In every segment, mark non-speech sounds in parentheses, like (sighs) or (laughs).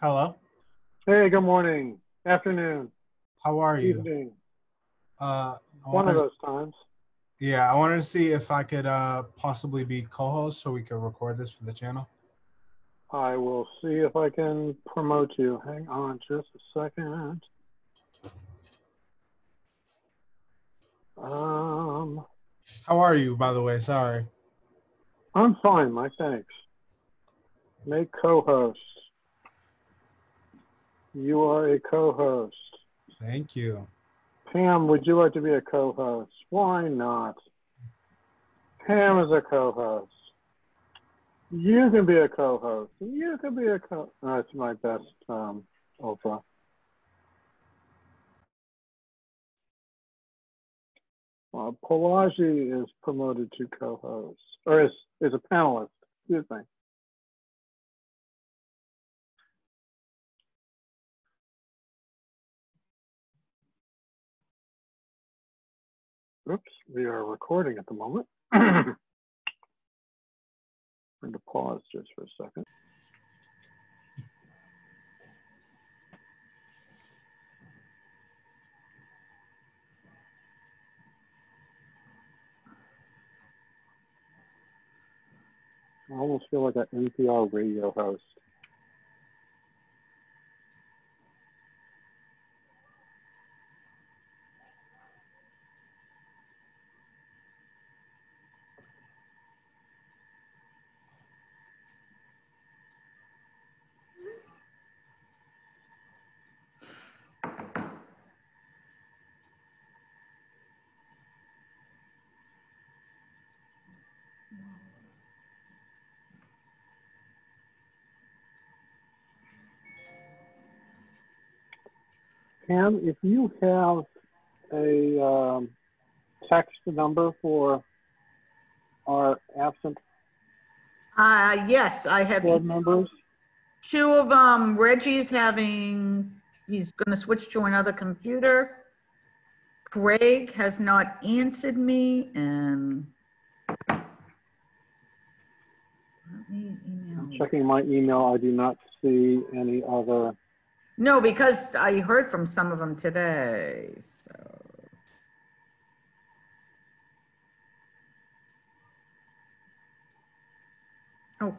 Hello. Hey, good morning, afternoon, How are you? evening. Uh, One of those times. Yeah, I wanted to see if I could uh, possibly be co-host so we could record this for the channel. I will see if I can promote you. Hang on just a second. Um, How are you, by the way? Sorry. I'm fine, Mike. Thanks. Make co-host. You are a co-host. Thank you. Pam, would you like to be a co-host? Why not? Pam is a co-host. You can be a co-host. You can be a co. That's my best, um, Oprah. Uh, Pelaggi is promoted to co-host, or is is a panelist. Excuse me. Oops, we are recording at the moment. (clears throat) I'm going to pause just for a second. I almost feel like an NPR radio host. Pam, if you have a um, text number for our absent Uh, yes, I have board members, two of them. Reggie's having, he's gonna switch to another computer. Craig has not answered me and. Let me email. checking my email, I do not see any other. No, because I heard from some of them today, so. Oh.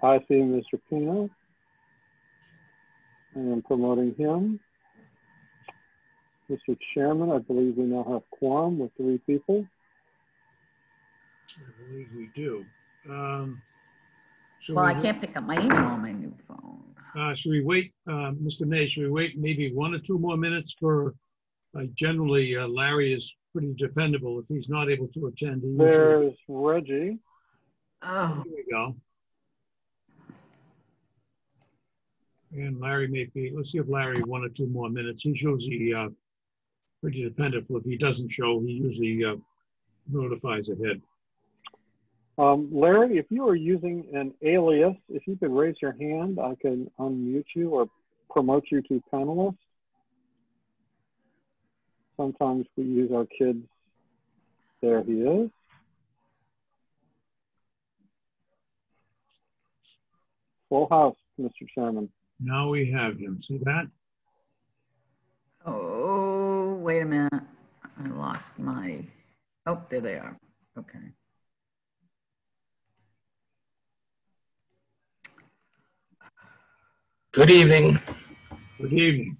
I see Mr. Pina. I am promoting him. Mr. Chairman, I believe we now have quorum with three people. I believe we do. Um, shall Well, I we- can't pick up my email on my new phone. Uh, should we wait, uh, Mr. May, should we wait maybe one or two more minutes for, uh, generally uh, Larry is pretty dependable. If he's not able to attend, he usually, There's Reggie. Oh, here we go. And Larry may be, let's give Larry one or two more minutes. He's usually, uh, pretty dependable. If he doesn't show, he usually, uh, notifies ahead. Um, Larry, if you are using an alias, if you could raise your hand, I can unmute you or promote you to panelist. Sometimes we use our kids. There he is. Full house, Mr. Chairman. Now we have him. See that? oh, wait a minute. I lost my, oh, there they are. Okay. Good evening. Good evening.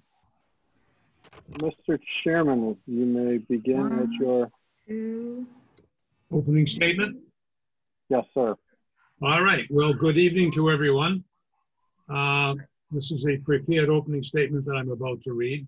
Mr. Chairman, you may begin with your, Two. Opening statement? yes, sir. All right, well, good evening to everyone. Uh, This is a prepared opening statement that I'm about to read.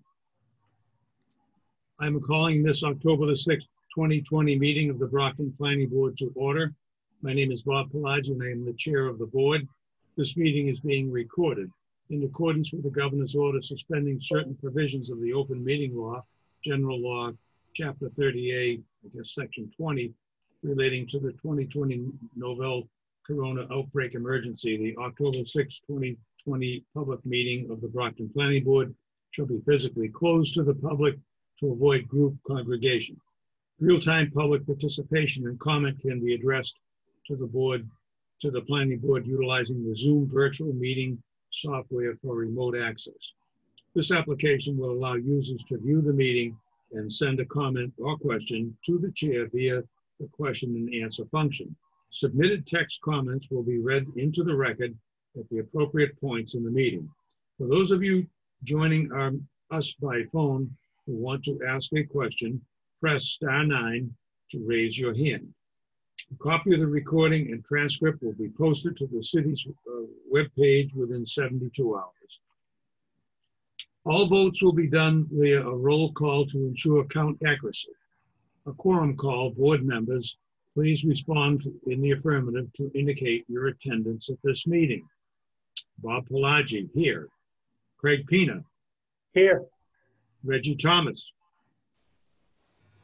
I'm calling this October the 6th, 2020 meeting of the Brockton Planning Board to order. My name is Bob Pelaggi and I am the chair of the board. This meeting is being recorded. In accordance with the governor's order suspending certain provisions of the open meeting law, general law, chapter 38, I guess, section 20, relating to the 2020 novel corona outbreak emergency, the October 6, 2020 public meeting of the Brockton Planning Board shall be physically closed to the public to avoid group congregation. Real-time public participation and comment can be addressed to the board, to the planning board utilizing the Zoom virtual meeting software for remote access. This application will allow users to view the meeting and send a comment or question to the chair via the question and answer function. Submitted text comments will be read into the record at the appropriate points in the meeting. For those of you joining our, us by phone who want to ask a question, press star nine to raise your hand. A copy of the recording and transcript will be posted to the city's uh, webpage within 72 hours. All votes will be done via a roll call to ensure count accuracy. A quorum call, board members, please respond in the affirmative to indicate your attendance at this meeting. Bob Pelaggi, here. Craig Pina, Here. Reggie Thomas,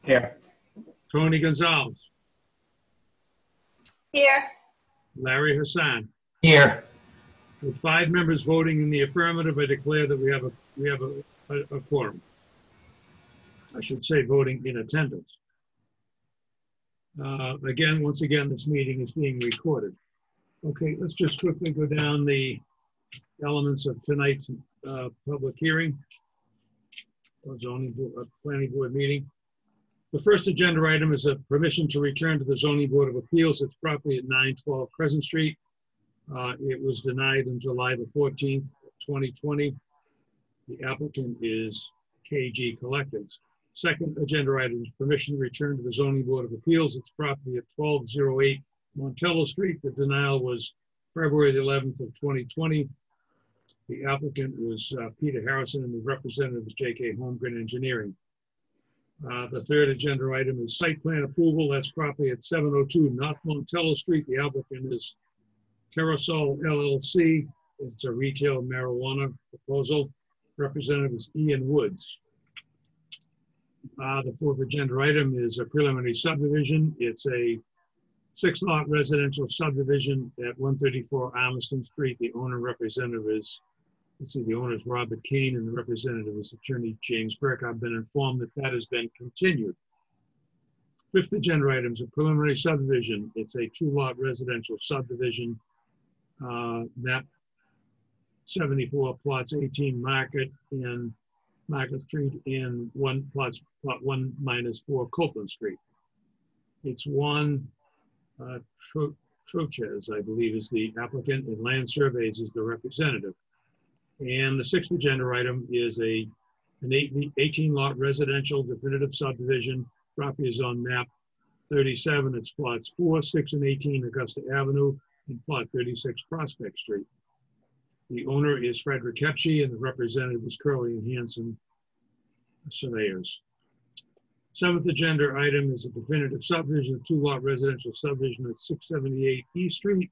Here. Toni Goncalves, Here. Larry Hassan. Here. With five members voting in the affirmative, I declare that we have a, we have a, a, a quorum. I should say voting in attendance. Uh, again, once again, this meeting is being recorded. Okay, let's just quickly go down the elements of tonight's, uh, public hearing. Zoning, bo- uh, planning board meeting. The first agenda item is a permission to return to the zoning board of appeals. It's property at nine twelve Crescent Street. Uh, It was denied on July the 14th, 2020. The applicant is KG Collectives. Second agenda item is permission to return to the zoning board of appeals. It's property at 1208 Montello Street. The denial was February the 11th of 2020. The applicant was uh, Peter Harrison and the representative is JK Holmgren Engineering. Uh, The third agenda item is site plan approval. That's property at 702 North Montello Street. The applicant is Carousel LLC. It's a retail marijuana proposal. Representative is Ian Woods. Uh, The fourth agenda item is a preliminary subdivision. It's a six-lot residential subdivision at 134 Armiston Street. The owner representative is, see, the owner is Robert Kane and the representative is Attorney James Burke. I've been informed that that has been continued. Fifth agenda item is a preliminary subdivision. It's a two-lot residential subdivision. Uh, Map 74 plots 18 Market and Market Street and one plots, plot one minus four Copeland Street. It's one uh, Tro- I believe, is the applicant, and Land Surveys is the representative. And the sixth agenda item is a, an 18 lot residential definitive subdivision. Property is on map 37. It's plots 4, 6, and 18 Augusta Avenue and plot 36 Prospect Street. The owner is Frederick Kepche and the representative is Curly and Hanson Surveyors. Seventh agenda item is a definitive subdivision, a two-lot residential subdivision at 678 East Street.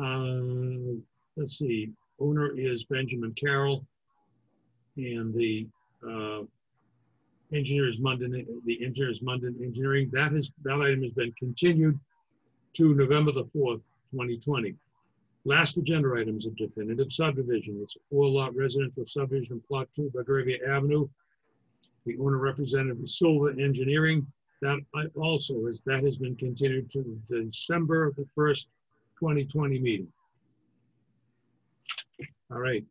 Uh, Let's see, owner is Benjamin Carroll. And the uh, engineer is Munden, the engineer is Munden Engineering. That has, that item has been continued to November the 4th, 2020. Last agenda item is a definitive subdivision. It's a four-lot residential subdivision, plot two, Belgravia Avenue. The owner representative is Silva Engineering. That also is, that has been continued to December the first, 2020 meeting. All right.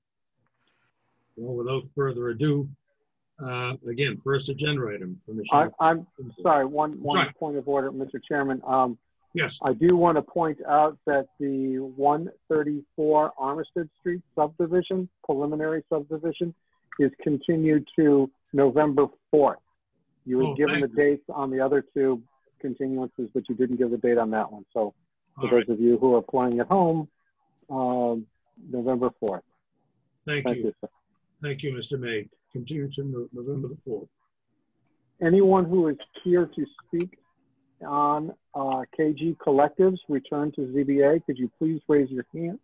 Well, without further ado, uh, again, first agenda item. I, I'm sorry, one, one Sorry. point of order, Mr. Chairman. Um, Yes, I do want to point out that the 134 Armistead Street subdivision, preliminary subdivision, is continued to November 4th. You Oh, were given the thank dates on the other two continuances, but you didn't give the date on that one. So for all right, those of you who are playing at home, um, November 4th. thank Thank you. you, sir. Thank you, Mr. May. Continue to November the 4th. Anyone who is here to speak on uh, KG Collectives, return to ZBA, could you please raise your hand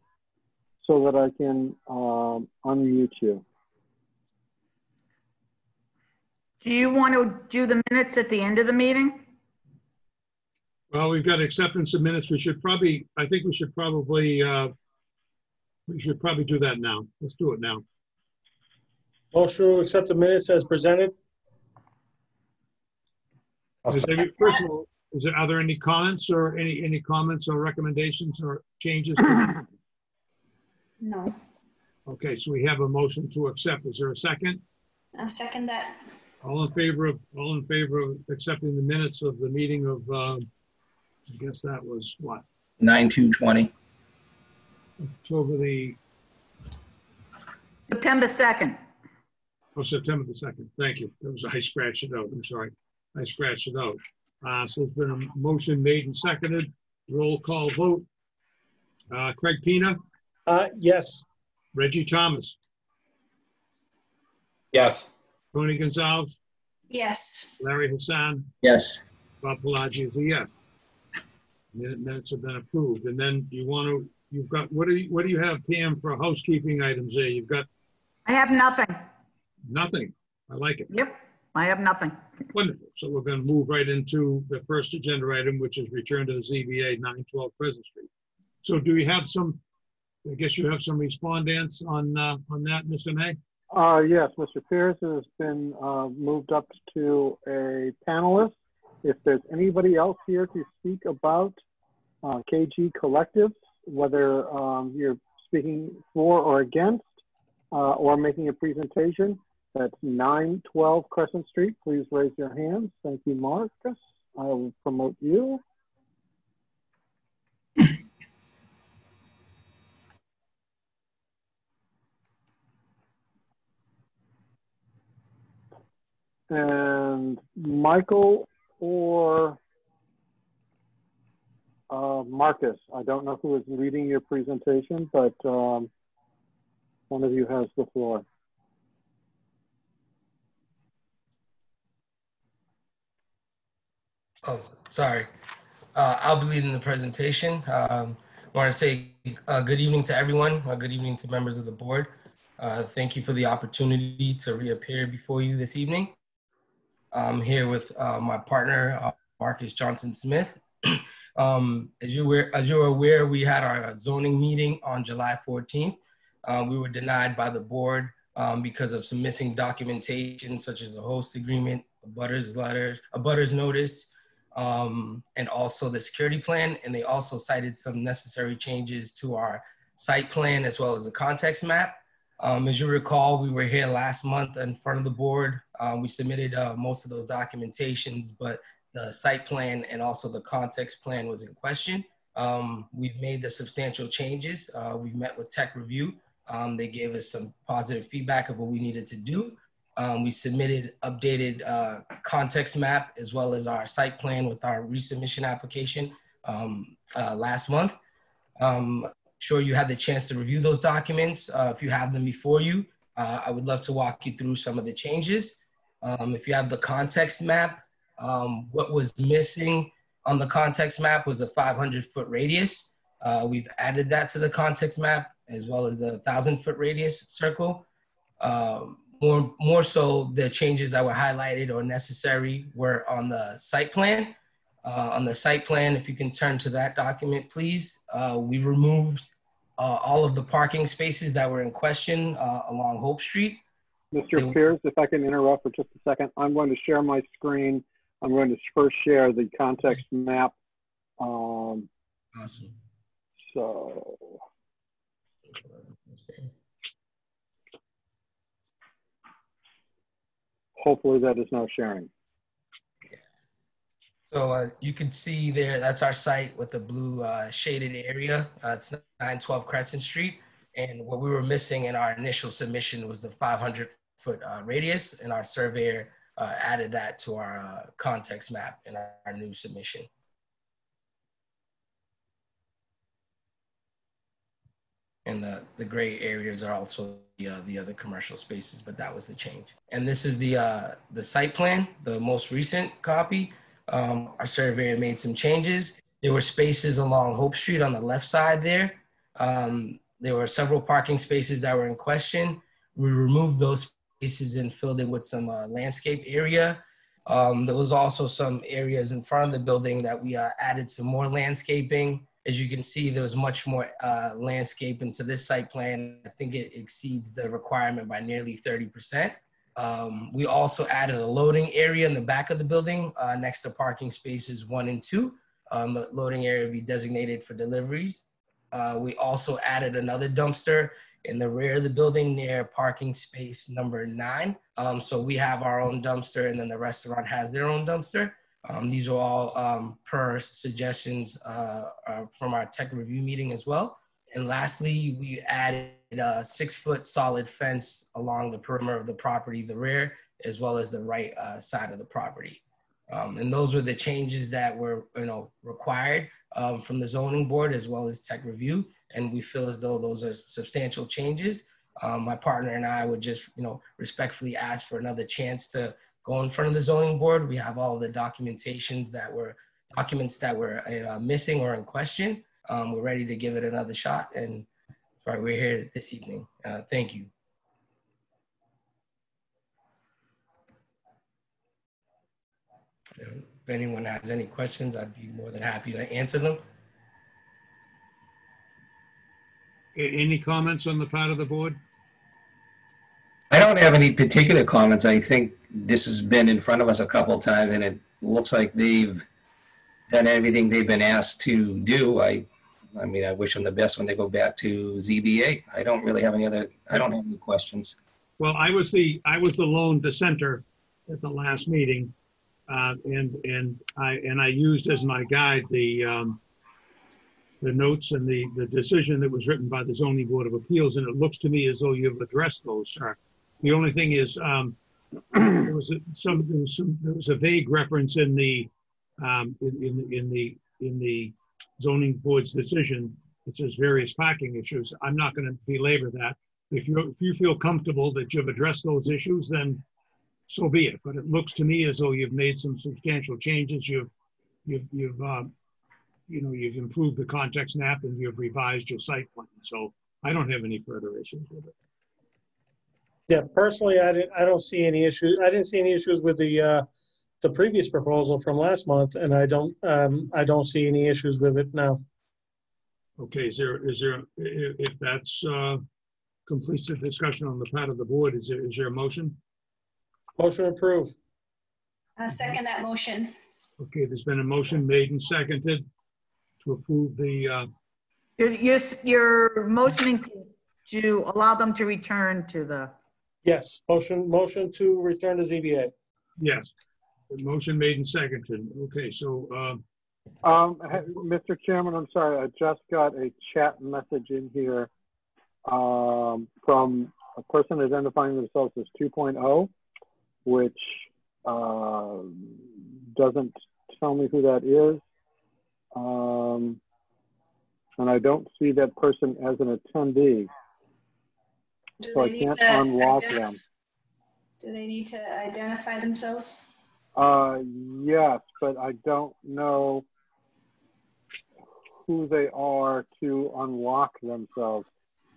so that I can um, unmute you? Do you want to do the minutes at the end of the meeting? Well, we've got acceptance of minutes. We should probably, I think we should probably, uh, we should probably do that now. Let's do it now. Motion to accept the minutes as presented? Is second. there, first of all, is there, are there any comments or any, any comments or recommendations or changes? (clears throat) No, Okay, so we have a motion to accept. Is there a second? I'll second that. All in favor of, all in favor of accepting the minutes of the meeting of, um, I guess that was what, Nine two twenty. October the, September 2nd. oh, September the 2nd. Thank you. That was, I scratched it out. I'm sorry. I scratched it out. Uh, so there's been a motion made and seconded. Roll call vote. Uh, Craig Pina, Uh, yes, Reggie Thomas, Yes. Toni Goncalves, Yes, Larry Hassan, Yes. Bob Pelaggi is a yes. Min- Minutes have been approved. And then you want to, you've got, what do you, what do you have, Pam, for housekeeping items there? You've got I have nothing. nothing. I like it. Yep, I have nothing. Wonderful. So we're going to move right into the first agenda item, which is return to the ZBA 912 Pleasant Street. So do you have some, I guess you have some respondents on, uh, on that, Mr. May? Uh, yes, Mr. Pierce has been, uh, moved up to a panelist. If there's anybody else here to speak about, uh, KG Collective, whether, um, you're speaking for or against, uh, or making a presentation, that's nine twelve Crescent Street. Please raise your hands. Thank you, Marcus. I will promote you. And Michael or uh, Marcus, I don't know who is leading your presentation, but um, one of you has the floor. Oh, sorry. Uh, I'll be leading the presentation. Um, I want to say uh, good evening to everyone. Uh, good evening to members of the board. Uh, thank you for the opportunity to reappear before you this evening. I'm here with my partner, Marcus Johnson Smith. (clears throat) um, as, you were, as you're aware, we had our zoning meeting on July 14th. Uh, we were denied by the board um, because of some missing documentation, such as a host agreement, abutters letter, abutters notice, um, and also the security plan. And they also cited some necessary changes to our site plan as well as the context map. Um, as you recall, we were here last month in front of the board. Um, we submitted uh, most of those documentations, but the site plan and also the context plan was in question. Um, we've made the substantial changes. Uh, we've met with tech review. Um, they gave us some positive feedback of what we needed to do. Um, we submitted updated uh, context map as well as our site plan with our resubmission application um, uh, last month. Um, sure you had the chance to review those documents. Uh, if you have them before you, uh, I would love to walk you through some of the changes. Um, if you have the context map, um, what was missing on the context map was the 500 foot radius. Uh, we've added that to the context map as well as the 1,000 foot radius circle. Um, more, more so, the changes that were highlighted or necessary were on the site plan. Uh, on the site plan, if you can turn to that document, please. Uh, we removed uh, all of the parking spaces that were in question uh, along Hope Street. Mr. They- Pierce, if I can interrupt for just a second, I'm going to share my screen. I'm going to first share the context map. Um, Awesome. so, hopefully that is now sharing. So uh, you can see there, that's our site with the blue uh, shaded area. Uh, it's 912 Crescent Street. And what we were missing in our initial submission was the 500 foot uh, radius, and our surveyor uh, added that to our uh, context map in our, our new submission. And the, the gray areas are also the, uh, the other commercial spaces, but that was the change. And this is the, uh, the site plan, the most recent copy. Um, our surveyor made some changes. There were spaces along Hope Street on the left side there. Um, there were several parking spaces that were in question. We removed those spaces and filled it with some uh, landscape area. Um, there was also some areas in front of the building that we uh, added some more landscaping. As you can see, there was much more uh, landscape into this site plan. I think it exceeds the requirement by nearly 30%. Um, we also added a loading area in the back of the building uh, next to parking spaces one and two. Um, the loading area will be designated for deliveries. Uh, we also added another dumpster in the rear of the building near parking space number nine. Um, so we have our own dumpster and then the restaurant has their own dumpster. Um, these are all um, per suggestions uh, uh, from our tech review meeting as well. And lastly, we added a six foot solid fence along the perimeter of the property, the rear, as well as the right uh, side of the property. Um, and those were the changes that were, you know, required um, from the zoning board as well as tech review. And we feel as though those are substantial changes. Um, my partner and I would just, you know, respectfully ask for another chance to go in front of the zoning board. We have all the documentations that were documents that were uh, missing or in question. Um, we're ready to give it another shot, and right, we're here this evening. Uh, thank you. If anyone has any questions, I'd be more than happy to answer them. A- Any comments on the part of the board? I don't have any particular comments. I think this has been in front of us a couple of times and it looks like they've done everything they've been asked to do. I, I mean, I wish them the best when they go back to ZBA. I don't really have any other, I don't have any questions. Well, I was the, I was the lone dissenter at the last meeting. Uh, and, and I, and I used as my guide the, um, the notes and the, the decision that was written by the zoning board of appeals. And it looks to me as though you've addressed those, sir. The only thing is, um, (clears throat) there was a, some, there was some, there was a vague reference in the, um, in, in, in the, in the zoning board's decision. It says various parking issues. I'm not going to belabor that. If you, if you feel comfortable that you've addressed those issues, then so be it. But it looks to me as though you've made some substantial changes. You've, you've, you've, um, you know, you've improved the context map and you've revised your site plan. So I don't have any further issues with it. Yeah, personally, I didn't, I don't see any issues. I didn't see any issues with the, uh, the previous proposal from last month, and I don't, um, I don't see any issues with it now. Okay, is there, is there, if that's, uh, completes the discussion on the part of the board, is there, is there a motion? Motion approved. I'll second that motion. Okay, there's been a motion made and seconded to approve the, uh, You're, you're, s- you're motioning to- to allow them to return to the, Yes, motion, motion to return to ZBA. yes, the motion made and seconded. Okay, so, uh, Um, ha- Mr. Chairman, I'm sorry, I just got a chat message in here um, from a person identifying themselves as 2.0, which uh, doesn't tell me who that is. Um, and I don't see that person as an attendee, Do so I can't to unlock them. Do they need to identify themselves? Uh, yes, but I don't know who they are to unlock themselves.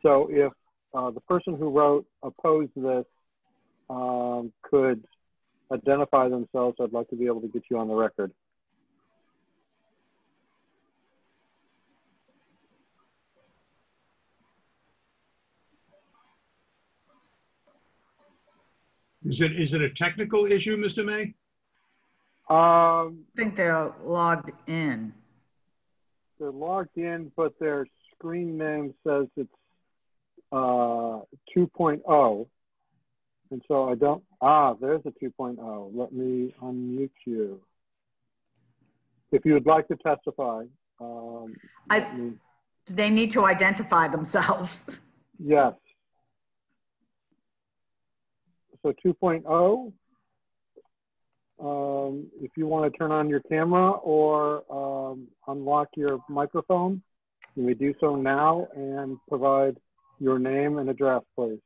So if uh, the person who wrote opposed this um, could identify themselves, I'd like to be able to get you on the record. is it, is it a technical issue, Mr. May? Um, I think they're logged in. they're logged in, but their screen name says it's uh, 2.0. And so I don't, ah, there's a 2.0. Let me unmute you. If you would like to testify, um, I- me- They need to identify themselves. (laughs) yes. So 2.0, um, if you want to turn on your camera or um, unlock your microphone, you may do so now and provide your name and address, please.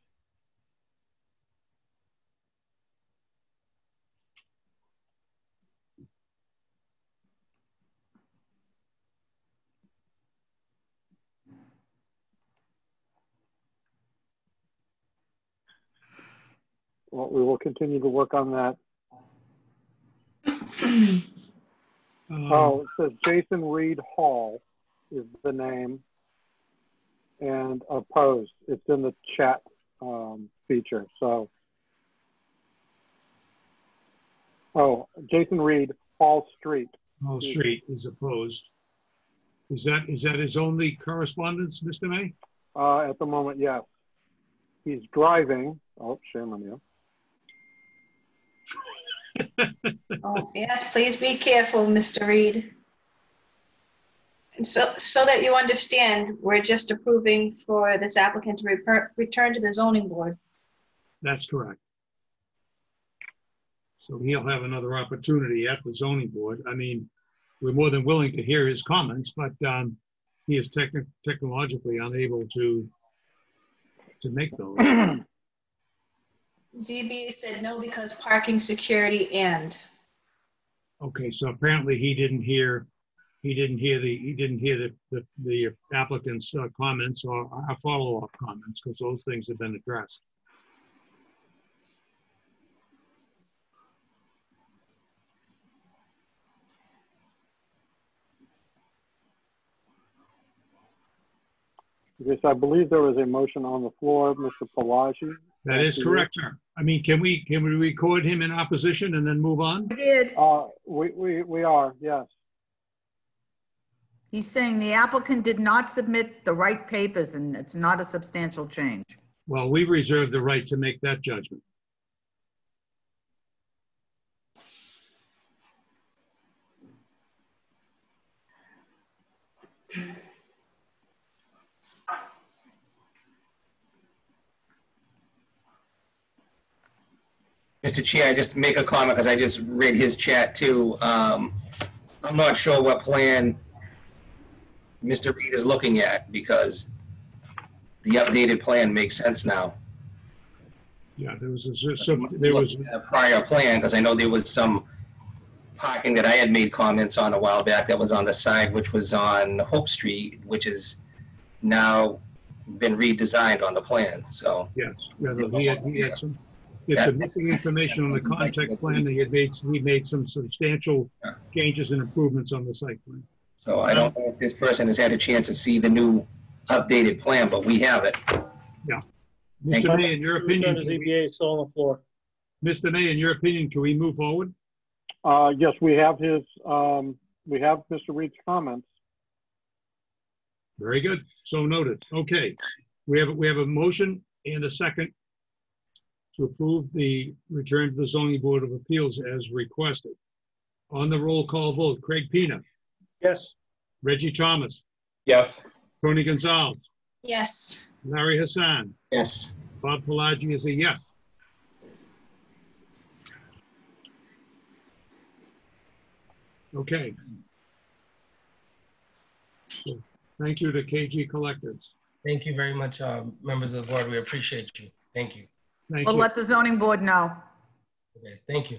Well, we will continue to work on that. (clears throat) Um, Oh, it says Jason Reed Hall is the name. And opposed. It's in the chat um, feature. So Oh, Jason Reed, Hall Street. Hall Street is opposed. Is that, is that his only correspondence, Mr. May? Uh, at the moment, yes. He's driving. Oh, shame on you. Oh, yes, please be careful, Mr. Reed. And so, so that you understand, we're just approving for this applicant to reper- return to the zoning board. That's correct. So he'll have another opportunity at the zoning board. I mean, we're more than willing to hear his comments, but um, he is techni- technologically unable to to make those. (clears throat) ZB said no because parking, security, and. Okay, so apparently he didn't hear, he didn't hear the, he didn't hear the, the, the applicant's uh, comments or our follow-up comments, because those things have been addressed. Yes, I believe there was a motion on the floor, Mr. Pelaggi. That is correct, sir. I mean, can we, can we record him in opposition and then move on? I did. Uh, we, we, we are, yes. He's saying the applicant did not submit the right papers and it's not a substantial change. Well, we reserve the right to make that judgment. Mr. Chair, I just make a comment because I just read his chat too. Um, I'm not sure what plan Mr. Reed is looking at because the updated plan makes sense now. Yeah, there was, a- some, there was, A prior plan, because I know there was some parking that I had made comments on a while back that was on the side, which was on Hope Street, which is now been redesigned on the plan, so. yes, yeah, he had, he had some, there's some missing information on the contact plan. They had made, he made some substantial changes and improvements on the site plan. So I don't know if this person has had a chance to see the new updated plan, but we have it. Thank Mr. May, in your opinion, Return to can we- ZBA, still on the floor. Mr. May, in your opinion, can we move forward? Uh, yes, we have his, um, we have Mr. Reed's comments. Very good. So noted. Okay. We have, we have a motion and a second to approve the return to the zoning board of appeals as requested. On the roll call vote, Craig Pina, Yes, Reggie Thomas, Yes. Toni Goncalves, Yes, Larry Hassan, Yes. Bob Pelaggi is a yes. Okay. So, Thank you to KG Collectors. Thank you very much, uh, members of the board. We appreciate you. Thank you. Thank We'll you. let the zoning board know. Okay, thank you.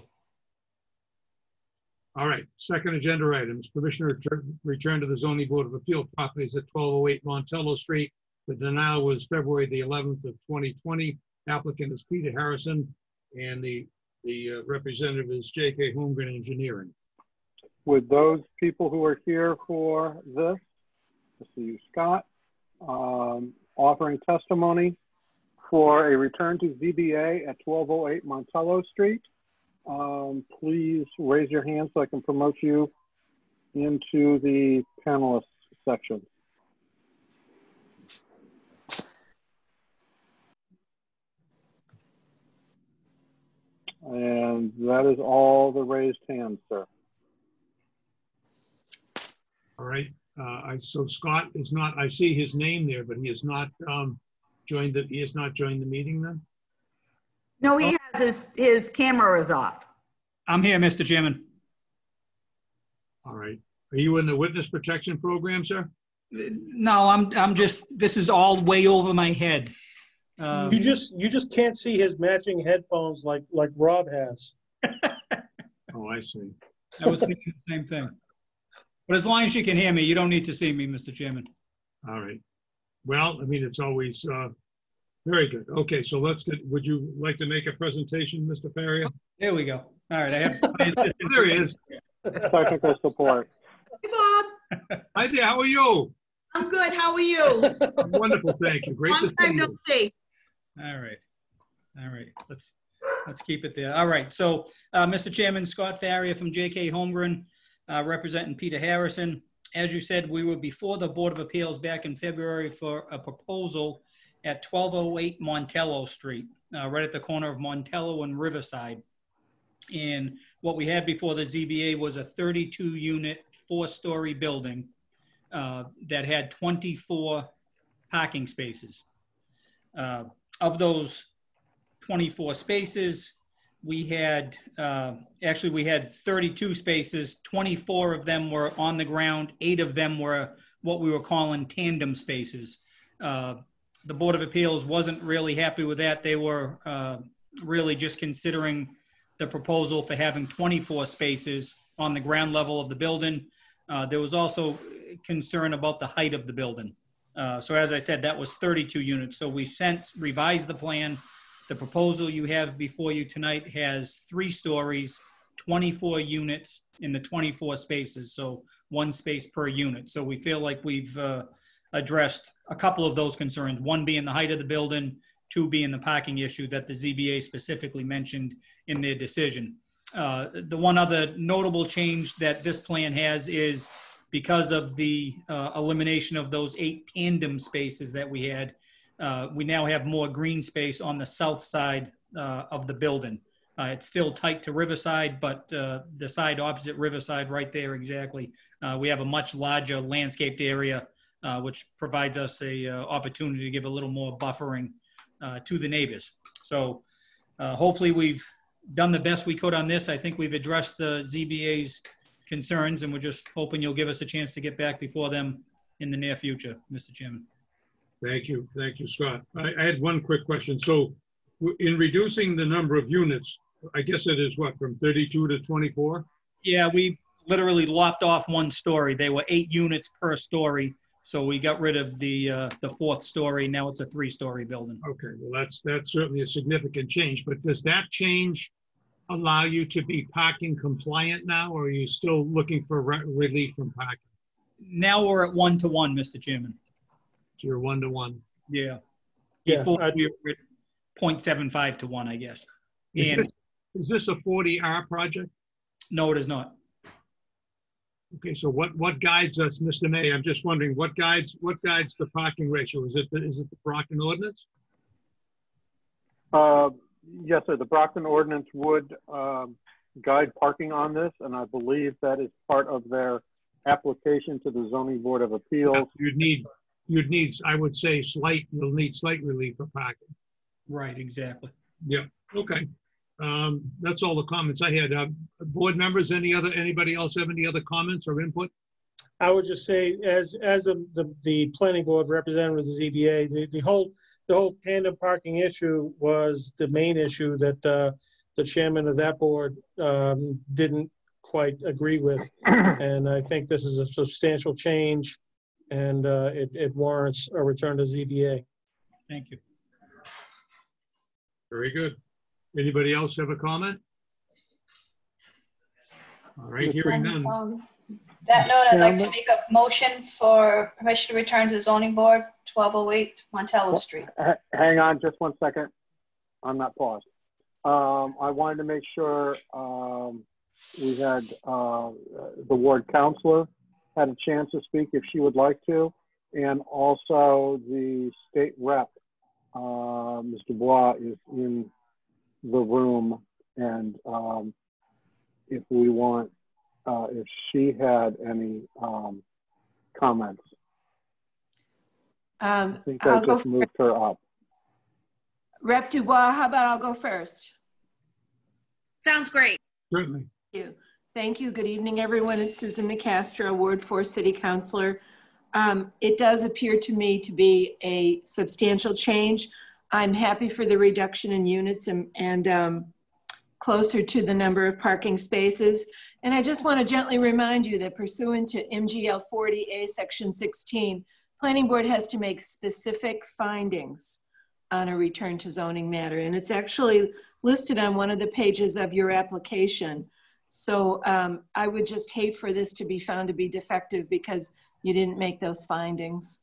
All right, second agenda items, Commissioner retur- return to the zoning board of appeal properties at 1208 Montello Street. The denial was February the 11th of 2020. Applicant is Peter Harrison, and the, the uh, representative is J.K. Holmgren Engineering. Would those people who are here for this, I see you, Scott, um, offering testimony for a return to ZBA at 1208 Montello Street, um, please raise your hand so I can promote you into the panelists section. And that is all the raised hands, sir. All right, uh, I, so Scott is not, I see his name there, but he is not um, joined the, he has not joined the meeting then? No, he has his, his camera is off. I'm here, Mr. Chairman. All right. Are you in the witness protection program, sir? No, I'm, I'm just, this is all way over my head. Uh, you just, you just can't see his matching headphones like, like Rob has. (laughs) Oh, I see. I was thinking the same thing. But as long as you can hear me, you don't need to see me, Mr. Chairman. All right. Well, I mean, it's always, uh, very good. Okay, so let's get, would you like to make a presentation, Mr. Faria? There we go. All right, I have. (laughs) There he is. Technical support. Hey, Bob. Hi there, how are you? I'm good. How are you? Wonderful, thank you. Great to Long see time no you. see. All right. All right, let's, Let's keep it there. All right, so, uh, Mr. Chairman, Scott Faria from JK Holmgren, uh, representing Peter Harrison. As you said, we were before the Board of Appeals back in February for a proposal at 1208 Montello Street, uh, right at the corner of Montello and Riverside. And what we had before the ZBA was a 32-unit, four-story building uh, that had 24 parking spaces. Uh, Of those 24 spaces, we had, uh, actually, we had 32 spaces. 24 of them were on the ground. Eight of them were what we were calling tandem spaces. Uh, The Board of Appeals wasn't really happy with that. They were uh, really just considering the proposal for having 24 spaces on the ground level of the building. Uh, There was also concern about the height of the building. Uh, So as I said, that was 32 units. So we since revised the plan. The proposal you have before you tonight has three stories, 24 units in the 24 spaces, so one space per unit. So we feel like we've uh, addressed a couple of those concerns, one being the height of the building, two being the parking issue that the ZBA specifically mentioned in their decision. Uh, The one other notable change that this plan has is because of the uh, elimination of those eight tandem spaces that we had, uh, we now have more green space on the south side uh, of the building. Uh, It's still tight to Riverside, but uh, the side opposite Riverside, right there exactly, uh, we have a much larger landscaped area, which provides us a opportunity to give a little more buffering to the neighbors. So hopefully we've done the best we could on this. I think we've addressed the ZBA's concerns, and we're just hoping you'll give us a chance to get back before them in the near future, Mr. Chairman. Thank you, thank you, Scott. I, I had one quick question. So in reducing the number of units, I guess it is what, from 32 to 24? Yeah, we literally lopped off one story. They were eight units per story. So we got rid of the, uh, the fourth story. Now it's a three-story building. Okay, well, that's, that's certainly a significant change, but does that change allow you to be parking compliant now, or are you still looking for re- relief from parking? Now we're at one-to-one, Mr. Chairman. So you're one-to-one? Yeah. Yeah, Before I- we were at 0.75 to one, I guess. Is And this, is this a 40R project? no, it is not. Okay, so what, what guides us, Mr. May? I'm just wondering, what guides, what guides the parking ratio? Is it, the- is it the Brockton ordinance? Uh, Yes, sir. The Brockton ordinance would um, guide parking on this, and I believe that is part of their application to the zoning board of appeals. You'd need, you'd need, I would say slight, you'll need slight relief for parking. Right, exactly. Yeah, okay. Um, that's all the comments I had. Uh, board members, any other, anybody else have any other comments or input? I would just say, as, as a- the, the planning board representative of the ZBA, the, the whole, the whole tandem parking issue was the main issue that, uh, the chairman of that board, um, didn't quite agree with. (clears throat) And I think this is a substantial change and, uh, it, it warrants a return to ZBA. Thank you. Very good. Anybody else have a comment? All right, hearing And, none. um, That note, I'd like to make a motion for permission to return to the zoning board, 1208 Montello Street. H- Hang on just one second. I'm not paused. Um, I wanted to make sure um, we had uh, the ward counselor had a chance to speak if she would like to, and also the state rep, uh, Mr. Bois, is in the room, and um, if we want, uh, if she had any um, comments, Um, I think I I'll go, just moved her up. Rep Dubois, how about I'll go first? Sounds great. Certainly. Thank you. Thank you. Good evening, everyone. It's Susan Nicastro, Ward 4 City Councilor. Um, It does appear to me to be a substantial change. I'm happy for the reduction in units and, and um, closer to the number of parking spaces. And I just want to gently remind you that pursuant to MGL 40A, Section 16, Planning Board has to make specific findings on a return to zoning matter. And it's actually listed on one of the pages of your application. So um, I would just hate for this to be found to be defective because you didn't make those findings.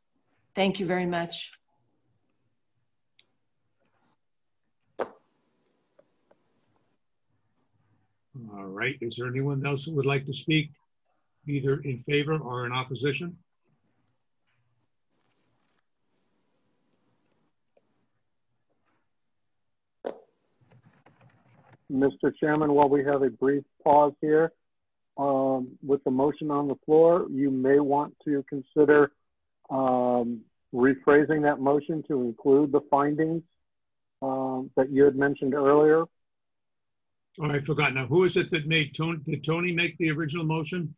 Thank you very much. All right, is there anyone else who would like to speak either in favor or in opposition? Mr. Chairman, while we have a brief pause here, um, with the motion on the floor, you may want to consider um, rephrasing that motion to include the findings um, that you had mentioned earlier. Oh, I forgot. Now, who is it that made, Toni, did Toni make the original motion?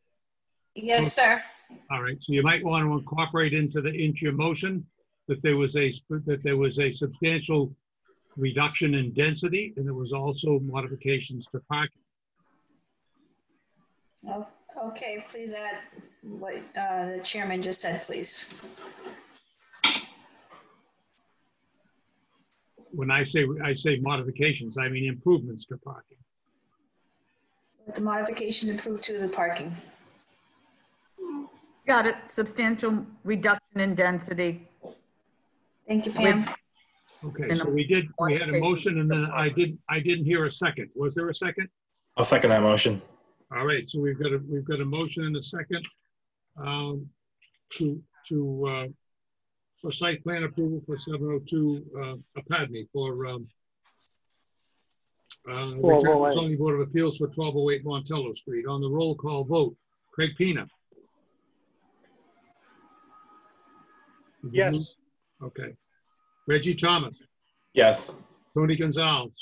Yes, sir. All right, so you might want to incorporate into the, into your motion that there was a, that there was a substantial reduction in density and there was also modifications to parking. Oh, Okay, please add what uh, the chairman just said, please. When I say, I say modifications, I mean improvements to parking. With the modifications approved to the parking. Got it. Substantial reduction in density. Thank you, Pam. Okay, And so we did, we had a motion and then I didn't, I didn't hear a second. Was there a second? I'll second that motion. All right, so we've got a, we've got a motion and a second um, to, to, uh, for site plan approval for 702, uh, uh, pardon me, for, um, uh, return to 1208. zoning board of appeals for 1208 Montello Street. On the roll call vote, Craig Pina. Yes. Okay. Reggie Thomas, Yes. Toni Goncalves,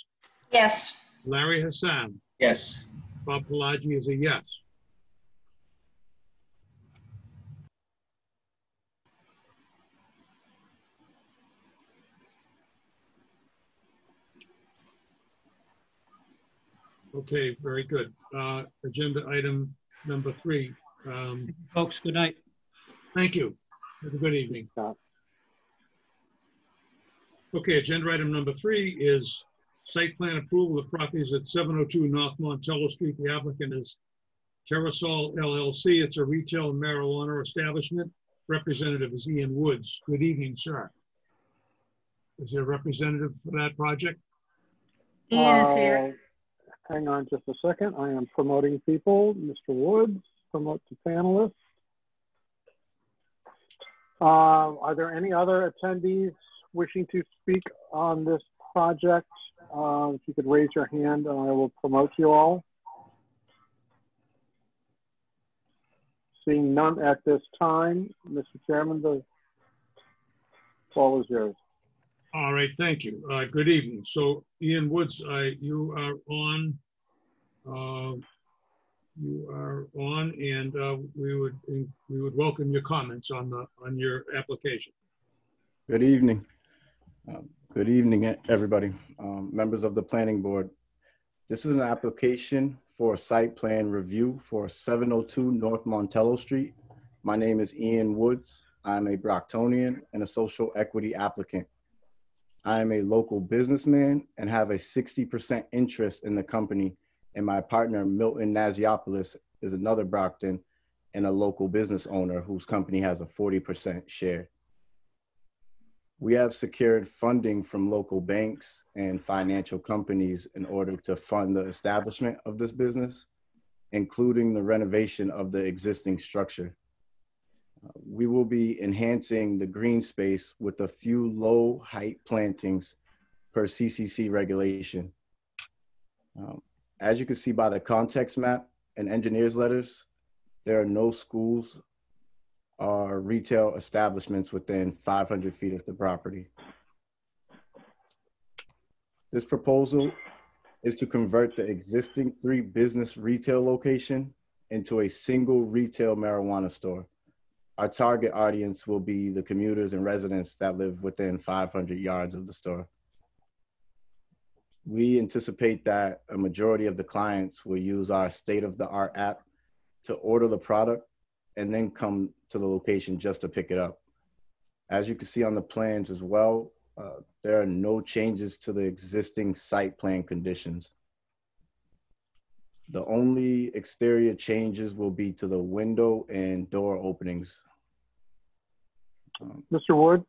Yes, Larry Hassan, Yes. Bob Pelaggi is a yes. Okay, very good. Uh, Agenda item number three. Um, Folks, good night. Thank you. Have a good evening. Scott. Okay, agenda item number three is site plan approval of properties at 702 North Montello Street. The applicant is Terrasol LLC. It's a retail marijuana establishment. Representative is Ian Woods. Good evening, sir. Is there a representative for that project? Ian is here. Uh, Hang on just a second. I am promoting people. Mr. Woods, promote to panelist. Uh, Are there any other attendees wishing to speak on this project? Uh, If you could raise your hand, and I will promote you all. Seeing none at this time, Mr. Chairman, the call is yours. All right, thank you. Uh, Good evening. So Ian Woods, I- you are on, uh, you are on, and uh, we would, we would welcome your comments on the, on your application. Good evening. Um, Good evening, everybody, Um, members of the planning board. This is an application for a site plan review for 702 North Montello Street. My name is Ian Woods. I'm a Brocktonian and a social equity applicant. I am a local businessman and have a 60% interest in the company, and my partner Milton Naziopoulos is another Brockton and a local business owner whose company has a 40% share. We have secured funding from local banks and financial companies in order to fund the establishment of this business, including the renovation of the existing structure. We will be enhancing the green space with a few low height plantings per CCC regulation. Um, As you can see by the context map and engineer's letters, there are no schools are retail establishments within 500 feet of the property. This proposal is to convert the existing three business retail location into a single retail marijuana store. Our target audience will be the commuters and residents that live within 500 yards of the store. We anticipate that a majority of the clients will use our state-of-the-art app to order the product and then come to the location just to pick it up. As you can see on the plans as well, uh, there are no changes to the existing site plan conditions. The only exterior changes will be to the window and door openings. Um, Mr. Woods?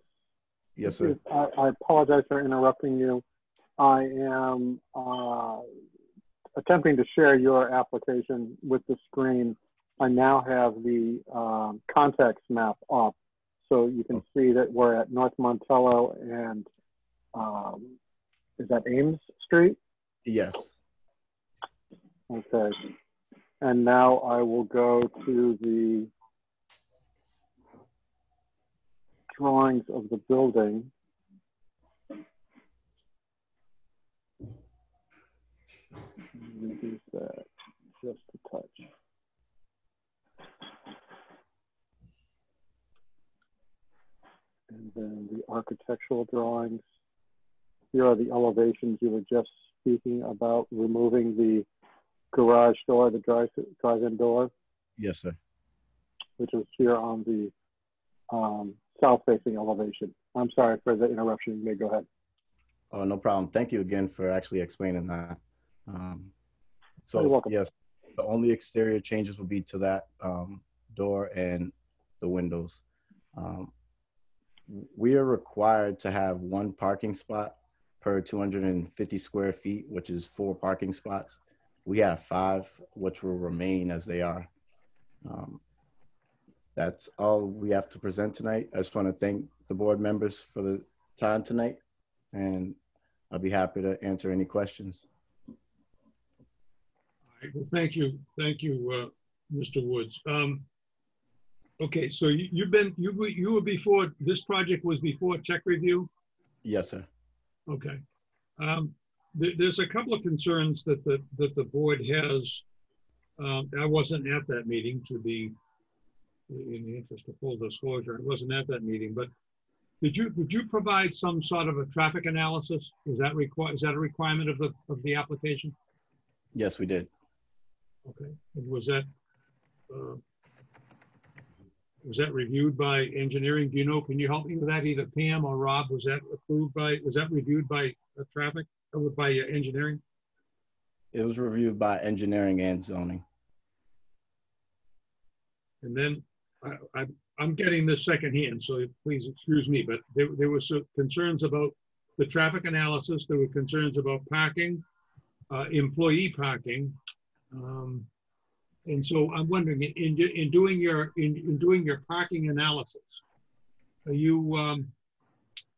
Yes, sir. I, I apologize for interrupting you. I am uh, attempting to share your application with the screen, I now have the um, context map up. So you can see that we're at North Montello and um, is that Ames Street? Yes. Okay. And now I will go to the drawings of the building. Reduce that just a touch. And then the architectural drawings. Here are the elevations you were just speaking about, removing the garage door, the drive, drive-in door, Yes, sir. which is here on the um, south-facing elevation. I'm sorry for the interruption. You may go ahead. Oh, no problem. Thank you again for actually explaining that. Um, You're so welcome. yes, the only exterior changes will be to that um, door and the windows. Um, we are required to have one parking spot per 250 square feet, which is four parking spots. We have five, which will remain as they are. Um, that's all we have to present tonight. I just want to thank the board members for the time tonight, and I'll be happy to answer any questions. All right, Well, thank you, thank you, uh, Mr. Woods. Um, Okay, so you- you've been, you were, you were before, this project was before tech review? Yes, sir. Okay. Um, there, there's a couple of concerns that the, that the board has. Um, I wasn't at that meeting to be, in the interest of full disclosure, I wasn't at that meeting, but did you, did you provide some sort of a traffic analysis? Is that require, is that a requirement of the, of the application? Yes, we did. Okay, and was that, uh, was that reviewed by engineering? Do you know, can you help me with that? Either Pam or Rob, was that approved by, was that reviewed by uh, traffic, or by uh, engineering? It was reviewed by engineering and zoning. And then I, I, I'm getting this secondhand, so please excuse me, but there, there was some concerns about the traffic analysis. There were concerns about parking, uh, employee parking. Um, and so I'm wondering, in, in, in doing your, in, in doing your parking analysis, are you, um,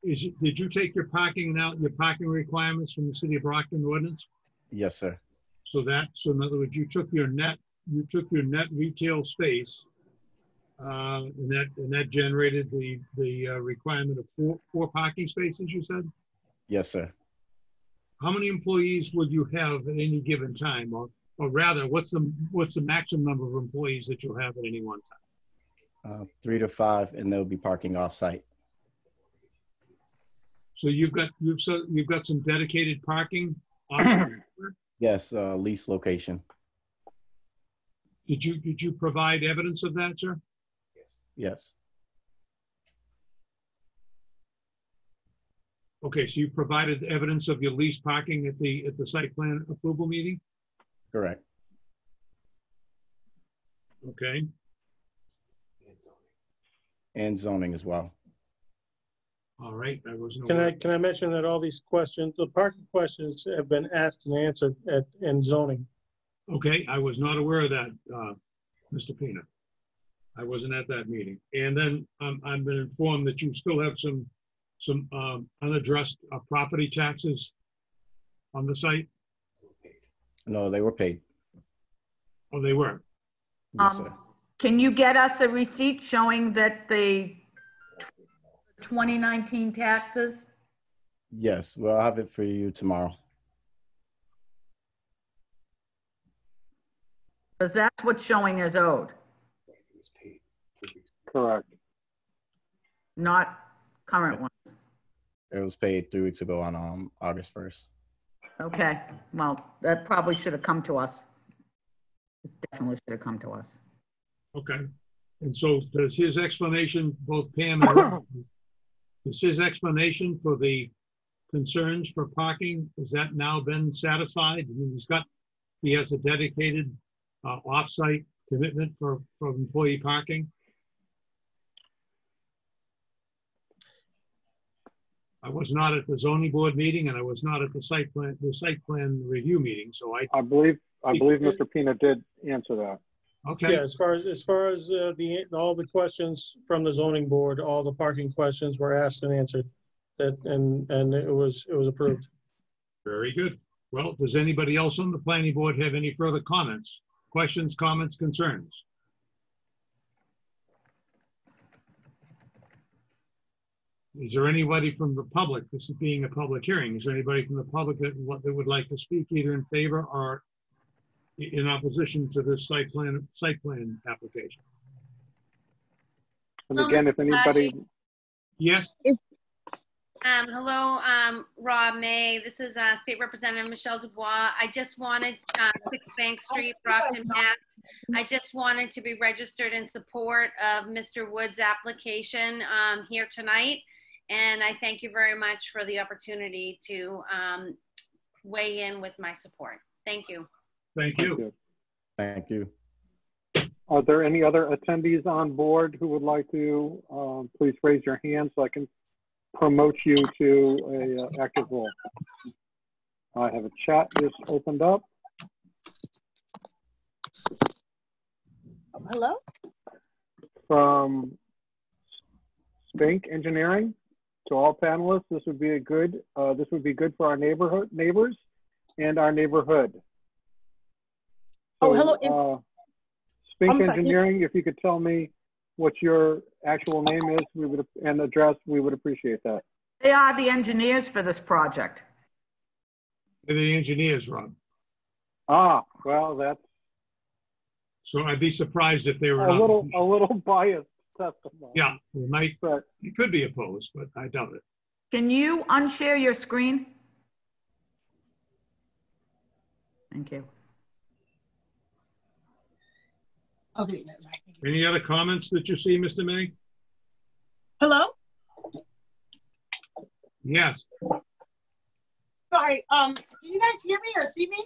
is, did you take your parking now, your parking requirements from the city of Brockton ordinance? Yes, sir. So that, so in other words, you took your net, you took your net retail space, uh, and that, and that generated the, the uh, requirement of four, four parking spaces, you said? Yes, sir. How many employees would you have at any given time? Or, or rather, what's the, what's the maximum number of employees that you'll have at any one time? Uh, three to five, and they'll be parking off-site. So you've got, you've, so you've got some dedicated parking? (clears throat) on- Yes, uh, lease location. Did you, did you provide evidence of that, sir? Yes, Yes. Okay, so you provided evidence of your lease parking at the, at the site plan approval meeting? Correct. Okay, And zoning as well. all right, I wasn't Can I, aware. can I mention that all these questions, the parking questions have been asked and answered at, in zoning? Okay, I was not aware of that, uh, Mr. Pina. I wasn't at that meeting. And then I'm, I've been informed that you still have some, some um, unaddressed uh, property taxes on the site? No, they were paid. Oh, they were. Yes, Um, sir. Can you get us a receipt showing that the 2019 taxes? Yes, well, I'll have it for you tomorrow. Because that's what's showing as owed, Correct. not current ones. It was paid three weeks ago on um, August 1st. Okay, well, that probably should have come to us. It Definitely should have come to us. Okay. And so does his explanation, both Pam and Rob, (coughs) is his explanation for the concerns for parking, has that now been satisfied? I mean, he's got, he has a dedicated uh, off-site commitment for, for employee parking? I was not at the zoning board meeting and I was not at the site plan, the site plan review meeting, so I, I believe, I believe Mr. Pina did answer that. okay. Yeah, as far as, as far as uh, the, all the questions from the zoning board, all the parking questions were asked and answered. That, and, and it was, it was approved. Very good. Well, does anybody else on the planning board have any further comments, questions, comments, concerns? Is there anybody from the public, this is being a public hearing, is there anybody from the public that, what- that would like to speak either in favor or in opposition to this site plan, site plan application? And again, if anybody, Yes, Um, hello, um, Rob May. This is, uh, State Representative Michelle DuBois. I just wanted, uh, Six Bank Street, Brockton, Mass. I just wanted to be registered in support of Mr. Wood's application, um, here tonight. And I thank you very much for the opportunity to, um, weigh in with my support. Thank you. thank you. Thank you. are there any other attendees on board who would like to, um, please raise your hand so I can promote you to a uh, active role. I have a chat just opened up. Hello? from Spink Engineering to all panelists. This would be a good, uh, this would be good for our neighborhood, neighbors and our neighborhood. Oh, hello. Uh, Spink sorry. Engineering, if you could tell me what your actual name is, we would, and address, we would appreciate that. They are the engineers for this project. They're the engineers, Rob. Ah, well, that's So I'd be surprised if they were. a in little, a little (laughs) biased testimony. Yeah, they might, But it could be opposed, but I doubt it. Can you unshare your screen? Thank you. Okay. Any other comments that you see, Mr. May? Hello? Yes, Sorry, um, can you guys hear me or see me?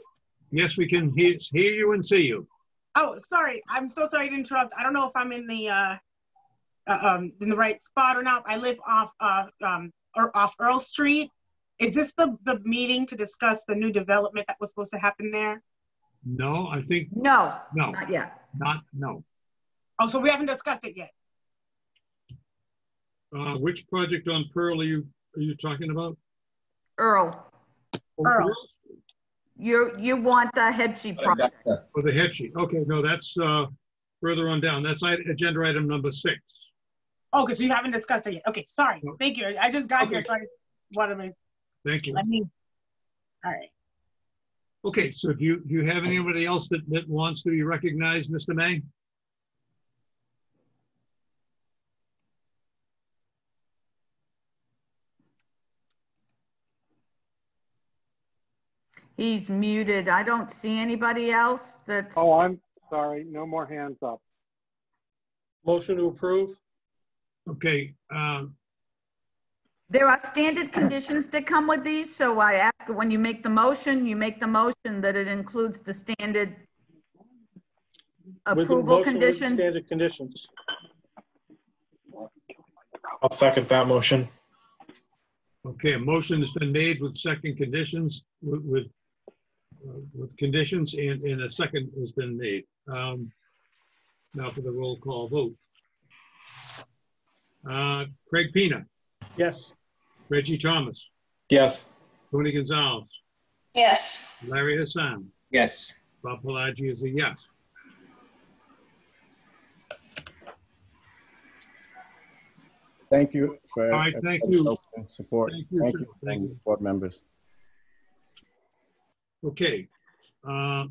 yes, we can hear, hear you and see you. Oh, sorry. I'm so sorry to interrupt. I don't know if I'm in the, uh, um, in the right spot or not. I live off, uh, um, or off Earl Street. Is this the, the meeting to discuss the new development that was supposed to happen there? No, I think, No, no, not yet. not, no. Oh, so we haven't discussed it yet. Uh, which project on Pearl are you, are you talking about? Earl, Oh, Earl. you, you want the headsheet project. Oh, the head sheet. Okay, no, that's, uh, further on down. That's i- agenda item number six. Oh, because you haven't discussed it yet. Okay, sorry. Oh. Thank you. I just got here, Okay. so I wanted to, Thank you. let me, all right. Okay, so do you, do you have anybody else that, that wants to be recognized, Mr. May? He's muted. I don't see anybody else that's, Oh, I'm sorry, no more hands up. Motion to approve? Okay, um, there are standard conditions that come with these, so I ask that when you make the motion, you make the motion that it includes the standard With the approval motion with conditions. Standard conditions. I'll second that motion. okay, a motion has been made with second conditions, with, with, uh, with conditions and, and a second has been made. Um, now for the roll call vote. Uh, Craig Pina, Yes. Reggie Thomas, Yes. Toni Goncalves, Yes. Larry Hassan, Yes. Bob Pelaggi is a yes. Thank you for. All right, thank you. Support. Thank you, Thank sir. you, Thank you. board members. Okay. Uh,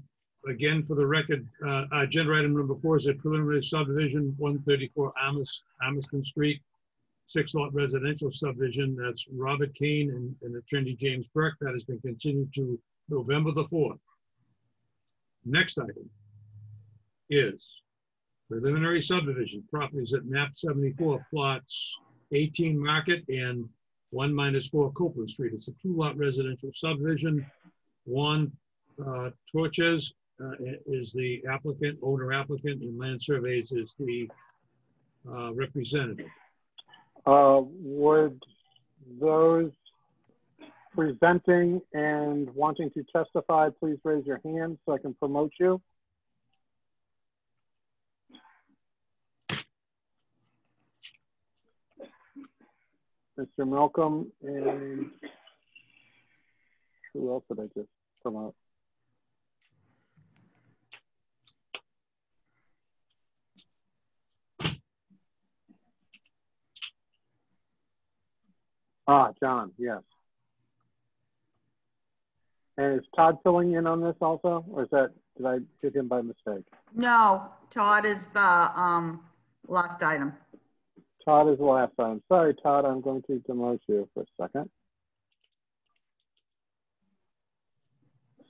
Again, for the record, uh, agenda item number four is a preliminary subdivision, 134 Amos, Amiston Street, six lot residential subdivision. That's Robert Kane and and Attorney James Burke. That has been continued to November the 4th. Next item is preliminary subdivision properties at map 74 plots 18 Market and 1 minus 4 Copeland Street. It's a two lot residential subdivision. Juan uh, Torches uh, is the applicant, owner applicant, and Land Surveys is the uh, representative. Uh, would Those presenting and wanting to testify, please raise your hand so I can promote you. Mr. Malcolm and who else did I just promote? Ah, John, yes. And is Todd filling in on this also, or is that, did I hit him by mistake? No, Todd is the um, last item. Todd is the last item. Sorry, Todd, I'm going to demote you for a second.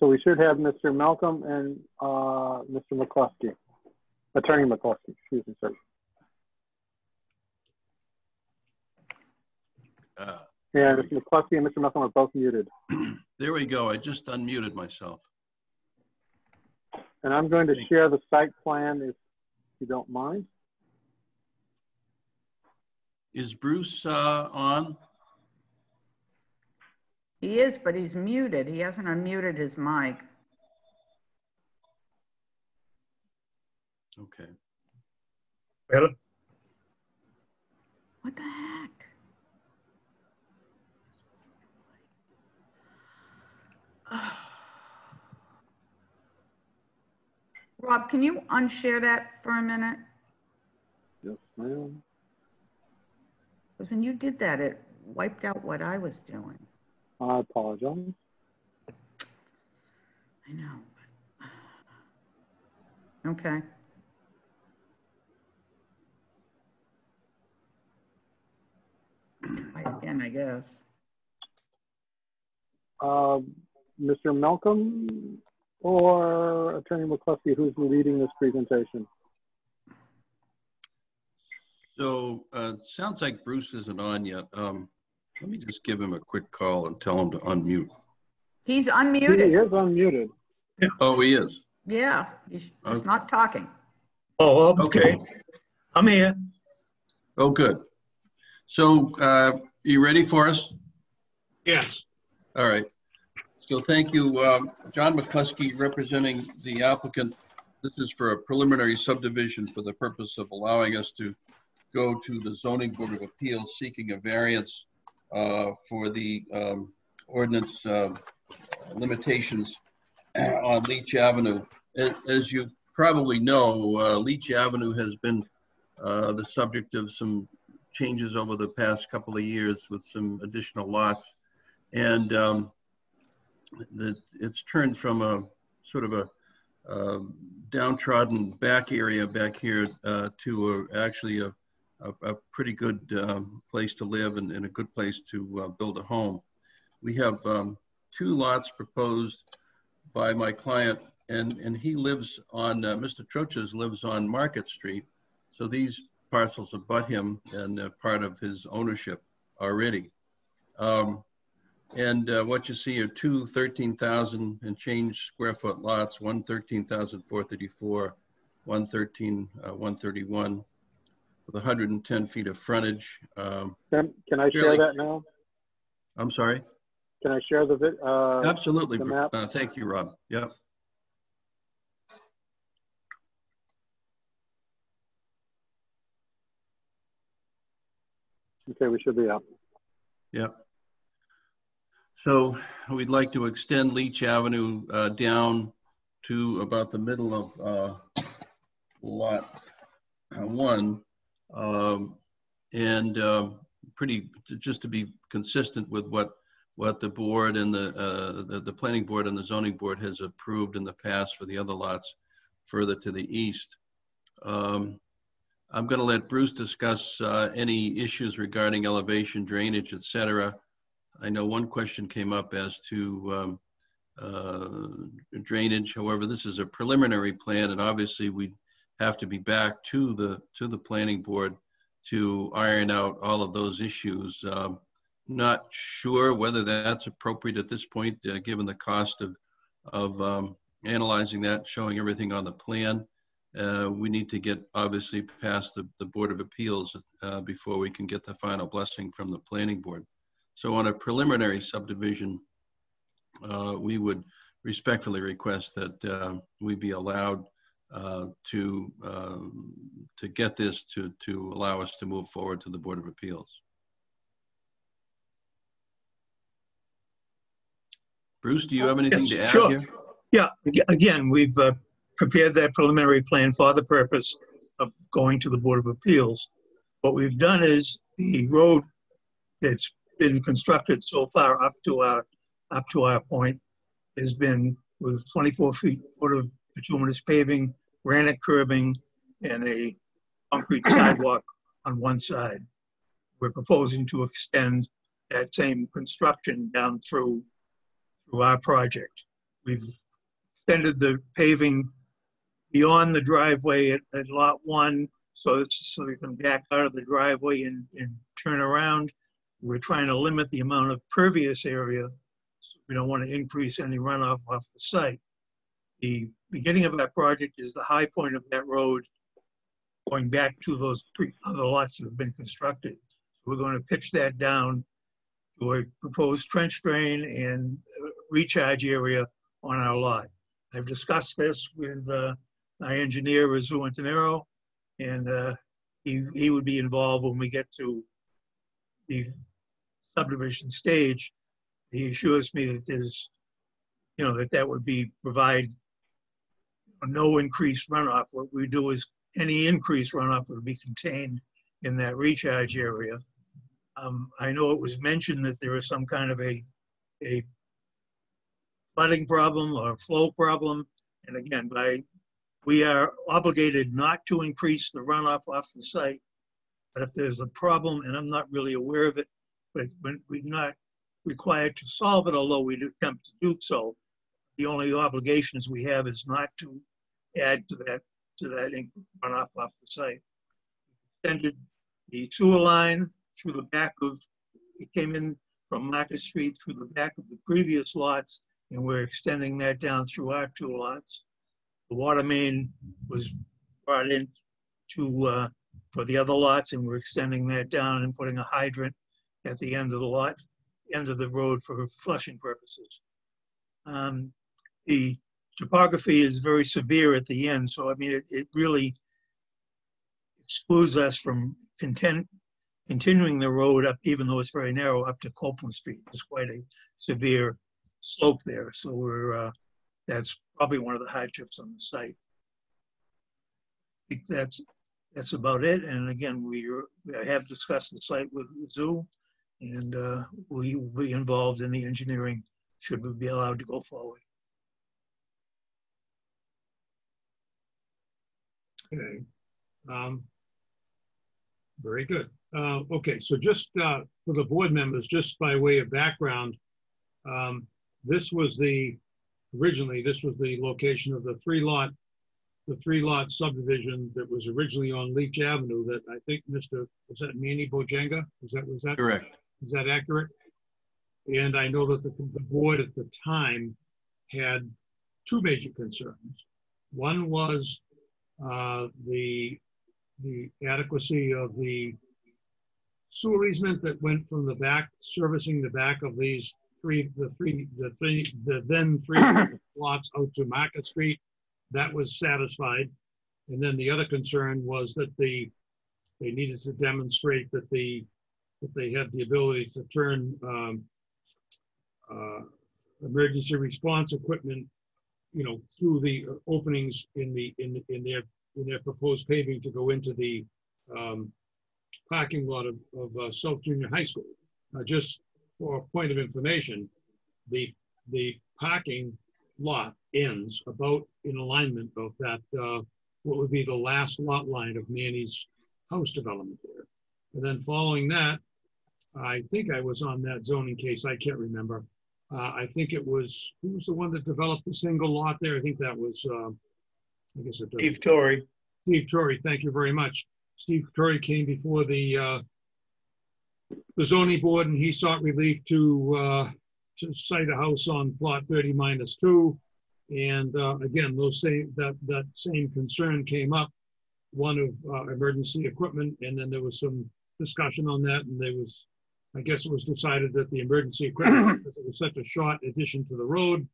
So we should have Mr. Malcolm and uh, Mr. McCluskey, Attorney McCluskey, excuse me, sir. Uh, Yeah, Mr. McCluskey and Mr. Malcolm are both muted. (clears throat) There we go. I just unmuted myself. And I'm going to share the site plan if you don't mind. Is Bruce uh, on? He is, but he's muted. He hasn't unmuted his mic. Okay. Hello? What the heck? (sighs) Rob, can you unshare that for a minute? Yes, ma'am. Because when you did that, it wiped out what I was doing. I apologize. I know. (sighs) Okay. Try again, I guess. Uh, Mr. Malcolm or Attorney McCluskey, who's leading this presentation? So uh, sounds like Bruce isn't on yet. Um, let me just give him a quick call and tell him to unmute. He's unmuted. He unmuted. is unmuted. Oh, he is. Yeah, he's just Okay. not talking. Oh, okay. I'm here. Oh, good. So uh, you ready for us? Yes. All right. So thank you, um, John McCluskey, representing the applicant. This is for a preliminary subdivision for the purpose of allowing us to go to the zoning board of appeals seeking a variance uh, for the um, ordinance um, limitations (clears throat) on Leach Avenue. As as you probably know, uh, Leach Avenue has been uh, the subject of some changes over the past couple of years with some additional lots. And um, that it's turned from a sort of a downtrodden back area back here uh, to a, actually a, a, a pretty good um, place to live and, and a good place to uh, build a home. We have um, two lots proposed by my client, and, and he lives on, uh, Mr. Troches lives on Market Street. So these parcels abut him and part of his ownership already. Um, and uh, what you see are two 13,000 and change square foot lots, one 13,434, one 13, uh, 131, with 110 feet of frontage. Um, Can, can I share that now? I'm sorry? Can I share the, uh, Absolutely. the map? Uh, Thank you, Rob. Yep. Okay, we should be up. Yep. So we'd like to extend Leach Avenue uh, down to about the middle of uh, Lot uh, 1. um, And uh, pretty, just to be consistent with what, what the board and the, uh, the, the planning board and the zoning board has approved in the past for the other lots further to the east. Um, I'm going to let Bruce discuss uh, any issues regarding elevation, drainage, et cetera. I know one question came up as to um, uh, drainage. However, this is a preliminary plan, and obviously we have to be back to the to the planning board to iron out all of those issues. Um, not sure whether that's appropriate at this point, uh, given the cost of of um, analyzing that, showing everything on the plan. Uh, we need to get obviously past the, the Board of Appeals uh, before we can get the final blessing from the planning board. So on a preliminary subdivision, uh, we would respectfully request that uh, we be allowed uh, to um, to get this to to allow us to move forward to the Board of Appeals. Bruce, do you have anything Yes, to add sure. here? Yeah, again, we've uh, prepared that preliminary plan for the purpose of going to the Board of Appeals. What we've done is the road that's been constructed so far up to our, up to our point has been with 24 feet foot of bituminous paving, granite curbing, and a concrete (coughs) sidewalk on one side. We're proposing to extend that same construction down through, through our project. We've extended the paving beyond the driveway at, at lot one, so it's, so you can back out of the driveway and, and turn around. We're trying to limit the amount of pervious area. so We don't want to increase any runoff off the site. The beginning of that project is the high point of that road, going back to those three other lots that have been constructed. We're going to pitch that down to a proposed trench drain and recharge area on our lot. I've discussed this with uh, my engineer, Rizu Antonero, and uh, he, he would be involved when we get to the subdivision stage. He assures me that there's, you know, that that would be provide no increased runoff. What we do is any increased runoff would be contained in that recharge area. Um, I know it was mentioned that there is some kind of a, a flooding problem or flow problem. And again, by, we are obligated not to increase the runoff off the site. But if there's a problem, and I'm not really aware of it, but we're not required to solve it, although we attempt to do so, the only obligations we have is not to add to that, to that runoff off the site. Extended the sewer line through the back of, it came in from Market Street through the back of the previous lots, and we're extending that down through our two lots. The water main was brought in to, uh, for the other lots, and we're extending that down and putting a hydrant at the end of the lot, end of the road for flushing purposes. Um, The topography is very severe at the end, so I mean, it, it really excludes us from content, continuing the road up, even though it's very narrow, up to Copeland Street. It's quite a severe slope there, so we're, uh, that's probably one of the hardships on the site. I think that's, that's about it, and again, we are- I have discussed the site with the Zoo, and uh, we will be involved in the engineering should we be allowed to go forward. Okay. Um, Very good. Uh, Okay, so just uh, for the board members, just by way of background, um, this was the, originally, this was the location of the three lot, the three lot subdivision that was originally on Leach Avenue that I think Mr., was that Manny Bojenga? Was that, was that? Correct. Is that accurate? And I know that the, the board at the time had two major concerns. One was uh, the, the adequacy of the sewer easement that went from the back, servicing the back of these three, the three, the three, the then three (clears throat) lots out to Market Street. That was satisfied. And then the other concern was that the, they needed to demonstrate that the, that they had the ability to turn um, uh, emergency response equipment, you know, through the openings in the, in, in their, in their proposed paving to go into the um, parking lot of, of uh, South Junior High School. Uh, Just for a point of information, the, the parking lot ends about in alignment of that, uh, what would be the last lot line of Manny's house development there. And then following that, I think I was on that zoning case, I can't remember. Uh, I think it was, who was the one that developed the single lot there? I think that was, um, I guess it. Steve Torrey. Steve Torrey, thank you very much. Steve Torrey came before the, uh, the zoning board and he sought relief to, uh, to site a house on plot thirty minus two. And, uh, again, those same, that, that same concern came up. One of, uh, emergency equipment, and then there was some discussion on that, and there was, I guess it was decided that the emergency equipment, (clears throat) because it was such a short addition to the road,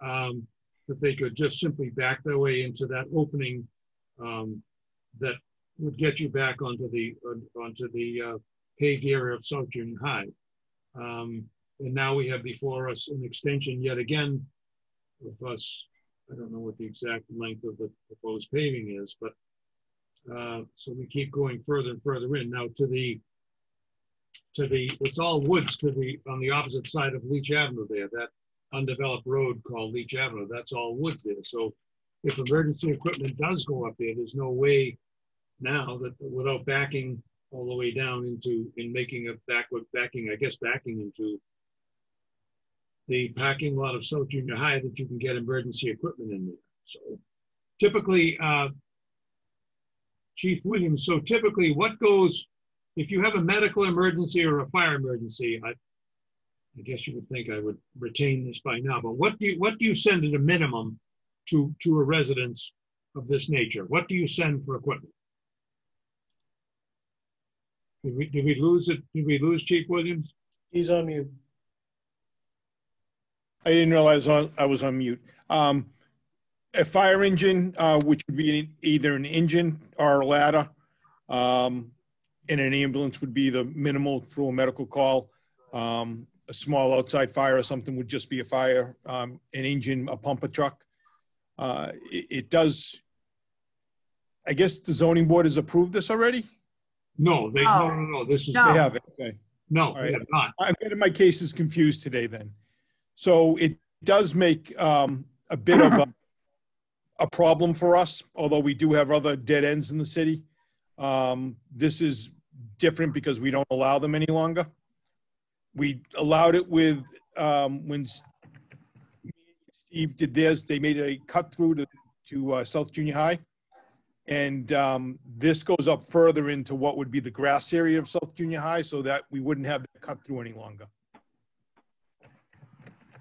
um, that they could just simply back their way into that opening um, that would get you back onto the on- onto the uh, paved area of South Junior High. Um, and now we have before us an extension yet again of us. I don't know what the exact length of the proposed paving is, but uh, so we keep going further and further in. Now to the to the it's all woods to the on the opposite side of Leach Avenue there. That undeveloped road called Leach Avenue. That's all woods there. So if emergency equipment does go up there, there's no way now that without backing all the way down into in making a backward backing, I guess backing into the parking lot of South Junior High that you can get emergency equipment in there. So typically, uh, Chief Williams, so typically what goes, if you have a medical emergency or a fire emergency, I, I guess you would think I would retain this by now, but what do you, what do you send at a minimum to, to a residence of this nature? What do you send for equipment? Did we, did we lose it? Did we lose Chief Williams? He's on mute. I didn't realize on- I was on mute. Um, A fire engine, uh, which would be either an engine or a ladder, um, and an ambulance would be the minimal for a medical call. Um, A small outside fire or something would just be a fire, um, an engine, a pumper truck. Uh, It it does, I guess the zoning board has approved this already? No, they, no, no, no, this is. They have it, okay. No, All they have not. I'm getting my cases confused today then. So it does make um, a bit of a, a problem for us, although we do have other dead ends in the city. Um, This is different because we don't allow them any longer. We allowed it with, um, when Steve did theirs, they made a cut through to, to uh, South Junior High. And um, this goes up further into what would be the grass area of South Junior High so that we wouldn't have that cut through any longer.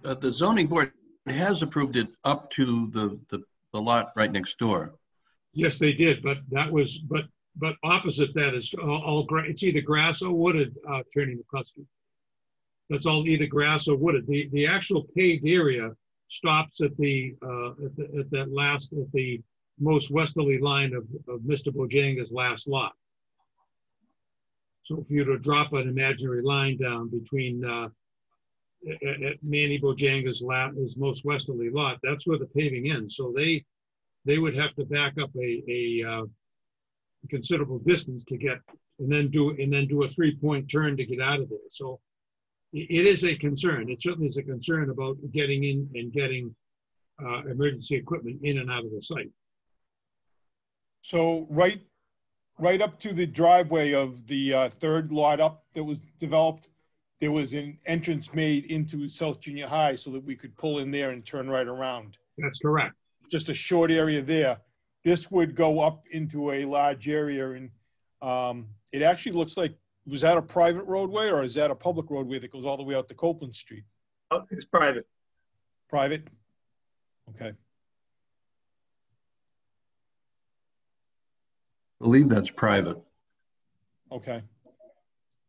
Uh, The zoning board has approved it up to the, the, the lot right next door. Yes, they did, but that was, but, but opposite that is all, all it's either grass or wooded, uh, Attorney McCluskey. That's all either grass or wooded. The, the actual paved area stops at the, uh, at the, at that last, at the most westerly line of, of Mr. Bojanga's last lot. So if you were to drop an imaginary line down between, uh, at, at Manny Bojanga's lot, his most westerly lot, that's where the paving ends. So they, they would have to back up a, a uh, considerable distance to get, and then do, and then do a three-point turn to get out of there. So it is a concern. It certainly is a concern about getting in and getting uh, emergency equipment in and out of the site. So right, right up to the driveway of the uh, third lot up that was developed, there was an entrance made into South Junior High so that we could pull in there and turn right around. That's correct. Just a short area there. This would go up into a large area and um, it actually looks like, was that a private roadway or is that a public roadway that goes all the way out to Copeland Street? Oh, It's private. Private? Okay. believe that's private. Okay.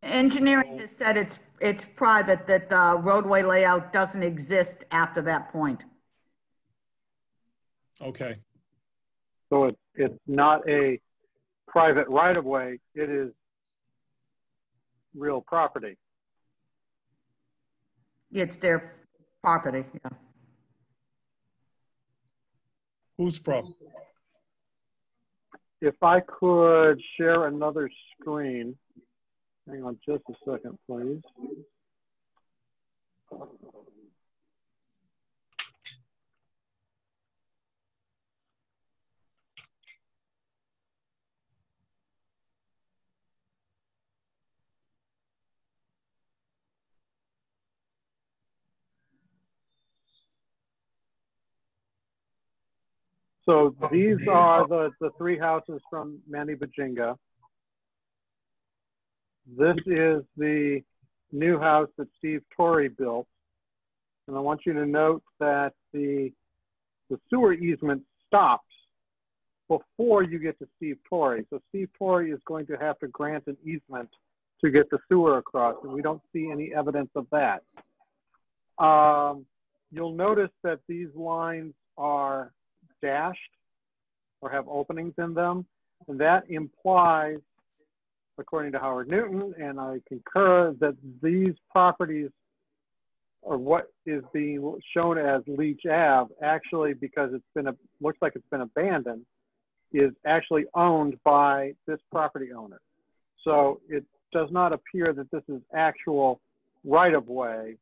Engineering has said it's, it's private, that the roadway layout doesn't exist after that point. Okay. So it's, it's not a private right-of-way, it is real property. It's their property, yeah. Whose problem? If I could share another screen, hang on just a second, please. So these are the, the three houses from Manny Bajinga. This is the new house that Steve Torrey built. And I want you to note that the, the sewer easement stops before you get to Steve Torrey. So Steve Torrey is going to have to grant an easement to get the sewer across, and we don't see any evidence of that. Um, you'll notice that these lines are dashed or have openings in them, and that implies, according to Howard Newton, and I concur, that these properties or what is being shown as Leach Ave, actually, because it's been, a, looks like it's been abandoned, is actually owned by this property owner. So it does not appear that this is actual right-of-way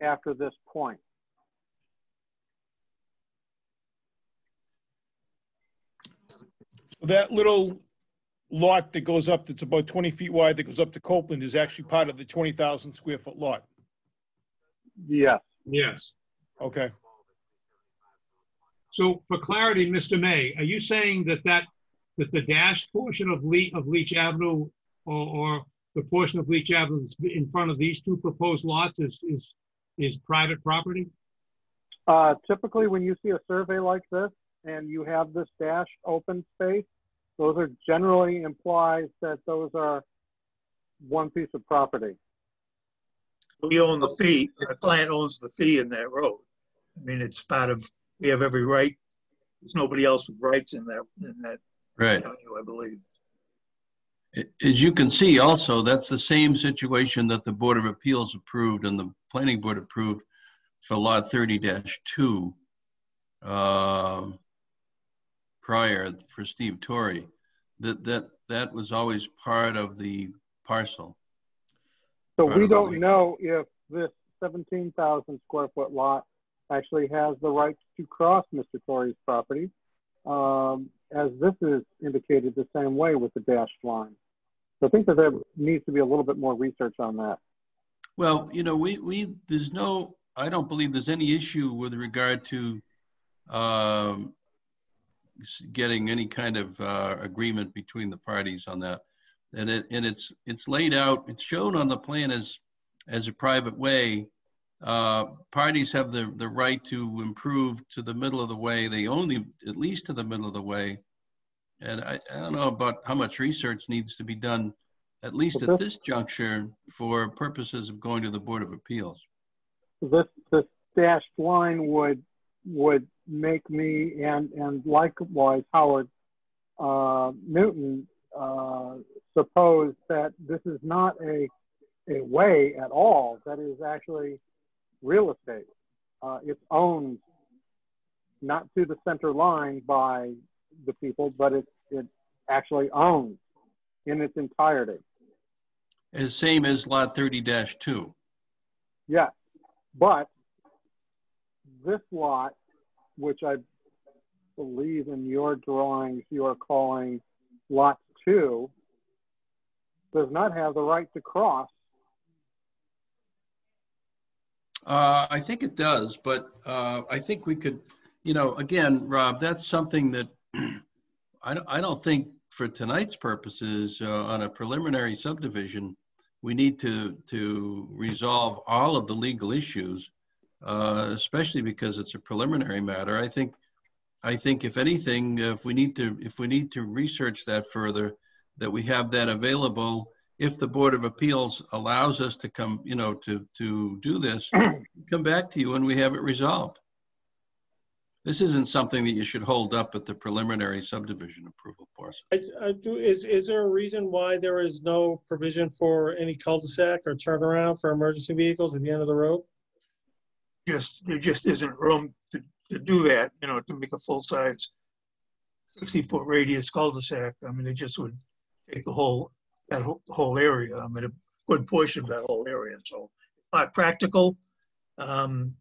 after this point. That little lot that goes up, that's about 20 feet wide, that goes up to Copeland is actually part of the 20,000 square foot lot. Yes. Yes. Okay. So for clarity, Mr. May, are you saying that that, that the dashed portion of Le, of Leach Avenue or, or the portion of Leach Avenue that's in front of these two proposed lots is, is, is private property? Uh, typically, when you see a survey like this and you have this dashed open space, those are generally implies that those are one piece of property. We own the fee, the client owns the fee in that road. I mean, it's part of, we have every right. There's nobody else with rights in that, in that Right. avenue, I believe. As you can see also, that's the same situation that the Board of Appeals approved and the Planning Board approved for Lot 30-2 um, prior for Steve Torrey. That, that, that was always part of the parcel. So we don't lease. know if this 17,000 square foot lot actually has the right to cross Mr. Torrey's property, um, as this is indicated the same way with the dashed line. So I think that there needs to be a little bit more research on that. Well, you know, we, we, there's no, I don't believe there's any issue with regard to um, getting any kind of uh, agreement between the parties on that. And it, and it's, it's laid out, it's shown on the plan as, as a private way. Uh, Parties have the, the right to improve to the middle of the way. They own the, at least to the middle of the way. And I, I don't know about how much research needs to be done, at least at this juncture, for purposes of going to the Board of Appeals. This, this dashed line would, would make me and, and likewise Howard uh, Newton uh, suppose that this is not a, a way at all, that is actually real estate. Uh, it's owned not to the center line by the people, but it's, it's actually owned in its entirety. As same as Lot 30-2. Yes, but this lot, which I believe in your drawings you are calling Lot 2, does not have the right to cross. Uh, I think it does, but uh, I think we could, you know, again, Rob, that's something that (clears throat) I don't, I don't think for tonight's purposes uh, on a preliminary subdivision, we need to to resolve all of the legal issues, uh, especially because it's a preliminary matter. I think, I think if anything, if we need to if we need to research that further, that we have that available if the Board of Appeals allows us to come, you know, to, to do this, (clears throat) come back to you when we have it resolved. This isn't something that you should hold up at the preliminary subdivision approval portion. I, I do, is, is there a reason why there is no provision for any cul-de-sac or turnaround for emergency vehicles at the end of the road? Just, there just isn't room to, to do that, you know, to make a full-size 60-foot radius cul-de-sac. I mean, it just would take the whole, that whole, whole area, I mean, a good portion of that whole area, so not practical. Um,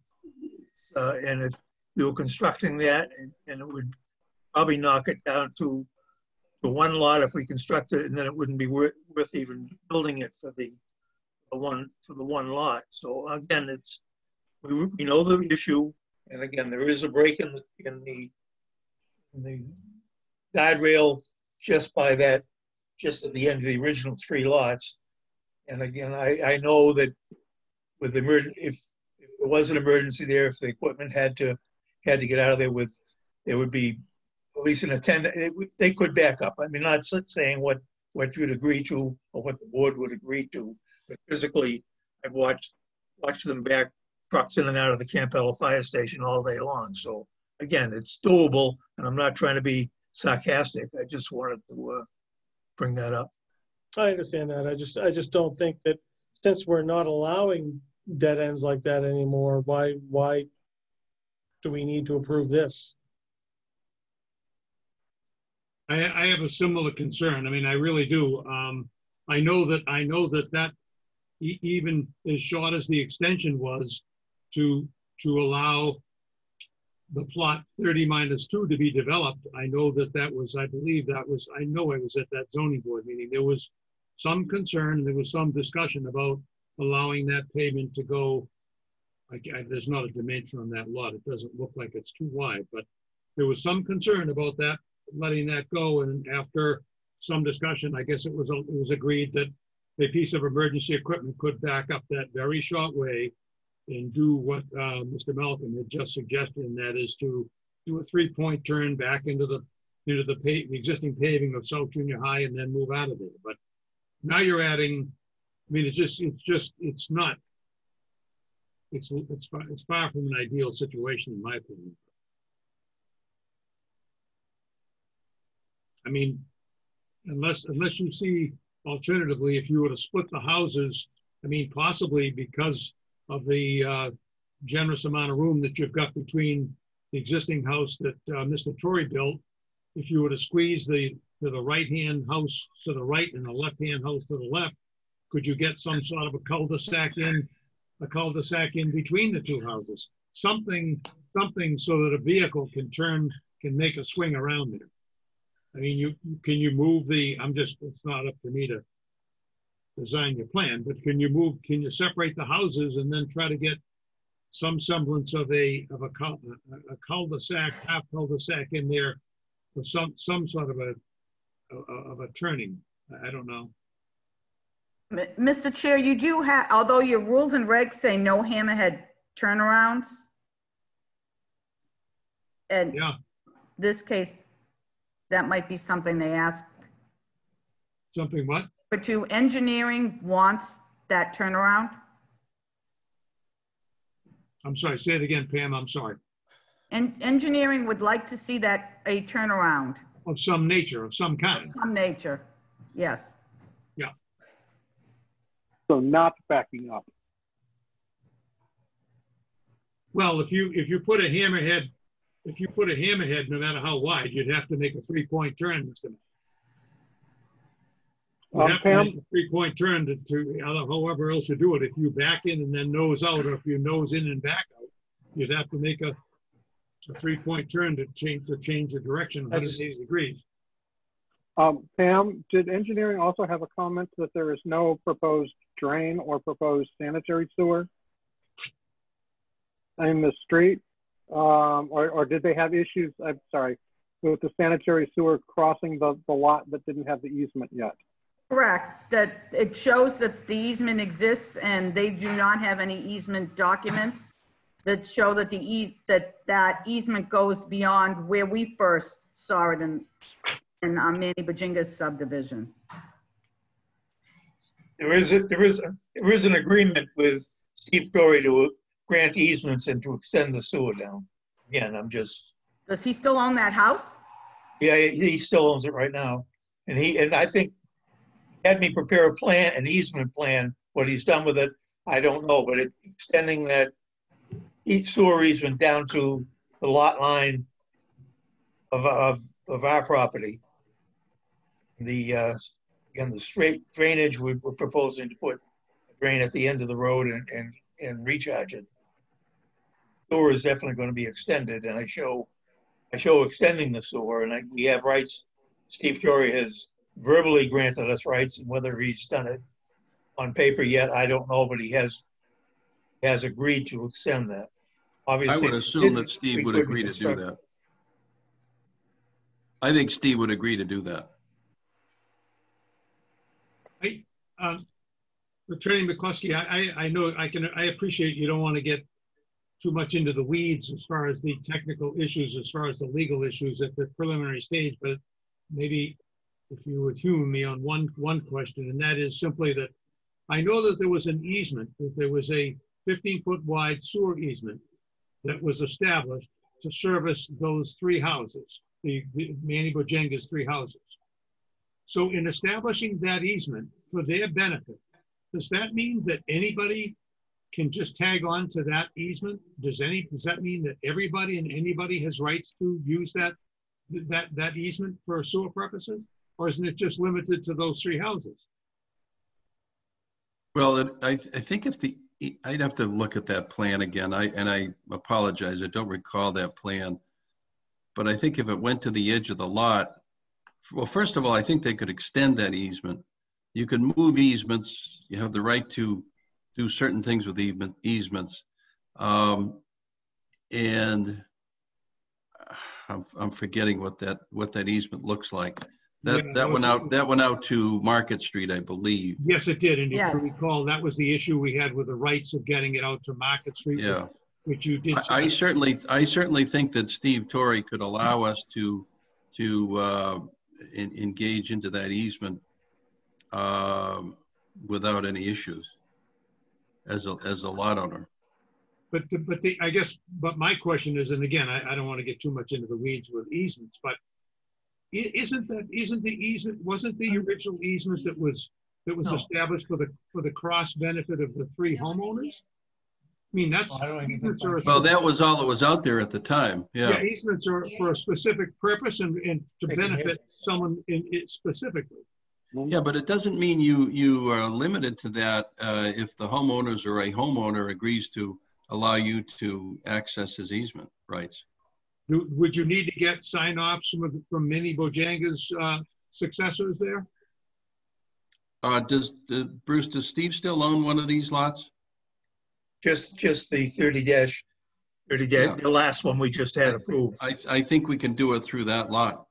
uh, and if we were constructing that, and, and it would probably knock it down to, to one lot if we construct it, and then it wouldn't be worth, worth even building it for the, the one, for the one lot. So again, it's, we, we know the issue, and again, there is a break in the, in the, in the guide rail just by that, just at the end of the original three lots. And again, I, I know that with the if, if there was an emergency there, if the equipment had to, had to get out of there with, there would be at least an attendant, they could back up. I mean, not saying what what you'd agree to or what the board would agree to. But physically, I've watched, watched them back trucks in and out of the Campbell Fire Station all day long. So again, it's doable and I'm not trying to be sarcastic. I just wanted to uh, bring that up. I understand that. I just, I just don't think that since we're not allowing dead ends like that anymore, why, why do we need to approve this? I, I have a similar concern. I mean, I really do. Um, I know that, I know that that, even as short as the extension was, to, to allow the plot 30 minus 2 to be developed, I know that that was, I believe that was, I know I was at that zoning board meeting. There was some concern, there was some discussion about allowing that pavement to go, like, I- there's not a dimension on that lot. It doesn't look like it's too wide, but there was some concern about that, letting that go. And after some discussion, I guess it was, it was agreed that a piece of emergency equipment could back up that very short way and do what uh, Mr. Malcolm had just suggested, and that is to do a three-point turn back into the into the, the existing paving of South Junior High and then move out of there. But now you're adding, I mean, it's just, it's just, it's not, it's it's far, it's far from an ideal situation in my opinion. I mean, unless unless you see alternatively, if you were to split the houses, I mean, possibly because of the uh, generous amount of room that you've got between the existing house that uh, Mr. Torrey built, if you were to squeeze the to the right-hand house to the right and the left-hand house to the left, could you get some sort of a cul-de-sac in, a cul-de-sac in between the two houses? Something, something so that a vehicle can turn, can make a swing around there. I mean, you, can you move the, I'm just, it's not up to me to design your plan, but can you move, can you separate the houses and then try to get some semblance of a, of a cul- a- cul-de-sac, half cul-de-sac in there with some, some sort of a, of a turning? I don't know. M- Mr. Chair, you do have, although your rules and regs say no hammerhead turnarounds. And Yeah, this case, that might be something they ask, something what? But to engineering wants that turnaround? I'm sorry, say it again, Pam, I'm sorry. And engineering would like to see that, a turnaround Of some nature, of some kind. of kind. some nature, yes. Yeah. So not backing up. Well, if you, if you put a hammerhead, if you put a hammerhead, no matter how wide, you'd have to make a three-point turn, Mr. Mayor. Um, have to Pam? make a three-point turn to, to, however else you do it. If you back in and then nose out, or if you nose in and back out, you'd have to make a, a three-point turn to change, to change the direction 180 degrees. Um, Pam, did engineering also have a comment that there is no proposed drain or proposed sanitary sewer in the street? Um, or, or did they have issues, I'm sorry, with the sanitary sewer crossing the, the lot that didn't have the easement yet? Correct, that it shows that the easement exists and they do not have any easement documents that show that the ea, that that easement goes beyond where we first saw it in, in um, Manny Bajinga's subdivision. There is, a- there is, a- there is an agreement with Steve Torrey to grant easements and to extend the sewer down. Again, I'm just, Does he still own that house? yeah, he he still owns it right now. And he, and I think had me prepare a plan, an easement plan. What he's done with it, I don't know, but it's extending that sewer easement down to the lot line of, of, of our property. The, uh, again, the straight drainage, we we're proposing to put a drain at the end of the road and, and, and recharge it. Sewer is definitely going to be extended, and I show, I show extending the sewer, and I, we have rights. Steve Torrey has verbally granted us rights, and whether he's done it on paper yet, I don't know, but he has, has agreed to extend that. Obviously, I Obviously, would assume that Steve would agree to do that. I think Steve would agree to do that. I, um, Attorney McCluskey, I, I, I know, I can, I appreciate you don't want to get too much into the weeds as far as the technical issues, as far as the legal issues at the preliminary stage, but maybe if you would humor me on one, one question, and that is simply that I know that there was an easement, that there was a 15-foot wide sewer easement that was established to service those three houses, the the Manny Bojanga's three houses. So in establishing that easement for their benefit, does that mean that anybody can just tag on to that easement? Does any, does that mean that everybody and anybody has rights to use that, that, that easement for sewer purposes? Or isn't it just limited to those three houses? Well, it- I, I think if the, I'd have to look at that plan again. I, and I apologize, I don't recall that plan. But I think if it went to the edge of the lot, well, first of all, I think they could extend that easement. You can move easements, you have the right to do certain things with easements. Um, And I'm, I'm forgetting what that, what that easement looks like. Yeah, That, that was- went out, that went out to Market Street, I believe. Yes, it did, and if you recall, that was the issue we had with the rights of getting it out to Market Street. Yeah. Which you did. I I certainly, I certainly think that Steve Torrey could allow us to, to uh, en- engage into that easement um, without any issues as a, as a lot owner. But, the- but the, I guess, but my question is, and again, I, I don't want to get too much into the weeds with easements, but i- isn't that, isn't the easement, wasn't the original easement that was, that was No. established for the, for the cross benefit of the three homeowners? I mean, that's. easements are a- Well, that was all that was out there at the time, Yeah, yeah. easements are for a specific purpose and, and to They benefit someone in, it specifically. Yeah, but it doesn't mean you, you are limited to that uh, if the homeowners or a homeowner agrees to allow you to access his easement rights. Do- Would you need to get sign offs from, from Manny Bojanga's uh, successors there? Uh, Does, the- Bruce, does Steve still own one of these lots? Just, just the 30 dash, 30 dash, the last one we just had approved. I, I think we can do it through that lot.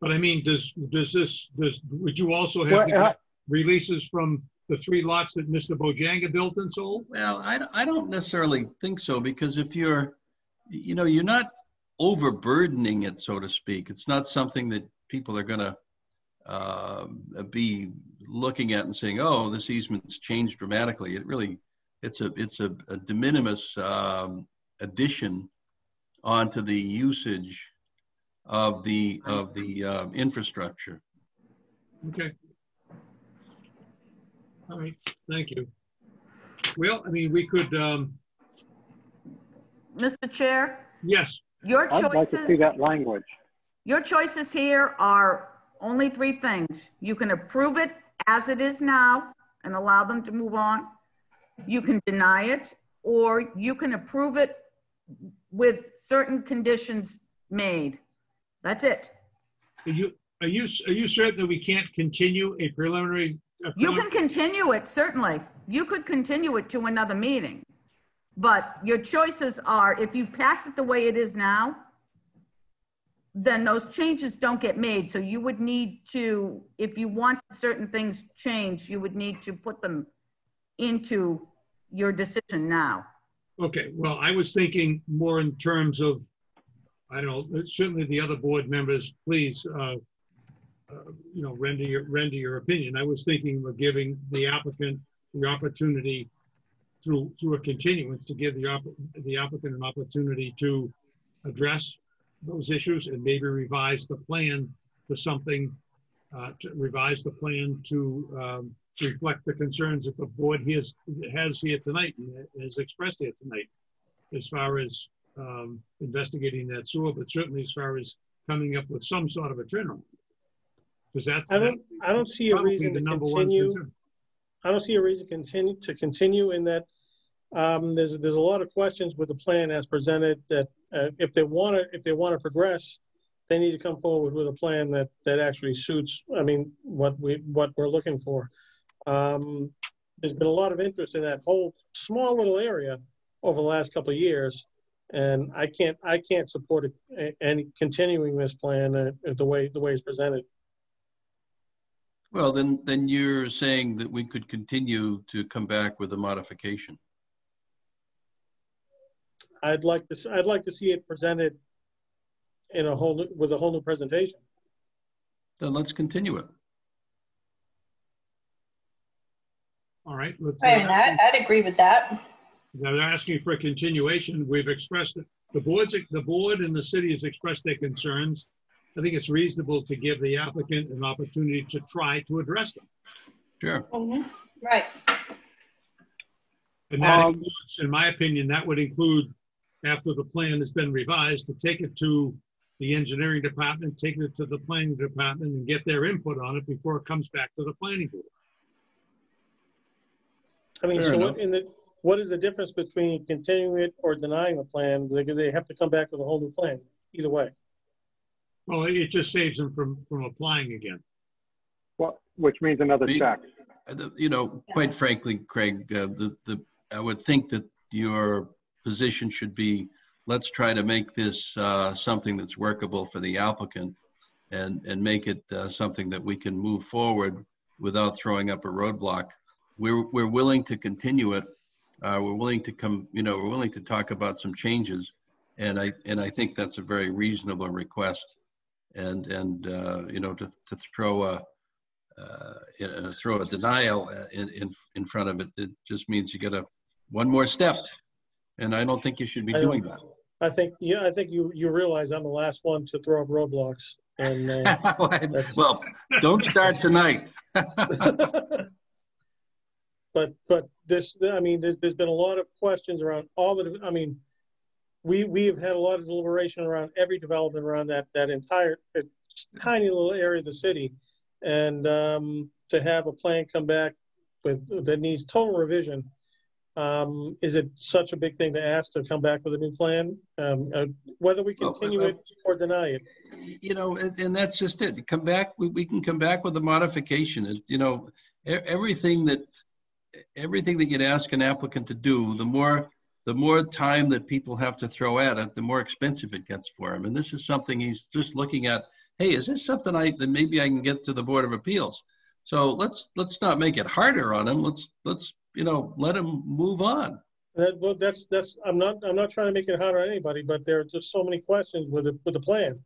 But I mean, does, does this, does, would you also have Well, uh, releases from the three lots that Mr. Bojanga built and sold? Well, I, I don't necessarily think so, because if you're, you know, you're not overburdening it, so to speak. It's not something that people are gonna um, be looking at and saying, oh, this easement's changed dramatically. It really, it's a, it's a a de minimis um, addition onto the usage of the, of the um, infrastructure. Okay. All right, thank you. Well, I mean, we could, um, Mr. Chair, yes, your I'd like to see choices, that language. your choices here are only three things. You can approve it as it is now and allow them to move on. You can deny it, or you can approve it with certain conditions made. That's it. are you, are you, are you certain that we can't continue a preliminary? a You prelim- can continue it, certainly. You could continue it to another meeting. But your choices are, if you pass it the way it is now, then those changes don't get made. So you would need to, if you want certain things changed, you would need to put them into your decision now. Okay, well, I was thinking more in terms of, I don't know, certainly the other board members, please, uh, uh, you know, render your, render your opinion. I was thinking of giving the applicant the opportunity through, through a continuance to give the the applicant an opportunity to address those issues and maybe revise the plan to something, uh, to revise the plan to, um, reflect the concerns that the board has, has here tonight and has expressed here tonight as far as, um, investigating that sewer, but certainly as far as coming up with some sort of a turnaround. Because that's. I don't, I don't see a reason the to number continue. concern. I don't see a reason continue, to continue in that, um, there's, there's a lot of questions with the plan as presented that, uh, if they want to, if they want to progress, they need to come forward with a plan that, that actually suits, I mean, what we, what we're looking for. Um, there's been a lot of interest in that whole small little area over the last couple of years. And I can't, I can't support it, a- any continuing this plan, uh, the way, the way it's presented. Well, then, then you're saying that we could continue to come back with a modification. I'd like to, s- I'd like to see it presented in a whole, new- with a whole new presentation. then let's continue it. All right. let's, Right, uh, I'd, I'd agree with that. They're asking for a continuation. We've expressed, it. the boards, the board and the city has expressed their concerns. I think it's reasonable to give the applicant an opportunity to try to address them. Sure. Mhm. Right. And that Um, includes, in my opinion, that would include, after the plan has been revised, to take it to the engineering department, take it to the planning department and get their input on it before it comes back to the planning board. I mean, Fair so what enough. in the, what is the difference between continuing it or denying the plan? They, they have to come back with a whole new plan, either way. Well, it just saves them from, from applying again. What, which means another Me- check. You know, quite frankly, Craig, uh, the, the, I would think that your position should be, let's try to make this uh, something that's workable for the applicant and, and make it uh, something that we can move forward without throwing up a roadblock. We're, we're willing to continue it. Uh, We're willing to come, you know, we're willing to talk about some changes. And I, and I think that's a very reasonable request. And, and, uh, you know, to, to throw a, uh, you throw a denial uh, in, in, in front of it, it just means you get a, one more step. And I don't think you should be doing that. I think, yeah, I think you, you realize I'm the last one to throw up roadblocks and, uh, (laughs) Well, don't start tonight. (laughs) (laughs) But, but this, I mean, there's, there's been a lot of questions around all the, I mean, we, we have had a lot of deliberation around every development around that, that entire uh, tiny little area of the city. And, um, to have a plan come back with, that needs total revision, um, is it such a big thing to ask to come back with a new plan? Um, uh, whether we Well, continue uh, it or deny it? you know, and, and that's just it. Come back, we, we can come back with a modification. It, you know, everything that, everything that you'd ask an applicant to do, the more, the more time that people have to throw at it, the more expensive it gets for him. And this is something he's just looking at, hey, is this something I, that maybe I can get to the Board of Appeals? So let's, let's not make it harder on him. Let's, let's, you know, let him move on. That, well, that's, that's, I'm not, I'm not trying to make it harder on anybody, but there are just so many questions with the, with the plan. And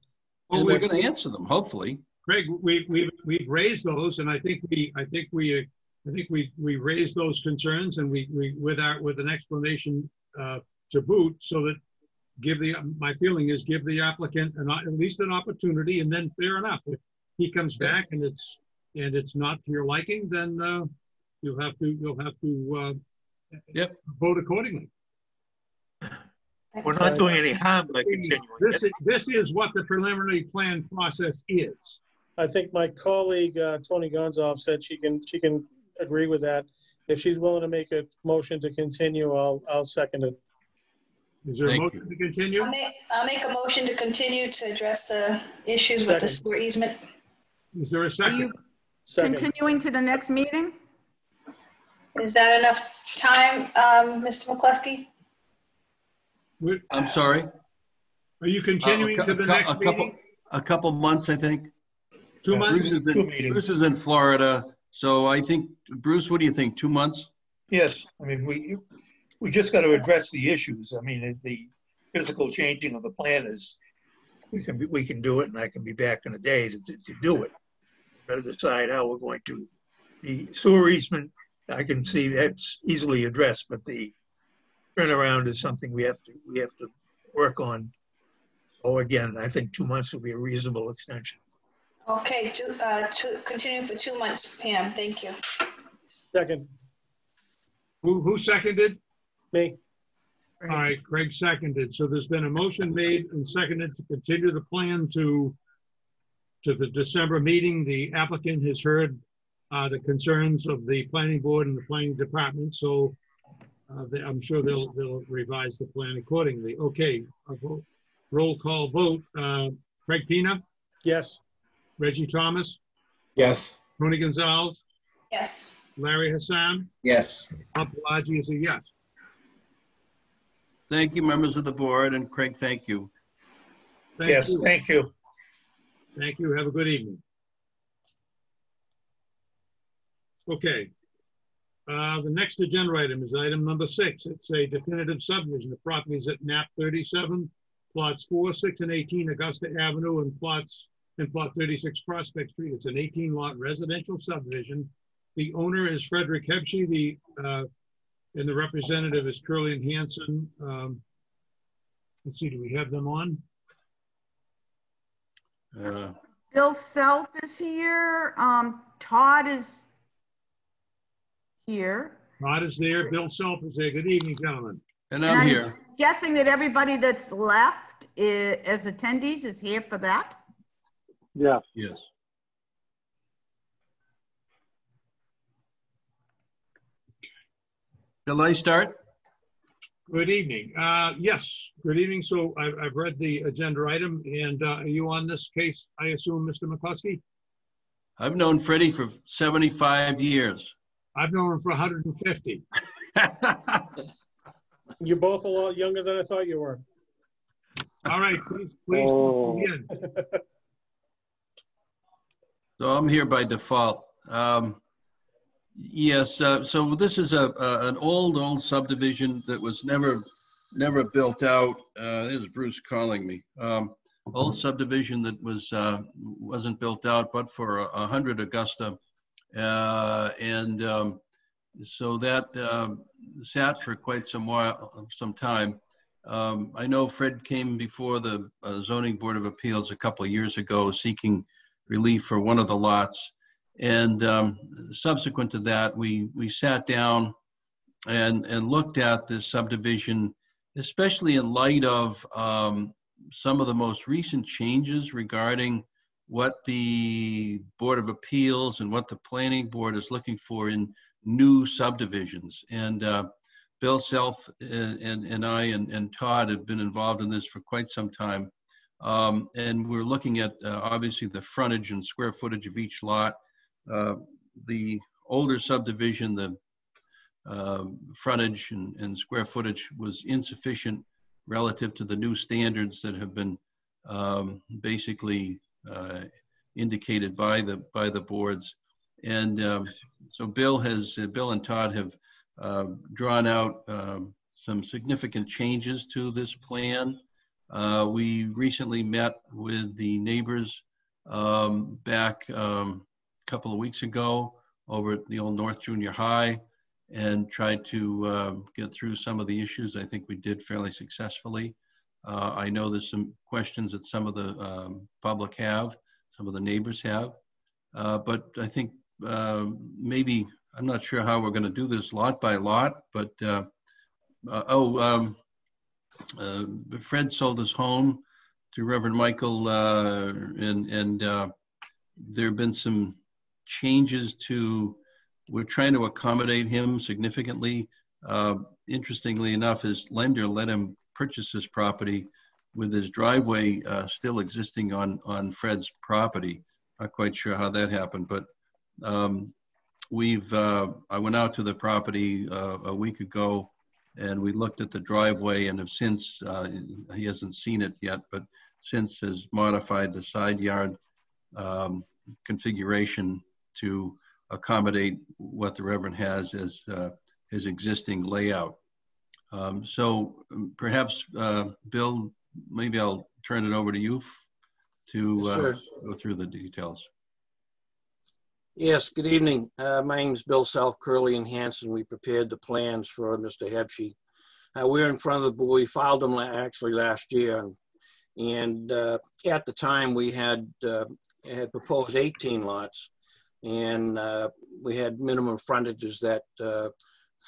Well, we're going to answer them, hopefully. Craig, we, we, we've raised those and I think we, I think we, I think we, we raised those concerns and we, we, with our, with an explanation, to boot so that give the, my feeling is give the applicant an, at least an opportunity and then fair enough. If he comes back and it's, and it's not to your liking, then, uh, you'll have to, you'll have to, uh, Yep. vote accordingly. We're not doing any harm by continuing This it. is, this is what the preliminary plan process is. I think my colleague, uh, Toni Goncalves said she can, she can agree with that. If she's willing to make a motion to continue, I'll, I'll second it. Is there a Thank motion to continue? I'll make, I'll make a motion to continue to address the issues with the Second. sewer easement. Is there a Are second? you Second. continuing to the next meeting? Is that enough time, um, Mr. McCluskey? Would- I'm sorry. Are you Uh, continuing a to the a cou- next a couple- meeting? A couple months, I think. Two Uh, months? Bruce is in, meetings. Bruce is in Florida, so I think, Bruce, what do you think, two months? Yes, I mean, we, we just got to address the issues. I mean, the physical changing of the plan is, we can, be- we can do it and I can be back in a day to, to to do it. To decide how we're going to, the sewer easement, I can see that's easily addressed, but the turnaround is something we have to, we have to work on. Oh, again, I think two months would be a reasonable extension. Okay, to, uh, to continue for two months, Pam, thank you. Second, Who, who seconded? me. All right, Craig seconded. So there's been a motion made and seconded to continue the plan to, to the December meeting. The applicant has heard uh, the concerns of the planning board and the planning department, so uh, they- I'm sure they'll, they'll revise the plan accordingly. Okay, a vote- roll call vote. Uh, Craig Pina, Yes. Reggie Thomas, Yes. Toni Goncalves, Yes. Larry Hassan, Yes. Bob Pelaggi is a yes. Thank you, members of the board, and Craig, thank you. Thank Yes, you. thank you. Thank you. Have a good evening. Okay. Uh, the next agenda item is item number six. It's a definitive subdivision. The property is at map thirty-seven, plots four, six, and eighteen Augusta Avenue, and plots in plot 36 Prospect Street. It's an 18 lot residential subdivision. The owner is Frederick Hebsche, the, uh, and the representative is Curly and Hanson. Um, let's see, do we have them on? Uh, Bill Self is here. Um, Todd is here. Todd is there, Bill Self is there. Good evening, gentlemen. And And I'm here. Guessing that everybody that's left i- as attendees is here for that? Yes. Yes. Shall I start? Good evening. Uh, yes, good evening. So I've, I've read the agenda item and uh, are you on this case, I assume, Mr. McCluskey? I've known Freddie for 75 years. I've known him for 150. (laughs) You're both a lot younger than I thought you were. All right, please, please Oh. (laughs) So I'm here by default. Um, Yes, uh, so this is a, a- an old, old subdivision that was never, never built out. Uh, There's Bruce calling me. Um, Old subdivision that was, uh, wasn't built out but for a 100 Augusta. Uh, And um, so that um, sat for quite some while, some time. Um, I know Fred came before the uh, zoning board of appeals a couple of years ago seeking relief for one of the lots. And um, subsequent to that, we, we sat down and, and looked at this subdivision, especially in light of um, some of the most recent changes regarding what the Board of Appeals and what the Planning Board is looking for in new subdivisions. And uh, Bill Self and, and and I and, and Todd have been involved in this for quite some time. Um, and we're looking at uh, obviously the frontage and square footage of each lot. Uh, the older subdivision, the um, frontage and, and square footage was insufficient relative to the new standards that have been um, basically uh, indicated by the by the boards. And um, so Bill has Bill and Todd have uh, drawn out um, some significant changes to this plan. Uh, we recently met with the neighbors um, back um, a couple of weeks ago over at the old North Junior High and tried to um, get through some of the issues. I think we did fairly successfully. Uh, I know there's some questions that some of the um, public have, some of the neighbors have. Uh, but I think um, maybe, I'm not sure how we're going to do this lot by lot, but uh, uh, oh, um, uh, Fred sold his home to Reverend Michael, uh, and and uh, there have been some changes to. We're trying to accommodate him significantly. Uh, interestingly enough, his lender let him purchase this property with his driveway uh, still existing on on Fred's property. Not quite sure how that happened, but um, we've. Uh, I went out to the property uh, a week ago and we looked at the driveway and have since, uh, he hasn't seen it yet, but since has modified the side yard um, configuration to accommodate what the Reverend has as uh, his existing layout. Um, So um, perhaps, uh, Bill, maybe I'll turn it over to you to uh, go through the details. Yes, good evening. Uh, My is Bill Self, Curly and Hanson. We prepared the plans for Mr. Hebsche. Uh, We're in front of the board, we filed them la- actually last year. and- And uh, at the time, we had, uh, had proposed 18 lots. And uh, we had minimum frontages that uh,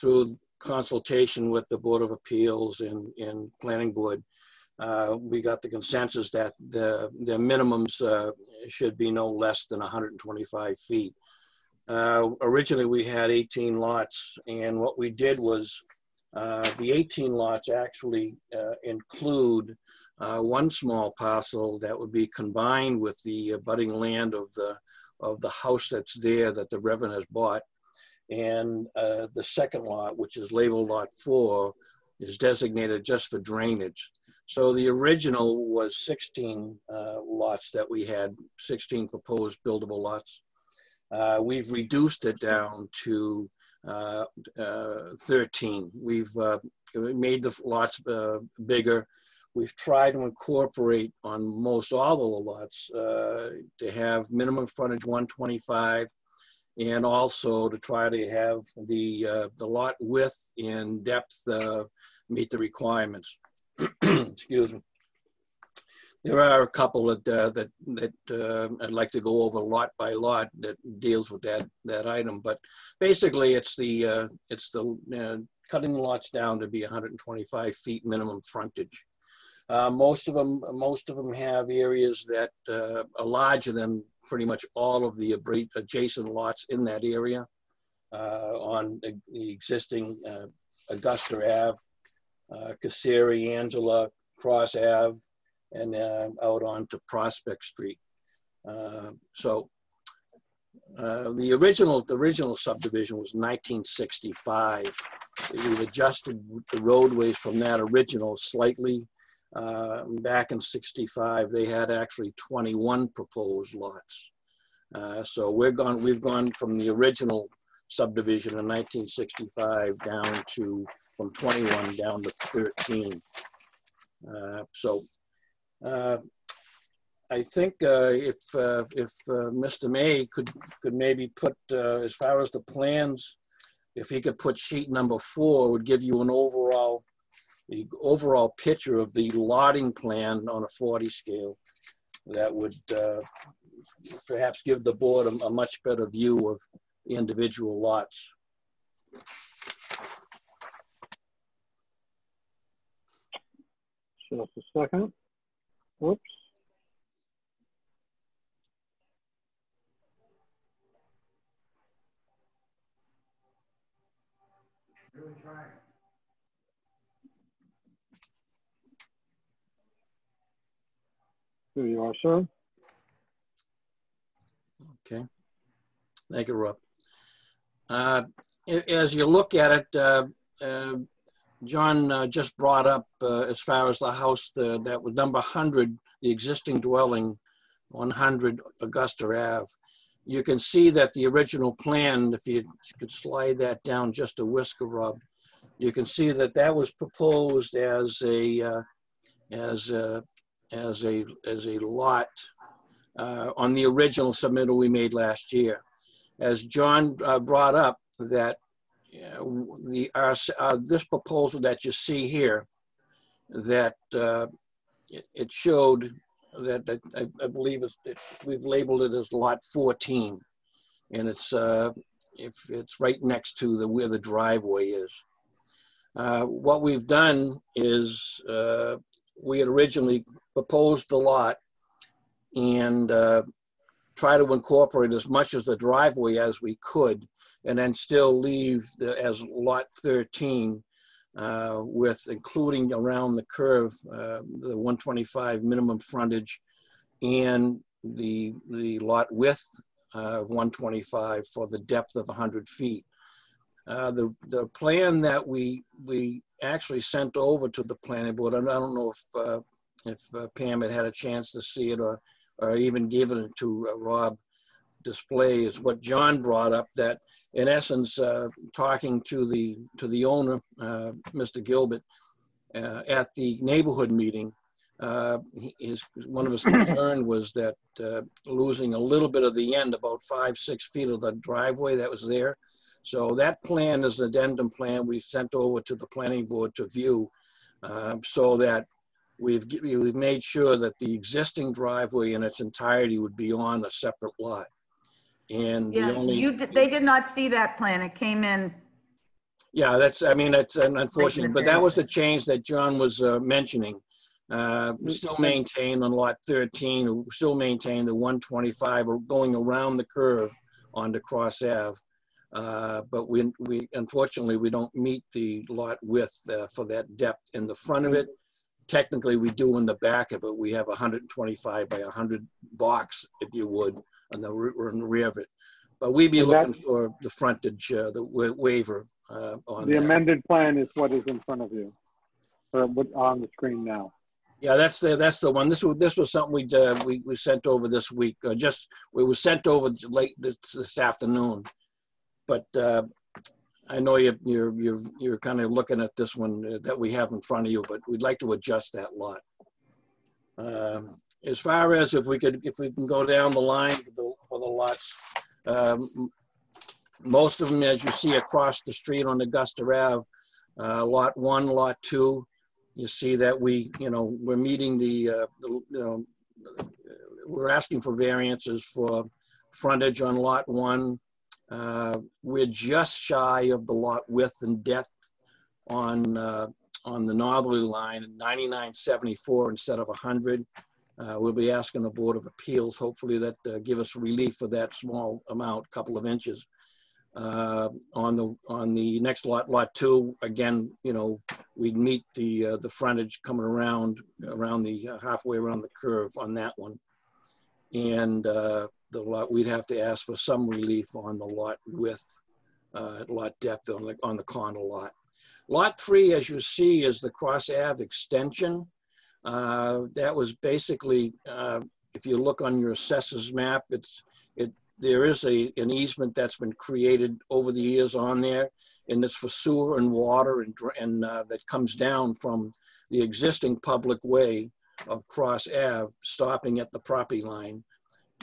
through consultation with the Board of Appeals and, and Planning Board, uh, we got the consensus that the, the minimums uh, should be no less than 125 feet. Uh, Originally, we had 18 lots, and what we did was, uh, the 18 lots actually uh, include uh, one small parcel that would be combined with the abutting land of the, of the house that's there that the Reverend has bought. And uh, the second lot, which is labeled Lot 4, is designated just for drainage. So the original was 16 uh, lots that we had, 16 proposed buildable lots. Uh, We've reduced it down to uh, uh, 13. We've uh, made the lots uh, bigger. we've tried to incorporate on most all the lots to have minimum frontage 125 and also to try to have the, uh, the lot width and depth uh, meet the requirements. (clears throat) Excuse me. There are a couple that, uh, that, that uh, I'd like to go over lot by lot that deals with that, that item. But basically, it's the, uh, it's the uh, cutting the lots down to be 125 feet minimum frontage. Uh, most of them, most of them have areas that uh, are larger than pretty much all of the adjacent lots in that area on the, existing Augusta Ave, uh, Angela, Cross Ave, and uh, out onto Prospect Street. Uh, so uh, the original the original subdivision was 1965. We've adjusted the roadways from that original slightly. Uh, back in 65, they had actually 21 proposed lots. Uh, so we're gone. We've gone from the original subdivision in 1965 down to from 21 down to 13. Uh, so I think uh, if uh, if uh, Mr. May could could maybe put uh, as far as the plans, if he could put sheet number four, would give you an overall the overall picture of the lotting plan on a 40 scale. That would uh, perhaps give the board a, a much better view of individual lots. Just a second. Whoops. Here you are, sir. Okay. Thank you, Rob. Uh, As you look at it, uh, uh, John uh, just brought up uh, as far as the house the- that was number 100, the existing dwelling, 100 Augusta Ave. You can see that the original plan, if you could slide that down just a whisker, Rob, you can see that that was proposed as a, uh, as a, as a, as a lot uh, on the original submittal we made last year. As John uh, brought up, that the our, uh, this proposal that you see here, that uh, it, showed that I, I believe it, we've labeled it as Lot 14, and it's uh, if it's right next to the where the driveway is. Uh, what we've done is uh, we had originally proposed the lot and uh, try to incorporate as much as the driveway as we could, and then still leave the, as lot 13 uh, with including around the curve uh, the 125 minimum frontage and the the lot width of 125 for the depth of 100 feet. Uh, the the plan that we we actually sent over to the planning board, and I don't know if uh, if uh, Pam had had a chance to see it or or even given it to uh, Rob display is what John brought up that in essence uh, talking to the to the owner uh, Mr. Gilbert uh, at the neighborhood meeting uh, his one of his (coughs) concern was that uh, losing a little bit of the end about five six feet of the driveway that was there so that plan is an addendum plan we sent over to the planning board to view uh, so that we've, we've made sure that the existing driveway in its entirety would be on a separate lot. And the Yeah, only, you, did- they did not see that plan. It came in, yeah, that's, I mean, that's an unfortunate, but that was the change that John was uh, mentioning. Uh, Still maintain on lot 13, still maintain the 125 or going around the curve onto Cross Ave. Uh, But we, we, unfortunately, we don't meet the lot width uh, for that depth in the front of it. Technically, we do in the back of it. We have a 125 by 100 box, if you would, on the, re- on the rear of it. But we'd be And looking for the frontage, uh, the wa- waiver uh, on The that. amended plan is what is in front of you, or what on the screen now. Yeah, that's the, that's the one. This was, this was something we, uh, we, we sent over this week, uh, just, we was sent over late this, this afternoon. But, uh, I know you're, you're, you're, you're kind of looking at this one uh, that we have in front of you, but we'd like to adjust that lot. Um, As far as if we could, if we can go down the line for the, for the lots, um, most of them, as you see across the street on Augusta Ave, uh, Lot 1, Lot 2, you see that we, you know, we're meeting the, uh, the, you know, we're asking for variances for frontage on Lot 1. Uh, We're just shy of the lot width and depth on, uh, on the northerly line, 9974 instead of 100. Uh, We'll be asking the Board of Appeals, hopefully that uh, give us relief for that small amount, couple of inches. Uh, On the, on the next lot, Lot 2, again, you know, we'd meet the, uh, the frontage coming around, around the, uh, halfway around the curve on that one. And uh, the lot, we'd have to ask for some relief on the lot width, uh, lot depth on the, on the corner lot. Lot three, as you see, is the Cross Ave extension. Uh, That was basically, uh, if you look on your assessor's map, it's, it, there is a, an easement that's been created over the years on there. And it's for sewer and water and, and uh, that comes down from the existing public way of Cross Ave, stopping at the property line.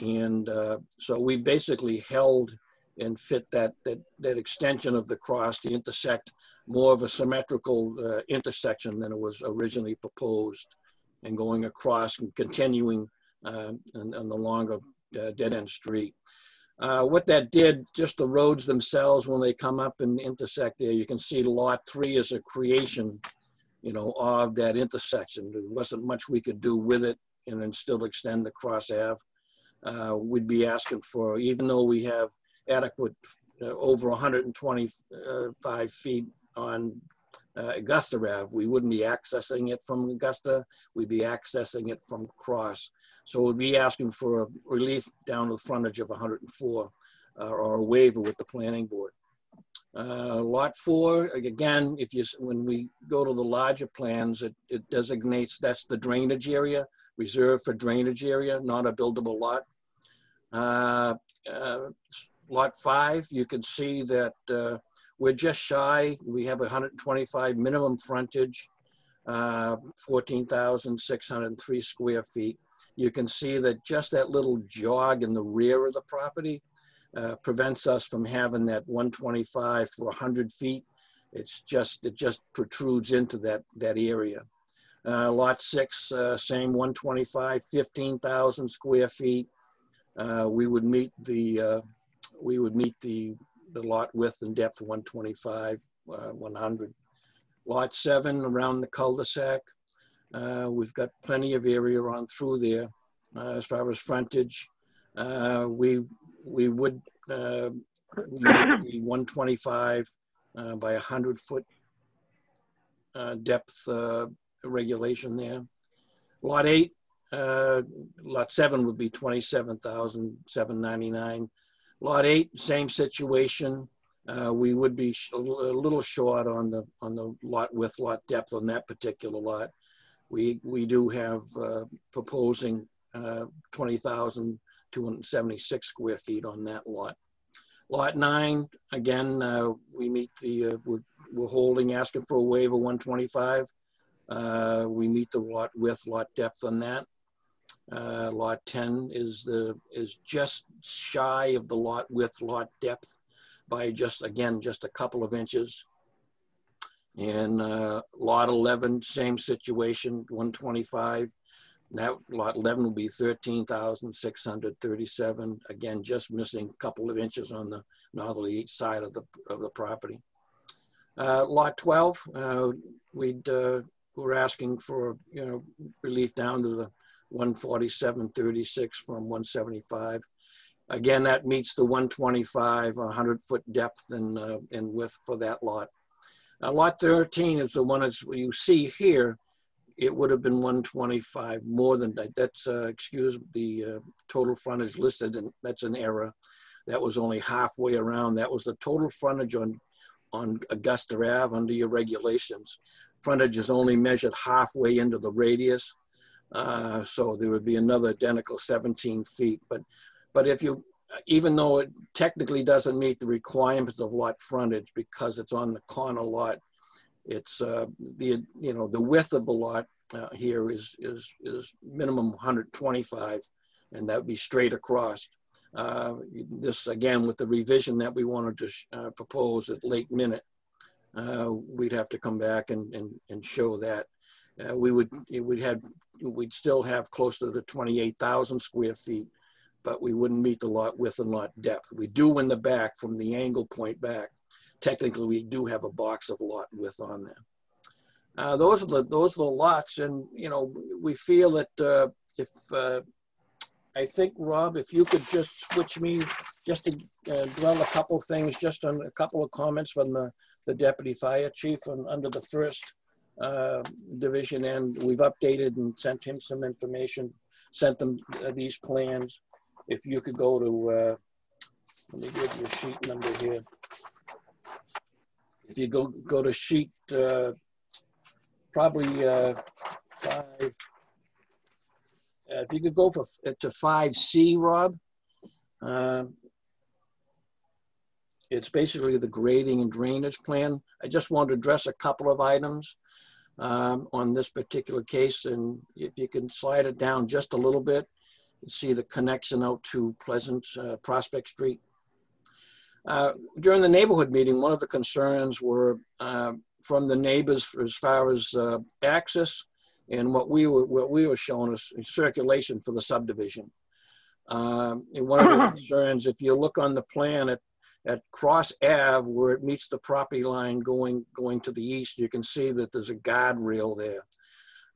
And uh, so we basically held and fit that, that, that extension of the cross to intersect more of a symmetrical uh, intersection than it was originally proposed and going across and continuing uh, on, the longer uh, dead-end street. Uh, What that did, just the roads themselves, when they come up and intersect there, you can see Lot 3 is a creation, you know, of that intersection. There wasn't much we could do with it and then still extend the Cross Ave. Uh, We'd be asking for, even though we have adequate, uh, over 125 feet on uh, Augusta Ave, we wouldn't be accessing it from Augusta, we'd be accessing it from Cross. So we'd be asking for a relief down the frontage of 104 uh, or a waiver with the planning board. Uh, Lot four, again, if you, when we go to the larger plans, it, it designates, that's the drainage area, reserved for drainage area, not a buildable lot. Uh, uh, Lot five, you can see that uh, we're just shy, we have 125 minimum frontage, uh, 14,603 square feet. You can see that just that little jog in the rear of the property uh, prevents us from having that 125 for 100 feet. It's just, it just protrudes into that, that area. Uh, Lot six, uh, same 125, 15,000 square feet. Uh, We would meet the, uh, we would meet the, the lot width and depth 125, uh, 100. Lot seven, around the cul-de-sac. Uh, We've got plenty of area on through there. Uh, As far as frontage, uh, we, we would, uh, the 125 uh, by 100 foot depth regulation there. Lot eight, lot seven would be 27,799. Lot eight, same situation. Uh, We would be a little short on the, on the lot width, lot depth on that particular lot. We, we do have uh, proposing uh, 20,276 square feet on that lot. Lot nine, again, uh, we meet the, uh, we're, we're holding, asking for a waiver 125. Uh, We meet the lot width, lot depth on that. Uh, Lot 10 is the, is just shy of the lot width, lot depth by just, again, just a couple of inches. And uh, Lot 11, same situation, 125. That Lot 11 will be 13,637. Again, just missing a couple of inches on the northerly side of the, of the property. Uh, Lot 12, uh, we'd, uh, we're asking for, you know, relief down to the 147.36 from 175. Again, that meets the 125, 100-foot depth and, uh, and width for that lot. Now, Lot 13 is the one that's, you see here, it would have been 125 more than that. That's, uh, excuse the uh, total frontage listed, and that's an error. That was only halfway around. That was the total frontage on, on Augusta Ave under your regulations. Frontage is only measured halfway into the radius. Uh, so there would be another identical 17 feet. But, but if you, even though it technically doesn't meet the requirements of lot frontage because it's on the corner lot, it's uh, the you know the width of the lot uh, here is is is minimum 125, and that would be straight across. Uh, this again with the revision that we wanted to uh, propose at late minute, uh, we'd have to come back and and, and show that uh, we would we'd had we'd still have close to the 28,000 square feet, but we wouldn't meet the lot width and lot depth. We do in the back from the angle point back. Technically, we do have a box of lot width on there. Uh, those are the those are the lots, and you know we feel that uh, if uh, I think Rob, if you could just switch me just to uh, dwell a couple things, just on a couple of comments from the the deputy fire chief on under the first uh, division and we've updated and sent him some information, sent them uh, these plans. If you could go to, uh, let me give you a sheet number here. If you go go to sheet uh, probably uh, five, if you could go for to five C, Rob. Um, it's basically the grading and drainage plan. I just want to address a couple of items um, on this particular case. And if you can slide it down just a little bit, see the connection out to Pleasant uh, Prospect Street. Uh, during the neighborhood meeting, one of the concerns were uh, from the neighbors as far as uh, access and what we were what we were showing is circulation for the subdivision. Um, and one of the (clears throat) concerns, if you look on the plan at at Cross Ave, where it meets the property line going going to the east, you can see that there's a guardrail there.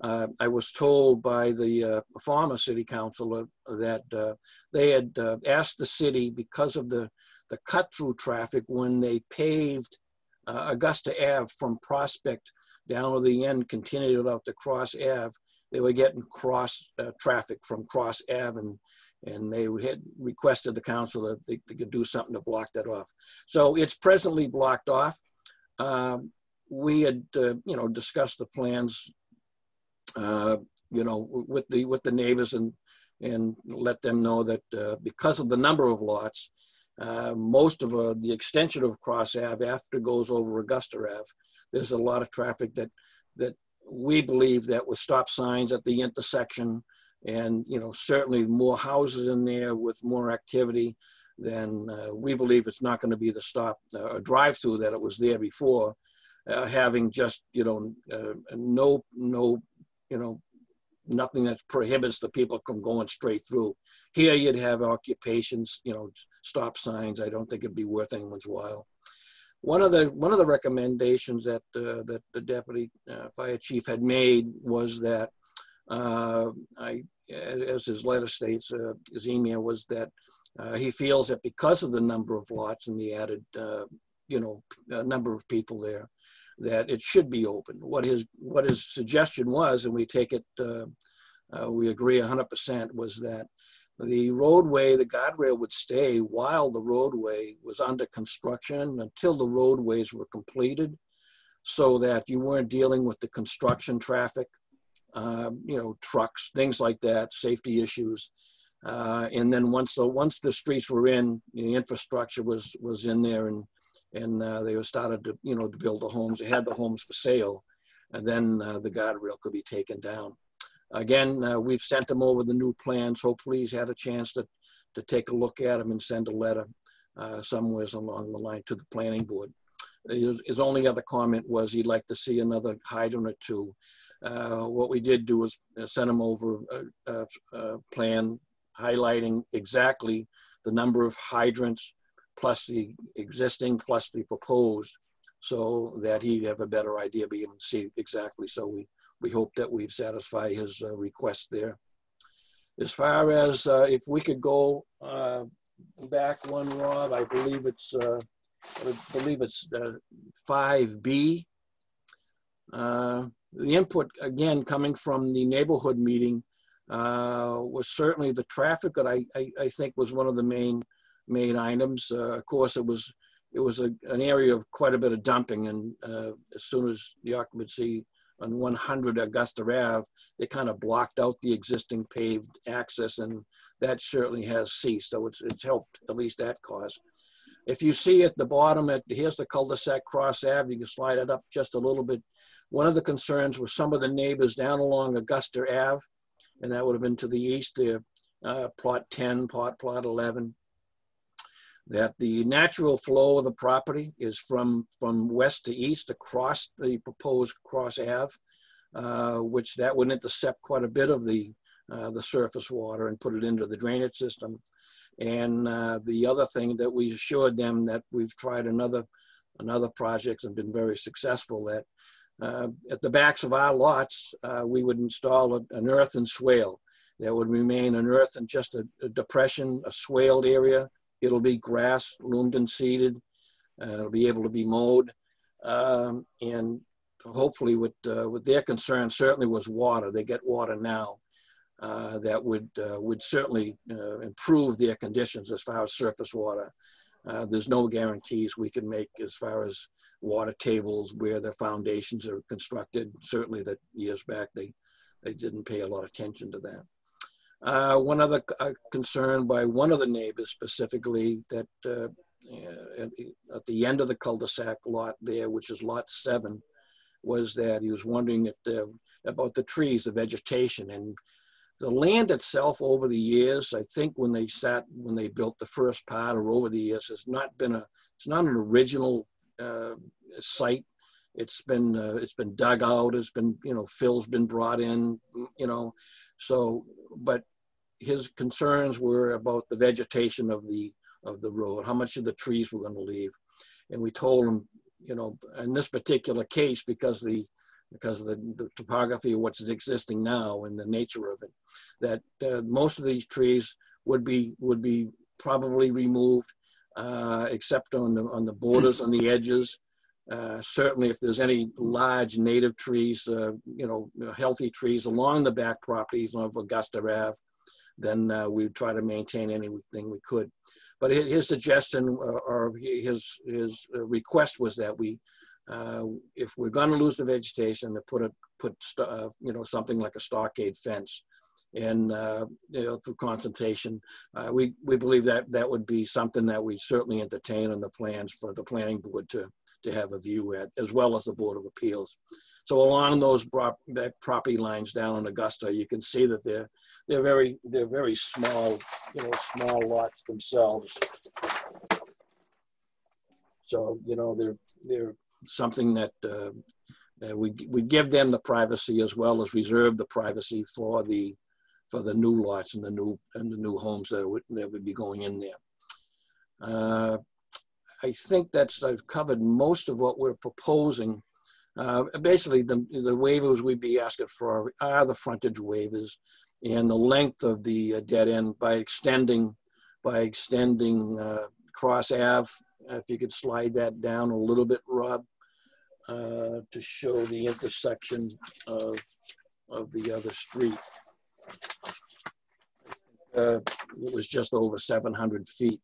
Uh, I was told by the uh, former city councilor that uh, they had uh, asked the city because of the, the cut through traffic when they paved uh, Augusta Ave from Prospect down to the end, continued out to Cross Ave, they were getting cross uh, traffic from Cross Ave and and they had requested the council that they, they, could do something to block that off. So it's presently blocked off. Um, we had, uh, you know, discussed the plans, uh, you know, with the with the neighbors and and let them know that uh, because of the number of lots, uh, most of uh, the extension of Cross Ave after goes over Augusta Ave, there's a lot of traffic that that we believe that with stop signs at the intersection and you know certainly more houses in there with more activity then uh, we believe it's not going to be the stop uh, drive through that it was there before uh, having just you know uh, no no you know nothing that prohibits the people from going straight through. Here you'd have occupations you know stop signs. I don't think it'd be worth anyone's while. One of the one of the recommendations that uh, that the deputy uh, fire chief had made was that I, as his letter states, uh, was that uh, he feels that because of the number of lots and the added, uh, you know, number of people there, that it should be open. What his what his suggestion was, and we take it, uh, uh, we agree 100%, was that the roadway, the guardrail would stay while the roadway was under construction until the roadways were completed, so that you weren't dealing with the construction traffic um, you know, trucks, things like that, safety issues. Uh, and then once the once the streets were in, the infrastructure was was in there, and and uh, they were started to you know to build the homes. They had the homes for sale, and then uh, the guardrail could be taken down. Again, uh, we've sent them over the new plans. Hopefully, he's had a chance to to take a look at them and send a letter uh, somewhere along the line to the planning board. His, his only other comment was he'd like to see another hydrant or two uh, what we did do was uh, send them over a, a, a, plan highlighting exactly the number of hydrants plus the existing plus the proposed so that he'd have a better idea be able to see exactly. So we we hope that we've satisfied his uh, request there. As far as uh, if we could go uh, back one rob i believe it's i believe it's 5b the input, again, coming from the neighborhood meeting, uh, was certainly the traffic that I, I, I, think was one of the main main items. Uh, of course, it was it was a, an area of quite a bit of dumping, and uh, as soon as the occupancy on 100 Augusta Ave, they kind of blocked out the existing paved access, and that certainly has ceased. So it's, it's helped at least that cause. If you see at the bottom, at here's the cul-de-sac Cross Ave, you can slide it up just a little bit. One of the concerns was some of the neighbors down along Augusta Ave, and that would have been to the east there, uh, plot 10, plot, plot 11, that the natural flow of the property is from, from west to east across the proposed Cross Ave, uh, which that would intercept quite a bit of the, uh, the surface water and put it into the drainage system. And uh, the other thing that we assured them that we've tried another, another projects and been very successful that uh, at the backs of our lots, uh, we would install a, an earthen swale. There would remain an earth and just a, a depression, a swaled area. It'll be grass, loomed and seeded. Uh, it'll be able to be mowed. Um, and hopefully with, uh, with their concern certainly was water. They get water now. Uh, that would uh, would certainly uh, improve their conditions as far as surface water. Uh, there's no guarantees we can make as far as water tables where the foundations are constructed. Certainly, that years back they they didn't pay a lot of attention to that. Uh, one other concern by one of the neighbors specifically that at, at the end of the cul-de-sac lot there, which is lot seven, was that he was wondering at, about the trees, the vegetation, and the land itself over the years, I think when they sat, when they built the first part or over the years, has not been a, it's not an original uh, site. It's been, uh, it's been dug out. It's been, you know, fill's been brought in, you know, so, but his concerns were about the vegetation of the, of the road, how much of the trees were going to leave. And we told him, you know, in this particular case, because the, because of the, the, topography of what's existing now and the nature of it, that uh, most of these trees would be would be probably removed, uh, except on the on the borders, on the edges. Uh, certainly, if there's any large native trees, uh, you know, healthy trees along the back properties of Augusta Ave, then uh, we'd try to maintain anything we could. But his suggestion uh, or his his request was that we uh, if we're going to lose the vegetation, to put a put uh, you know something like a stockade fence, and uh, you know through consultation, uh, we we believe that that would be something that we certainly entertain on the plans for the planning board to to have a view at, as well as the board of appeals. So along those property lines down in Augusta, you can see that they're they're very they're very small, you know, small lots themselves. So you know they're they're something that uh, uh, we we give them the privacy as well as reserve the privacy for the for the new lots and the new and the new homes that would that would be going in there. Uh, I think that's I've covered most of what we're proposing. Uh, basically, the the waivers we'd be asking for are the frontage waivers and the length of the uh, dead end by extending by extending uh, Cross Ave. If you could slide that down a little bit, Rob, uh, to show the intersection of, of the other street. Uh, it was just over 700 feet,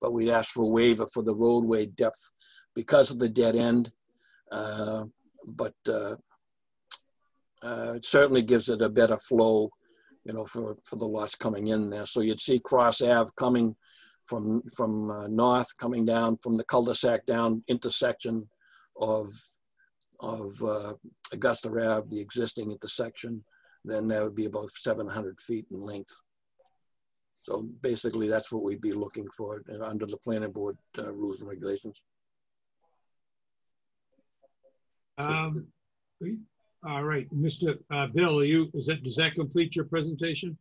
but we asked for a waiver for the roadway depth because of the dead end. Uh, but uh, uh, it certainly gives it a better flow, you know, for, for the lots coming in there. So you'd see Cross Ave coming from from uh, north, coming down from the cul-de-sac down intersection of of uh, Augusta Ave, the existing intersection, then that would be about 700 feet in length. So basically, that's what we'd be looking for under the planning board uh, rules and regulations. Um, all right, Mr. Uh, Bill, are you, is that, does that complete your presentation?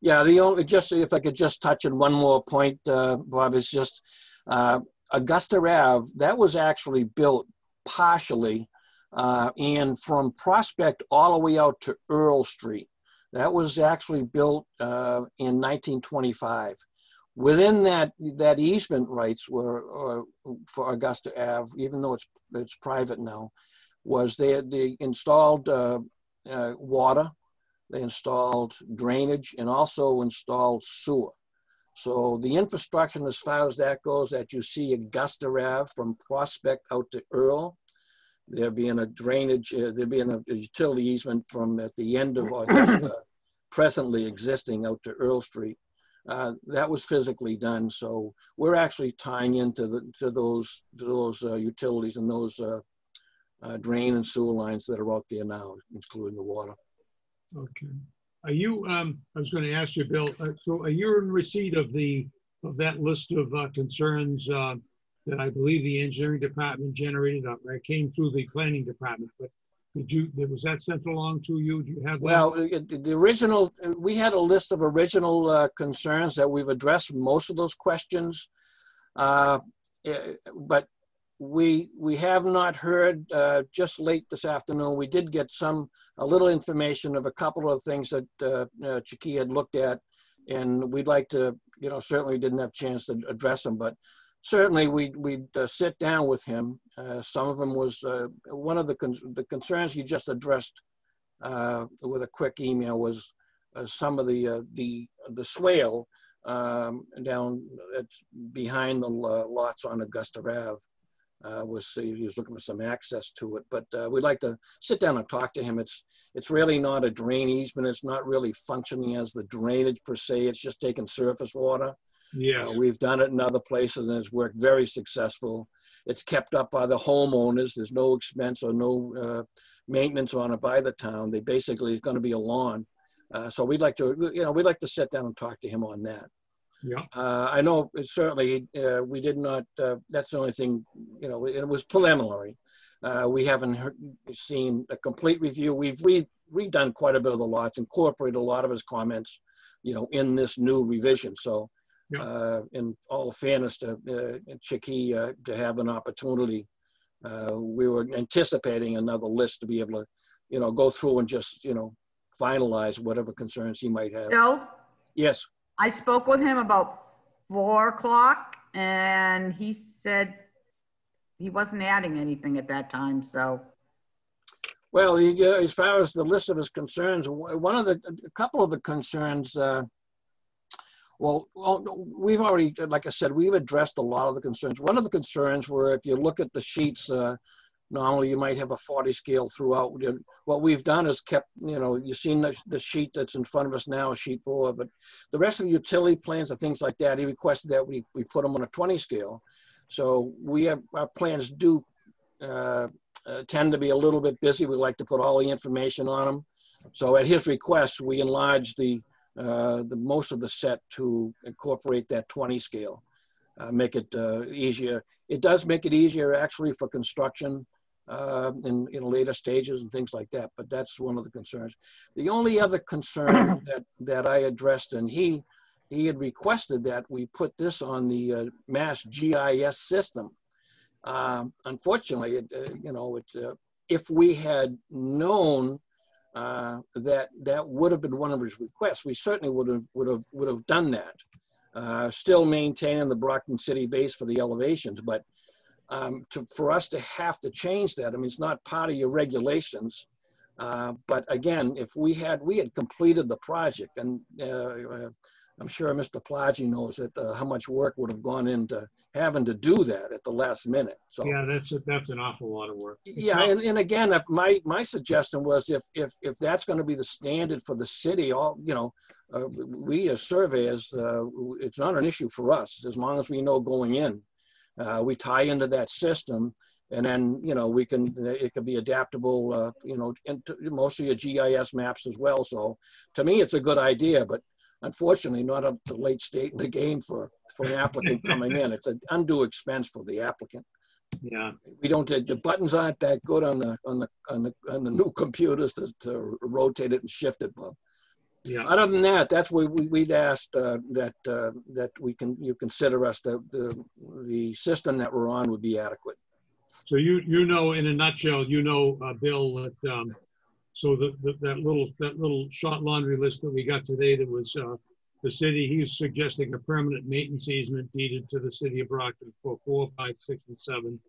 Yeah, the only, just if I could just touch on one more point, uh, Bob, is just uh, Augusta Ave, that was actually built partially uh, and from Prospect all the way out to Earl Street. That was actually built uh, in 1925. Within that, that easement rights were uh, for Augusta Ave, even though it's it's private now, was they they installed uh, uh, water, they installed drainage, and also installed sewer. So the infrastructure, as far as that goes, that you see Augusta Ave from Prospect out to Earl, there being a drainage, uh, there being a, utility easement from at the end of Augusta, presently existing out to Earl Street. uh, that was physically done. So we're actually tying into the to those to those uh, utilities and those uh, uh, drain and sewer lines that are out there now, including the water. Okay. Are you, um, I was going to ask you, Bill, uh, so are you in receipt of the, of that list of uh, concerns uh, that I believe the engineering department generated up? That came through the planning department, but did you, was that sent along to you? Do you have? that? Well, the original, we had a list of original uh, concerns that we've addressed most of those questions. Uh, eh, But we, we have not heard, uh, just late this afternoon, we did get some, a little information of a couple of things that uh, uh, Chiki had looked at. And we'd like to, you know, certainly didn't have a chance to address them, but certainly we'd, we'd uh, sit down with him. Uh, Some of them was, uh, one of the, con- the concerns he just addressed uh, with a quick email was uh, some of the, uh, the, the swale um, down, behind the lots on Augusta Ave. Was, he was looking for some access to it, but we'd like to sit down and talk to him. It's, it's really not a drain easement. It's not really functioning as the drainage per se. It's just taking surface water. Yes. Uh, We've done it in other places and it's worked very successful. It's kept up by the homeowners. There's no expense or no uh, maintenance on it by the town. They basically, it's going to be a lawn. Uh, So we'd like to, you know, we'd like to sit down and talk to him on that. Yeah. Uh, I know it certainly, uh, we did not, uh, that's the only thing, you know, it was preliminary. Uh, We haven't heard- seen a complete review. We've re- redone quite a bit of the lots, incorporated a lot of his comments, you know, in this new revision. So uh, in all fairness to uh, Chiki, uh, to have an opportunity, uh, we were anticipating another list to be able to, you know, go through and just, you know, finalize whatever concerns he might have. Bill, Yes. I spoke with him about four o'clock and he said he wasn't adding anything at that time, so. Well, he, uh, as far as the list of his concerns, one of the, a couple of the concerns, uh, well, well, we've already, like I said, we've addressed a lot of the concerns. One of the concerns were if you look at the sheets, uh, normally you might have a 40 scale throughout. What we've done is kept, you know, you've seen the, the sheet that's in front of us now, sheet four, but the rest of the utility plans and things like that, he requested that we, we put them on a 20 scale. So we have, our plans do uh, uh, tend to be a little bit busy. We like to put all the information on them. So at his request, we enlarged the, uh, the most of the set to incorporate that 20 scale, uh, make it uh, easier. It does make it easier actually for construction uh, in, in later stages and things like that, but that's one of the concerns. The only other concern (clears throat) that, that I addressed, and he, he had requested that we put this on the uh, Mass GIS system. Um, unfortunately, it, uh, you know, it, uh, if we had known uh, that that would have been one of his requests, we certainly would have would have would have done that. Uh, still maintaining the Brockton City base for the elevations, but um, to, for us to have to change that, I mean, it's not part of your regulations. Uh, but again, if we had we had completed the project, and uh, I'm sure Mr. Pelaggi knows that uh, how much work would have gone into having to do that at the last minute. So Yeah, that's, a- that's an awful lot of work. It's yeah, and, and again, if my, my suggestion was if, if, if that's gonna be the standard for the city, all, you know, uh, we as surveyors, uh, it's not an issue for us, as long as we know going in. Uh, we tie into that system and then, you know, we can, it could be adaptable, uh, you know, into most of your GIS maps as well. So to me, it's a good idea, but unfortunately not up to late state in the game for, for an applicant coming in. It's an undue expense for the applicant Yeah. we don't the buttons aren't that good on the on the on the on the new computers to, to rotate it and shift it bob Yeah. other than that that's where we, we'd asked uh, that uh, that we can you consider us the, the the system that we're on would be adequate So you, you know, in a nutshell, you know, uh, Bill, that, um, so the, the- that little, that little short laundry list that we got today that was, uh, the city, he's suggesting a permanent maintenance easement deeded to the city of Brockton for four, five, six, and seven.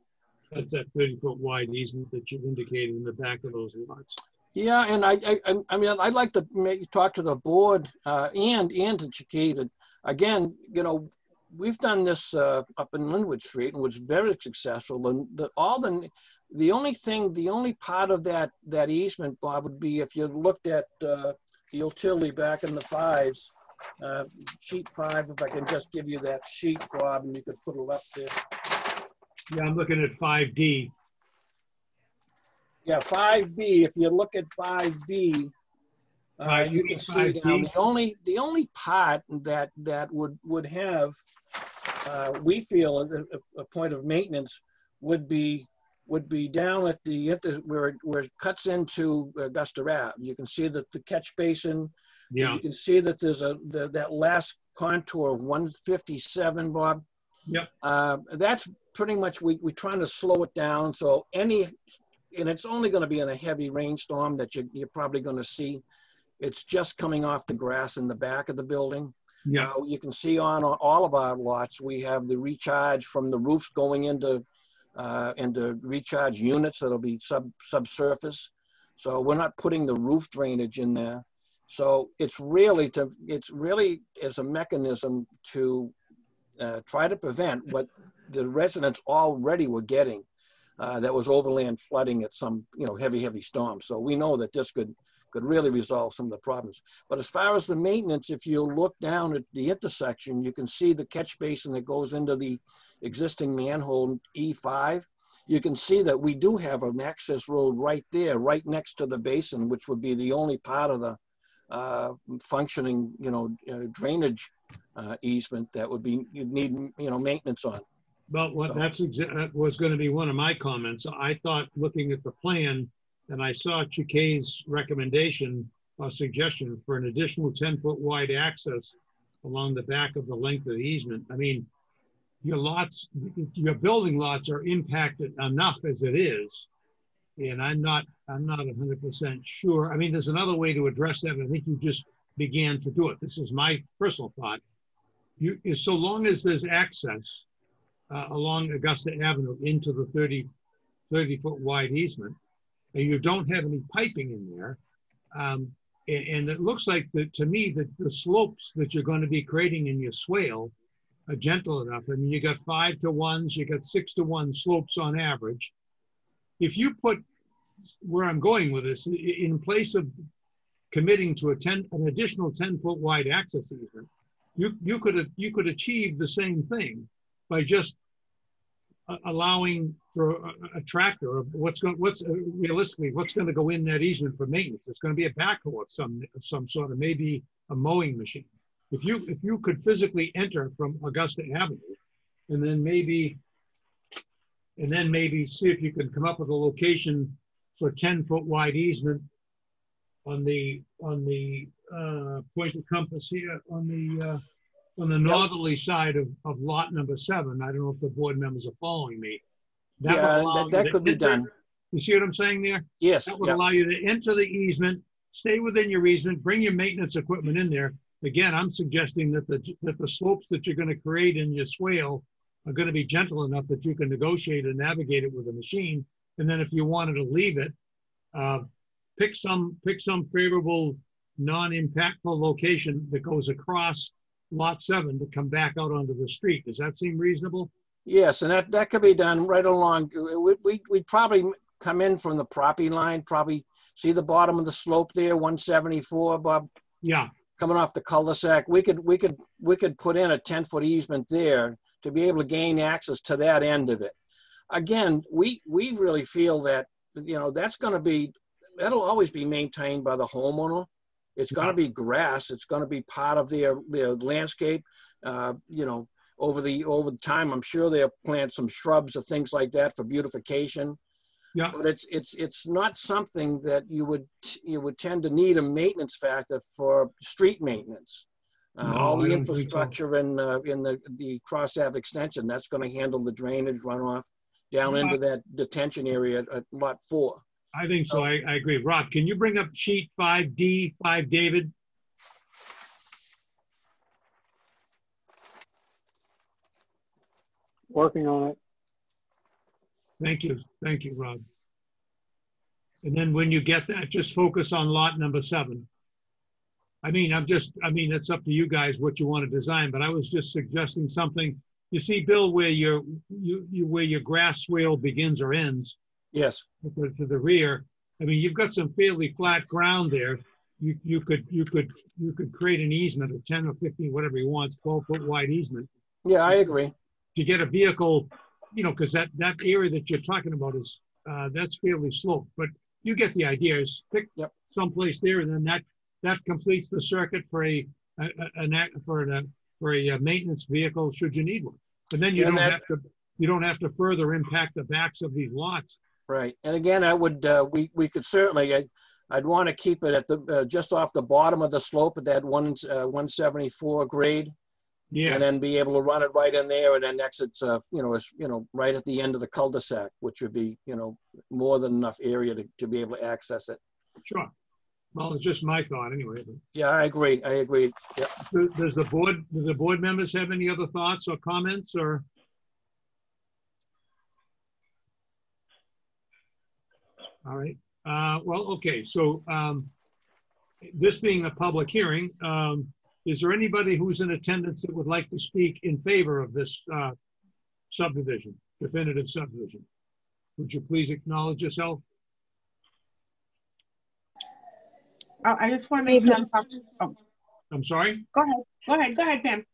That's that thirty foot wide easement that you indicated in the back of those lots. yeah and i i, I- I mean i'd like to make, talk to the board uh, and and to chiquita again you know we've done this uh, up in Linwood Street and was very successful. And the, all the, the only thing, the only part of that that easement, Bob, would be if you looked at uh, the utility back in the fives. Uh, Sheet five, if I can just give you that sheet, Bob, and you could put it up there. Yeah, I'm looking at 5D. Yeah, five B, if you look at five B, uh, you can see down, the only, the only part that, that would, would have, uh, we feel a, a, point of maintenance would be, would be down at the, where, it- where it cuts into Augusta Ave. You can see that the catch basin, Yeah. you can see that there's a, the- that last contour of one fifty-seven, Bob. Yep. Uh, that's pretty much, we, we're trying to slow it down, so any, and it's only gonna be in a heavy rainstorm that you, you're probably gonna see. It's just coming off the grass in the back of the building. Yeah. Uh, You can see on on all of our lots, we have the recharge from the roofs going into, uh, into recharge units that'll be sub, subsurface. So we're not putting the roof drainage in there. So it's really to, it's really as a mechanism to uh, try to prevent what the residents already were getting. Uh, that was overland flooding at some, you know, heavy, heavy storms. So we know that this could, could really resolve some of the problems. But as far as the maintenance, if you look down at the intersection, you can see the catch basin that goes into the existing manhole E5. You can see that we do have an access road right there, right next to the basin, which would be the only part of the uh, functioning, you know, uh, drainage uh, easement that would be, you'd need, you know, maintenance on. Well, what, that's, exa- that was gonna be one of my comments. I thought, looking at the plan, and I saw Chikay's recommendation or suggestion for an additional ten-foot wide access along the back of the length of the easement. I mean, your lots, your building lots are impacted enough as it is. And I'm not, I'm not hundred percent sure. I mean, there's another way to address that. I think you just began to do it. This is my personal thought. You, so long as there's access uh, along Augusta Avenue into the 30, 30 foot wide easement, and you don't have any piping in there, um, and, and it looks like that to me that the slopes that you're going to be creating in your swale are gentle enough. I mean, you got five to ones, you got six to one slopes on average. If you put where I'm going with this, in place of committing to a 10, an additional 10 foot wide access easement, you, you could, you could achieve the same thing by just allowing for a, tractor of what's going, what's uh, realistically, what's going to go in that easement for maintenance. It's going to be a backhoe of some, of some sort, or maybe a mowing machine. If you, if you could physically enter from Augusta Avenue and then maybe, and then maybe see if you can come up with a location for 10 foot wide easement on the, on the, uh, point of compass here on the, uh, on the northerly side of, of lot number seven. I don't know if the board members are following me. That would Yeah, allow that- you that to could be enter- done. You see what I'm saying there? Yes, That would yeah. allow you to enter the easement, stay within your easement, bring your maintenance equipment in there. Again, I'm suggesting that the, that the slopes that you're gonna create in your swale are gonna be gentle enough that you can negotiate and navigate it with a machine. And then if you wanted to leave it, uh, pick some, pick some favorable, non-impactful location that goes across lot seven to come back out onto the street. Does that seem reasonable? Yes, and that, that could be done right along, we, we, we'd probably come in from the property line, probably see the bottom of the slope there, one seventy-four, Bob? Yeah. Coming off the cul-de-sac, we could, we could, we could put in a ten-foot easement there to be able to gain access to that end of it. Again, we, we really feel that, you know, that's gonna be, that'll always be maintained by the homeowner. It's gonna be grass, it's gonna be part of their, their landscape, uh, you know, over the, over the time, I'm sure they'll plant some shrubs or things like that for beautification. Yeah. But it's, it's, it's not something that you would, you would tend to need a maintenance factor for street maintenance. Uh, No, all the don't so. infrastructure in, uh, in the, the Cross Ave extension, that's gonna handle the drainage runoff down Yeah. into that detention area at lot four. I think so. I, I agree. Rob, can you bring up sheet five D, five David? Working on it. Thank you. Thank you, Rob. And then when you get that, just focus on lot number seven. I mean, I'm just, I mean, it's up to you guys what you want to design, but I was just suggesting something. You see, Bill, where your, you, you, where your grass swale begins or ends? Yes. To the- rear. I mean, you've got some fairly flat ground there. you, you could, you could, you could create an easement of 10 or 15, whatever you want, 12 foot wide easement. Yeah, I agree. To get a vehicle, you know, because that, that area that you're talking about is, uh, that's fairly sloped, but you get the idea, is pick someplace there and then that, that completes the circuit for a, a, a- for a, for a uh, maintenance vehicle, should you need one. And then you And don't that- have to, you don't have to further impact the backs of these lots. Right. And again, I would, uh, we, we could certainly, I, I'd want to keep it at the, uh, just off the bottom of the slope at that one, uh, 174 grade. Yeah. And then be able to run it right in there and then exit, uh, you know, is, you know, right at the end of the cul-de-sac, which would be, you know, more than enough area to, to be able to access it. Sure. Well, it's just my thought anyway. Yeah, I agree. I agree. Yeah. Does the board, does the board members have any other thoughts or comments or? All right, uh, well, okay, so, um, this being a public hearing, um, is there anybody who's in attendance that would like to speak in favor of this, uh, subdivision, definitive subdivision? Would you please acknowledge yourself? Oh, I just want to make sure I'm. Oh, I'm sorry? go ahead. Go ahead. Go ahead, Pam.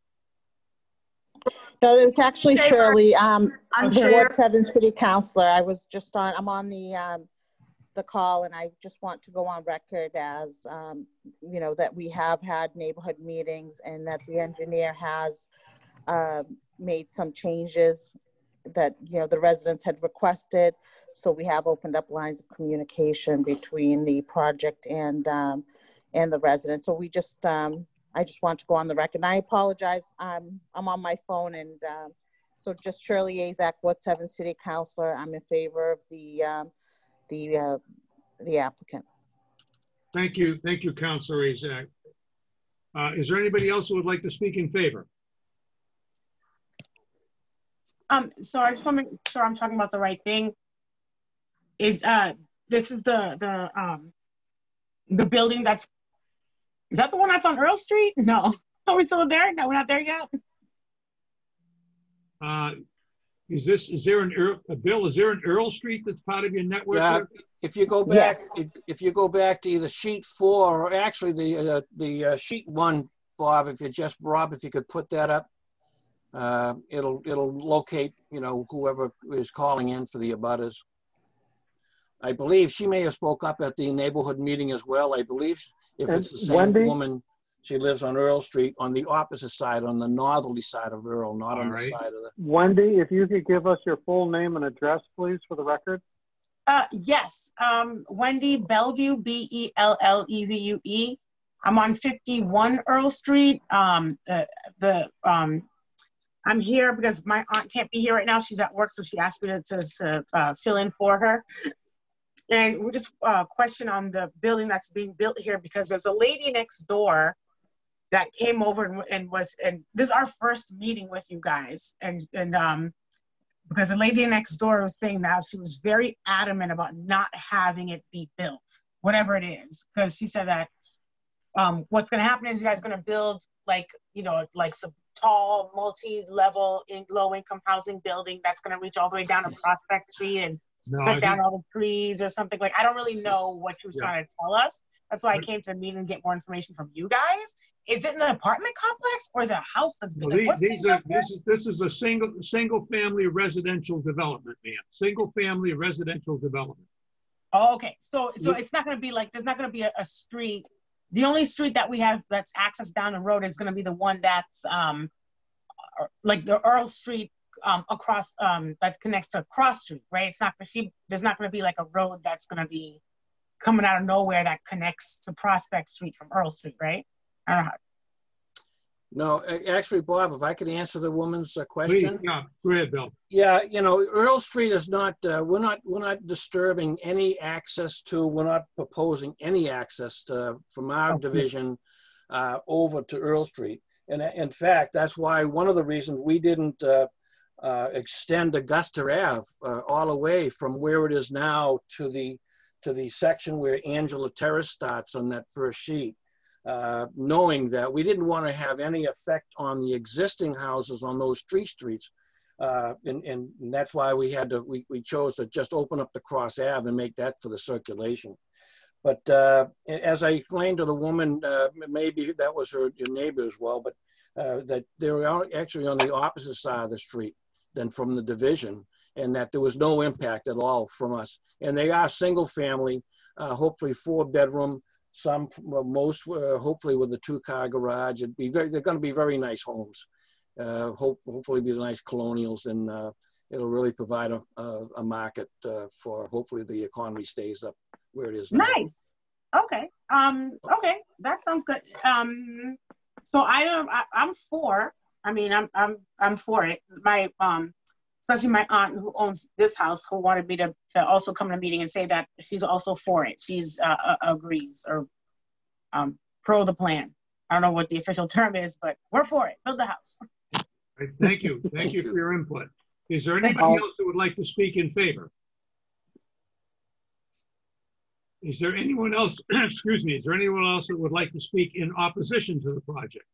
No, it was actually Shirley, um, I'm the Chair. Ward Seven City Councilor. I was just on, I'm on the, um, the call and I just want to go on record as, um, you know, that we have had neighborhood meetings and that the engineer has, um, made some changes that, you know, the residents had requested. So we have opened up lines of communication between the project and, um, and the residents. So we just, um, I just want to go on the record. And I apologize. I'm, I'm on my phone and, um, so just Shirley Asack, Ward Seven City Councilor. I'm in favor of the, um, the, uh, the applicant. Thank you, thank you, Counselor Asack. Uh, is there anybody else who would like to speak in favor? Um, so I just want to make sure I'm talking about the right thing. Is uh, this is the the um, the building that's is that the one that's on Earl Street? No, (laughs) are we still there? No, we're not there yet. Uh, is this, is there an Earl, uh, Bill, is there an Earl Street that's part of your network? Yeah, there? if you go back, if, if you go back to either sheet four or actually the, uh, the uh, sheet one, Bob, if you just, Rob, if you could put that up, uh, it'll, it'll locate, you know, whoever is calling in for the abutters. I believe she may have spoke up at the neighborhood meeting as well. I believe if And it's the same Wendy? woman, she lives on Earl Street on the opposite side, on the northerly side of Earl, not on the Alright. side of the. Wendy, if you could give us your full name and address, please, for the record. Uh, yes, um, Wendy Bellevue, B E L L E V U E. I'm on 51 Earl Street. Um, the, the, um, I'm here because my aunt can't be here right now. She's at work, so she asked me to, to, to uh, fill in for her. And we just uh, question on the building that's being built here because there's a lady next door that came over and, and was, and this is our first meeting with you guys. And, and, um, because the lady next door was saying that she was very adamant about not having it be built, whatever it is, because she said that um, what's going to happen is you guys going to build like you know like some tall, multi-level, in low-income housing building that's going to reach all the way down to Prospect Street and No, cut down all the trees or something like. I don't really know what she was Yeah. trying to tell us. That's why I came to the meeting and get more information from you guys. Is it an apartment complex or is it a house that's Well, like, these, these are, this is, this is a single, single family residential development, ma'am. Single family residential development. Oh, okay. So so Yeah. it's not going to be like there's not going to be a, a street. The only street that we have that's access down the road is going to be the one that's um uh, like the Earl Street um across um that connects to Cross Street, right? It's not she there's not going to be like a road that's going to be coming out of nowhere that connects to Prospect Street from Earl Street, right? I. No, actually, Bob, if I could answer the woman's uh, Please, question. yeah, go ahead, Bill. Yeah, you know, Earl Street is not, uh, we're not, we're not disturbing any access to, we're not proposing any access to, from our division uh, over to Earl Street. And uh, in fact, that's why, one of the reasons we didn't uh, uh, extend Augusta Ave uh, all the way from where it is now to the, to the section where Angela Terrace starts on that first sheet. Uh, knowing that we didn't want to have any effect on the existing houses on those street streets. Uh, and, and that's why we had to, we, we chose to just open up the Cross Ave and make that for the circulation. But uh, as I explained to the woman, uh, maybe that was her your neighbor as well, but uh, that they were actually on the opposite side of the street than from the division, and that there was no impact at all from us. And they are single family, uh, hopefully four bedroom, some well, most uh, hopefully with a two car garage. It'd be very they're going to be very nice homes. Uh, hope, hopefully be nice colonials and uh, it'll really provide a, a, a market uh, for hopefully the economy stays up where it is now. Nice. Okay. Um. Okay. That sounds good. Um. So I am. I'm for. I mean, I'm. I'm. I'm for it. My um. Especially my aunt who owns this house, who wanted me to, to also come to a meeting and say that she's also for it. She's uh, uh, agrees or um pro the plan. I don't know what the official term is, but we're for it. Build the house. Right, Thank you. (laughs) Thank you for your input. Is there anybody else who would like to speak in favor? Is there anyone else, (clears throat) excuse me, is there anyone else that would like to speak in opposition to the project?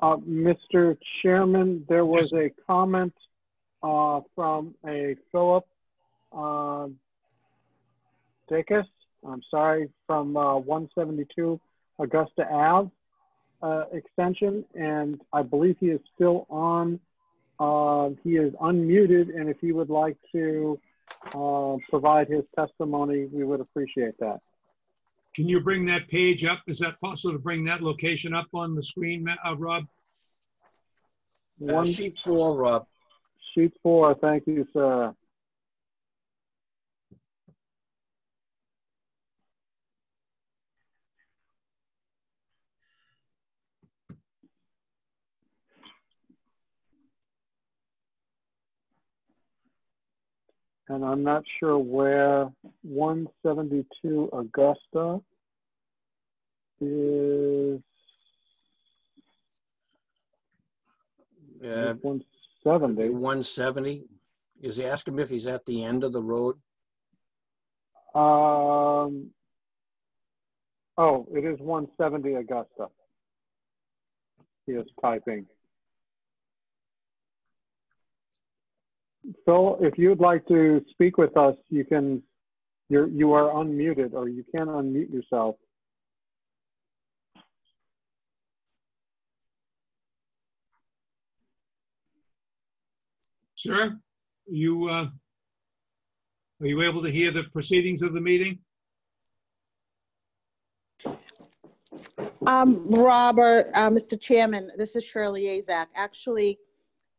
Uh, Mr. Chairman, there was a comment uh, from a Philip uh, Dacus, I'm sorry, from uh, 172 Augusta Ave uh, extension, and I believe he is still on. Uh, he is unmuted, and if he would like to uh, provide his testimony, we would appreciate that. Can you bring that page up? Is that possible to bring that location up on the screen, uh, Rob? Uh, sheet four, Rob. Sheet four, thank you, sir. And I'm not sure where 172 Augusta is. Uh, 170. 170. Is he asking if he's at the end of the road? Um, oh, it is 170 Augusta. He is typing. Phil, if you'd like to speak with us, you can, you're, you are unmuted or you can unmute yourself. Sir, you, uh, are you able to hear the proceedings of the meeting? Um, Robert, uh, Mr. Chairman, this is Shirley Asack. Actually,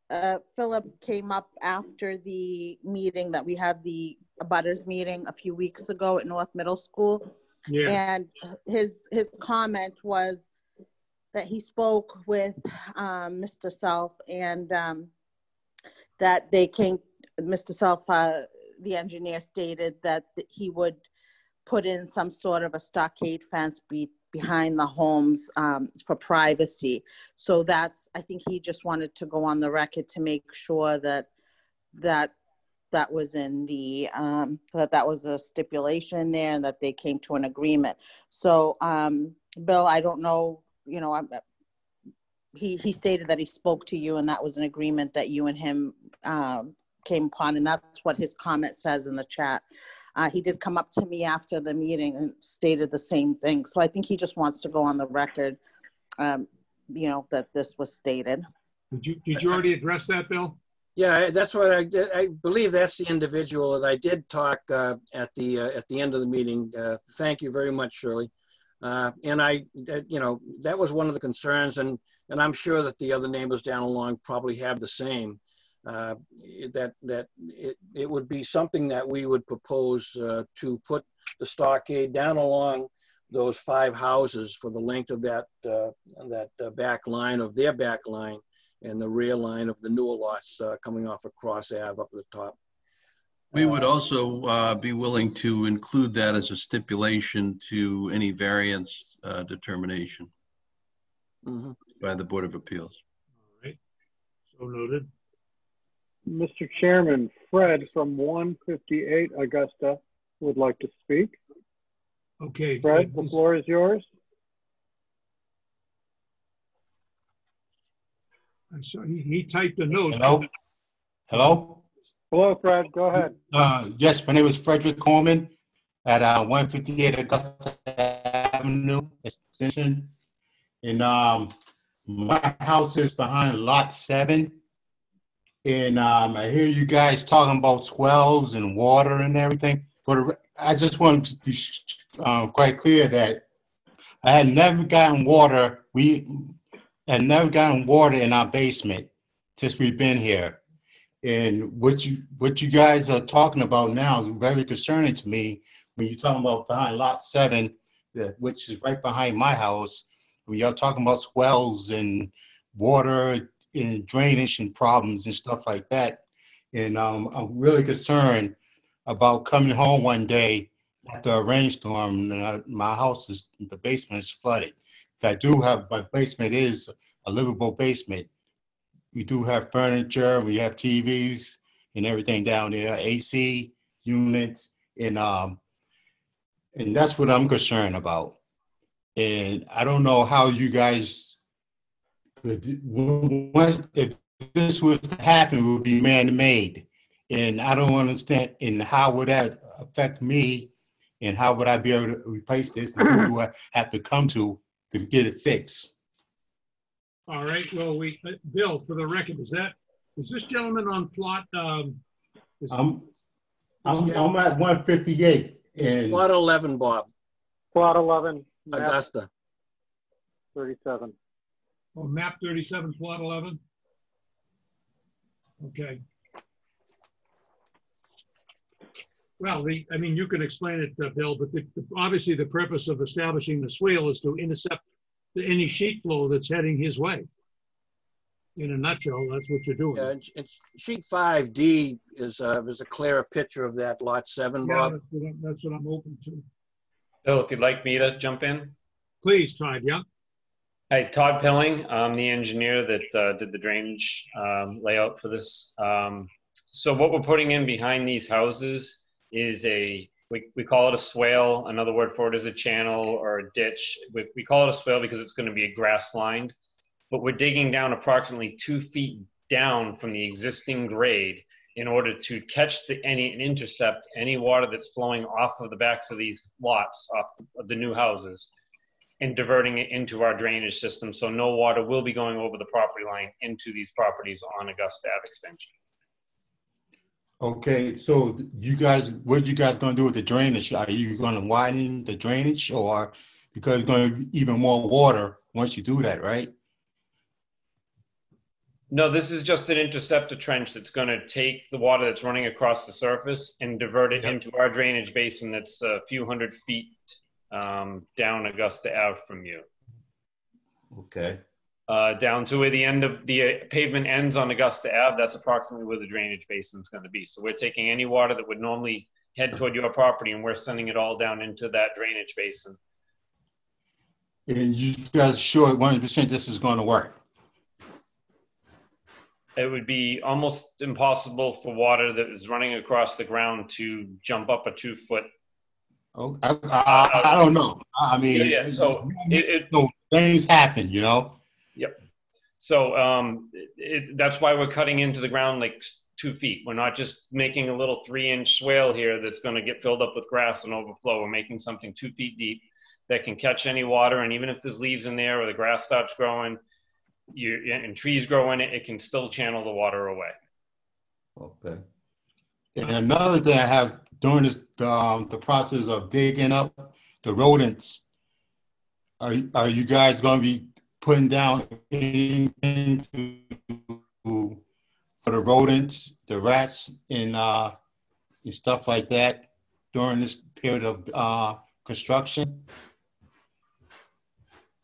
uh, Philip came up after the meeting that we had the abutters meeting a few weeks ago at North Middle School. Yeah. And his, his comment was that he spoke with, um, Mr. Self and, um, that they came, Mr. Self, uh, the engineer stated that he would put in some sort of a stockade fence be, behind the homes um, for privacy. So that's, I think he just wanted to go on the record to make sure that that that was in the um, that that was a stipulation there and that they came to an agreement. So, um, Bill, I don't know, you know, I'm, he he stated that he spoke to you and that was an agreement that you and him um, came upon, and that's what his comment says in the chat. Uh, he did come up to me after the meeting and stated the same thing. So I think he just wants to go on the record, um, you know, that this was stated. Did you, did you already address that, Bill? Yeah, that's what I, I believe that's the individual that I did talk uh, at the uh, at the end of the meeting. Uh, thank you very much, Shirley. Uh, and I, that, you know, that was one of the concerns, and and I'm sure that the other neighbors down along probably have the same. Uh, that that it, it would be something that we would propose uh, to put the stockade down along those five houses for the length of that uh, that uh, back line of their back line and the rear line of the newer lots uh, coming off of Cross Ave up at the top. We would also uh, be willing to include that as a stipulation to any variance uh, determination Mhm. by the Board of Appeals. All right, so noted. Mr. Chairman, Fred from 158 Augusta would like to speak. Okay. Fred, the floor is yours. I saw, he, he typed a note. Hello? Hello? Hello, Fred, go ahead. Uh, yes, my name is Frederick Coleman. at uh, 158 Augusta Avenue extension. And um, my house is behind lot seven. And um, I hear you guys talking about swells and water and everything. But I just want to be um, quite clear that I had never gotten water. We had never gotten water in our basement since we've been here. And what you what you guys are talking about now is very concerning to me when you're talking about behind lot seven, that which is right behind my house. When you're talking about swells and water and drainage and problems and stuff like that. And um, I'm really concerned about coming home one day after a rainstorm. And uh, my house is the basement is flooded. I do have my basement is a livable basement. We do have furniture, we have TVs and everything down there, AC units, and um, and that's what I'm concerned about. And I don't know how you guys could once if this was to happen, would be man-made, and I don't understand. And how would that affect me? And how would I be able to replace this? And who do I have to come to to get it fixed? All right, well, we, uh, Bill, for the record, is that, is this gentleman on plot, um? is- I'm, I'm, I'm at 158. It's plot 11, Bob, Plot 11, map Augusta. 37. Oh, map 37, plot 11? Okay. Well, the, I mean, you can explain it, uh, Bill, but the, the- obviously the purpose of establishing the swale is to intercept the- any sheet flow that's heading his way. In a nutshell, that's what you're doing. Yeah, it's- it's sheet 5D is, uh, is a clearer picture of that lot 7, Yeah, Bob. that's what I'm- that's what I'm open to. Bill, if you'd like me to jump in? Please, Todd, yeah? Hi, Todd Pilling. I'm the engineer that uh, did the drainage um, layout for this. Um, So what we're putting in behind these houses is a, we, we call it a swale. Another word for it is a channel or a ditch. We, we call it a swale because it's going to be a grass lined. But we're digging down approximately two feet down from the existing grade in order to catch the, any and intercept any water that's flowing off of the backs of these lots, off of the new houses and diverting it into our drainage system. So no water will be going over the property line into these properties on Augusta Ave extension. Okay, so you guys, what you guys gonna do with the drainage? Are you gonna widen the drainage or because it's gonna be even more water once you do that, right? No, this is just an interceptor trench that's going to take the water that's running across the surface and divert it into our drainage basin that's a few hundred feet um, down Augusta Ave from you. Okay. Uh, down to where the end of the uh, pavement ends on Augusta Ave, that's approximately where the drainage basin is going to be. So we're taking any water that would normally head toward your property and we're sending it all down into that drainage basin. And you guys sure one hundred percent this is gonna work? It would be almost impossible for water that is running across the ground to jump up a two foot. Oh, I, I, I don't know. I mean, Yeah, yeah, so it, it, so things happen, you know? Yep. So um, it, that's why we're cutting into the ground like two feet. We're not just making a little three inch swale here that's going to get filled up with grass and overflow. We're making something two feet deep that can catch any water. And even if there's leaves in there or the grass starts growing you, and trees grow in it, it can still channel the water away. Okay. And another thing I have during this, um, the process of digging up the rodents, are, are you guys gonna be putting down anything to, for the rodents, the rats and, uh, and stuff like that during this period of, uh, construction?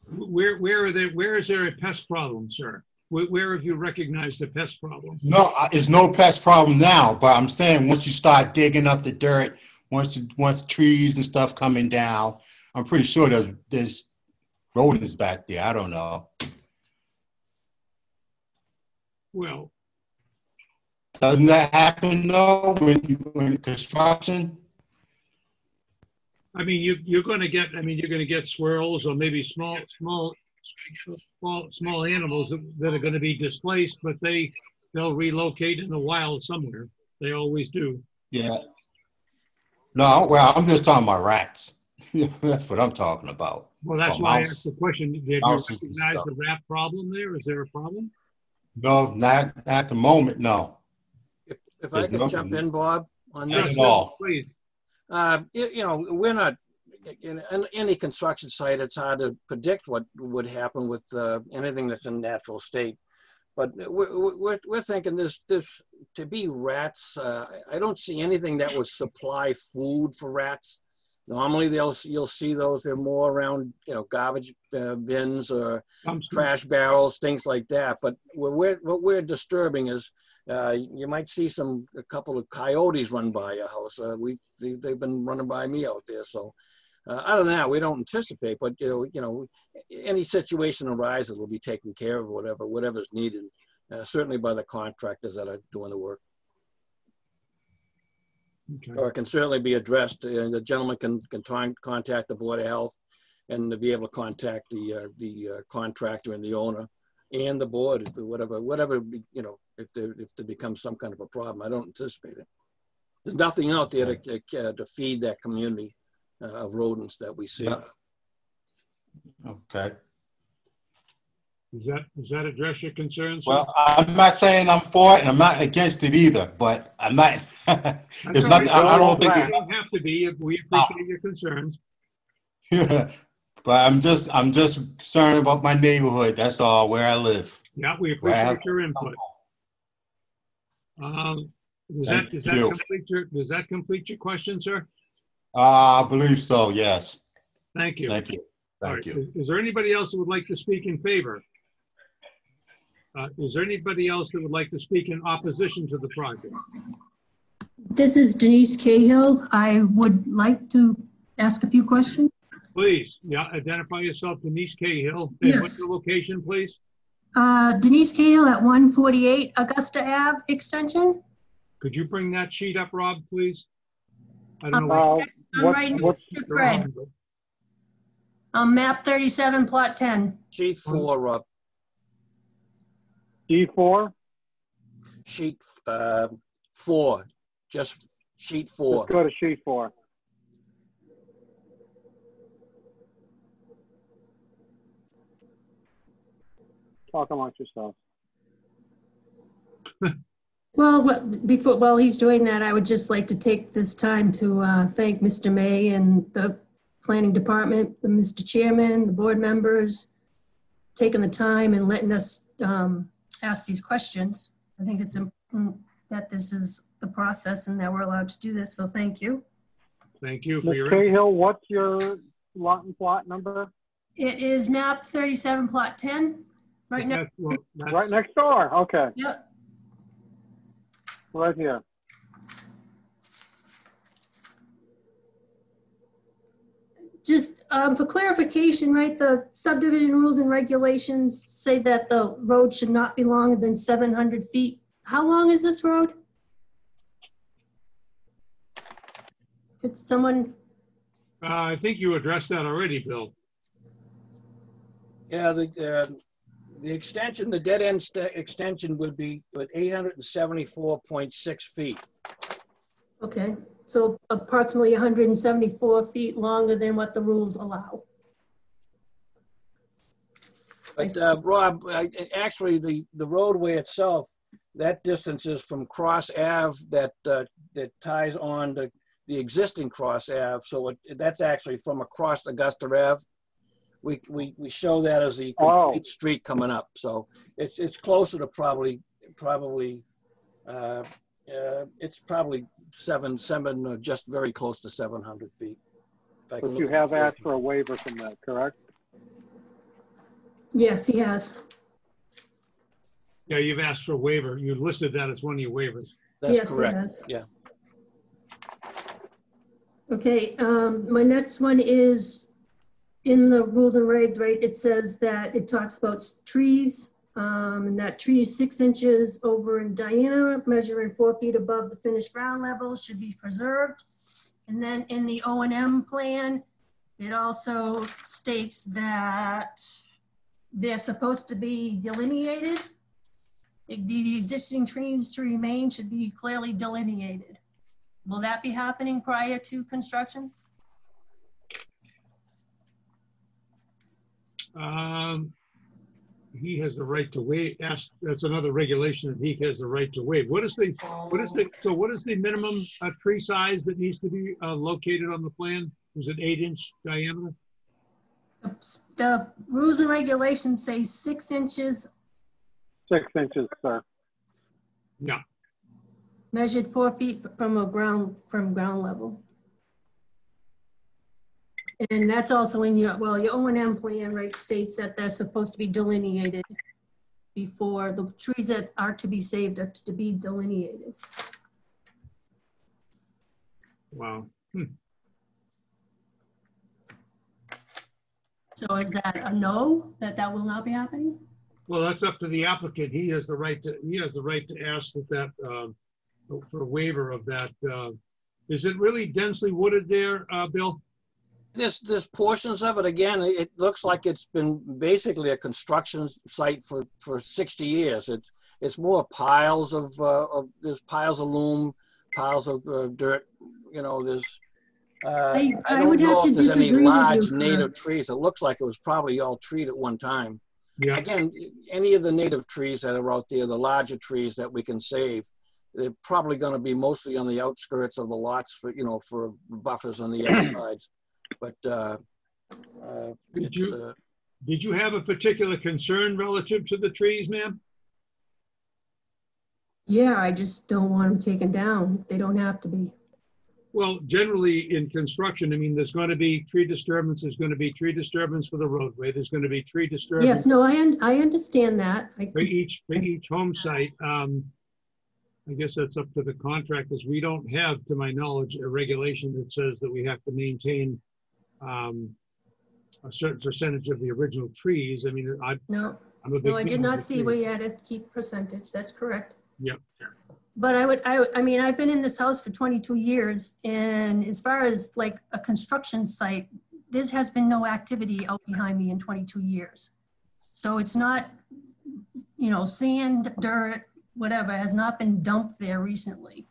Where, where are there, where is there a pest problem, sir? Where, where have you recognized a pest problem? No, uh, it's no pest problem now, but I'm saying once you start digging up the dirt, once, once trees and stuff coming down, I'm pretty sure there's, there's rodents back there. I don't know. Well, Doesn't that happen though when you, when construction? I mean, you, you're gonna get, I mean, you're gonna get squirrels or maybe small, small, small, small animals that, that are gonna be displaced, but they, they'll relocate in the wild somewhere. They always do. Yeah. No, well, I'm just talking about rats. (laughs) That's what I'm talking about. Well, that's Or why I asked the question. Did you recognize the rat problem there? Is there a problem? No, not at the moment, no. If I There's could jump in, Bob, on Not this. at all. Please. Uh, you you know, we're not, in in any construction site, it's hard to predict what would happen with uh, anything that's in natural state. But we're, we're, we're thinking this, this, to be rats, uh, I don't see anything that would supply food for rats. Normally, they'll, you'll see those, they're more around, you know, garbage uh, bins or trash barrels, things like that. But what we're, what we're disturbing is, uh, you might see some, a couple of coyotes run by your house. Uh, we, they, they've been running by me out there, so. Uh, other than that, we don't anticipate, but you know, you know, any situation arises will be taken care of, whatever, whatever's needed. Uh, certainly by the contractors that are doing the work, Okay. or it can certainly be addressed. and the gentleman can can con- contact the board of health, and to be able to contact the uh, the uh, contractor and the owner, and the board, if whatever, whatever you know, if there if there becomes some kind of a problem, I don't anticipate it. There's nothing out there to to, to feed that community uh, of rodents that we see. Yeah. Okay. Does that, does that address your concerns? Well, I'm not saying I'm for it and I'm not against it either, but I'm not, (laughs) all nothing, right. I I don't think it's don't have to be. If We appreciate your concerns. Yeah, (laughs) but I'm just, I'm just concerned about my neighborhood, that's all, where I live. Yeah, we Where I have- appreciate your input. Um, does that, does that you. complete your, does that complete your question, sir? Uh, I believe so, yes. Thank you. Thank you, thank right. you. Is- Is there anybody else who would like to speak in favor? Uh, Is there anybody else that would like to speak in opposition to the project? This is Denise Cahill. I would like to ask a few questions. Please, yeah, identify yourself, Denise Cahill. And what's Yes. the location, please? Uh, Denise Cahill at 148 Augusta Ave Extension. Could you bring that sheet up, Rob, please? I don't know. right I'm right next to Fred. Um, map 37, plot 10. Sheet four, Rob. D4? Sheet uh, four, just sheet four. Let's go to sheet four. Talk amongst yourselves. (laughs) Well, what- before, while he's doing that, I would just like to take this time to uh, thank Mr. May and the planning department, the Mr. Chairman, the board members, taking the time and letting us um, ask these questions. I think it's important that this is the process and that we're allowed to do this, so thank you. Thank you for Ms. your. Cahill, what's your lot and plot number? It is map 37, plot 10, right now. That's- well, that's- Right next door, okay, Yep. right here. Just um, for clarification, right, the subdivision rules and regulations say that the road should not be longer than 700 feet. How long is this road? Could someone, Uh, I think you addressed that already, Bill. Yeah, the, uh, the extension, the dead end st- extension would be at 874.6 feet. okay, so approximately 174 feet longer than what the rules allow. But uh, Rob, I- actually, the, the roadway itself, that distance is from Cross Ave that, uh, that ties on to the existing Cross Ave. So it, that's actually from across Augusta Ave. We, we, we show that as the complete street coming up. So it's, it's closer to probably, probably, uh, uh, it's probably seven, seven, or just very close to 700 feet. If I can But look you at have the- asked for a waiver from that, correct? Yes, he has. Yeah, you've asked for a waiver. You listed that as one of your waivers. That's Yes, it correct. has. Yeah. Okay, um, my next one is in the rules and regs, right? It says that it talks about s- trees, um, and that tree is six inches over in diameter, measuring four feet above the finished ground level, should be preserved. And then in the O and M plan, it also states that they're supposed to be delineated. The the existing trees to remain should be clearly delineated. Will that be happening prior to construction? Um, he has the right to waive, ask, that's another regulation that he has the right to waive. What is the, what is the, so what is the minimum, uh, tree size that needs to be, uh, located on the plan? Was it eight inch diameter? The rules and regulations say six inches Six inches, sir. Yeah. measured four feet from a ground, from ground level. And that's also in your, well, your O and M plan, right, states that they're supposed to be delineated before the trees that are to be saved are to be delineated. Wow. Hmm. So is that a no, that that will not be happening? Well, that's up to the applicant. He has the right to, he has the right to ask that that, um, for a waiver of that, uh, is it really densely wooded there, uh, Bill? There's, there's portions of it, again, it it looks like it's been basically a construction site for, for 60 years. It's, it's more piles of, uh, of, there's piles of loam, piles of uh, dirt, you know, there's, uh, I- I I don't would have know to if there's any disagree with you, large sir. native trees. It looks like it was probably all treed at one time. Yeah. Again, any of the native trees that are out there, the larger trees that we can save, they're probably gonna be mostly on the outskirts of the lots for, you know, for buffers on the (clears throat) outsides. But, uh, uh, Did you, uh, did you have a particular concern relative to the trees, ma'am? Yeah, I just don't want them taken down. if They don't have to be. Well, generally in construction, I mean, there's going to be tree disturbance, there's going to be tree disturbance for the roadway, there's going to be tree disturbance Yes, no, I, un- I understand that. I for each, for each home site. Um, I guess that's up to the contractors. We don't have, to my knowledge, a regulation that says that we have to maintain um, a certain percentage of the original trees. I mean, I, No, I'm a big. no, I did not see where you had to keep percentage. That's correct. Yep. But I would, I, would- I mean, I've been in this house for 22 years and as far as like a construction site, there has been no activity out behind me in 22 years. So it's not, you know, sand, dirt, whatever, has not been dumped there recently.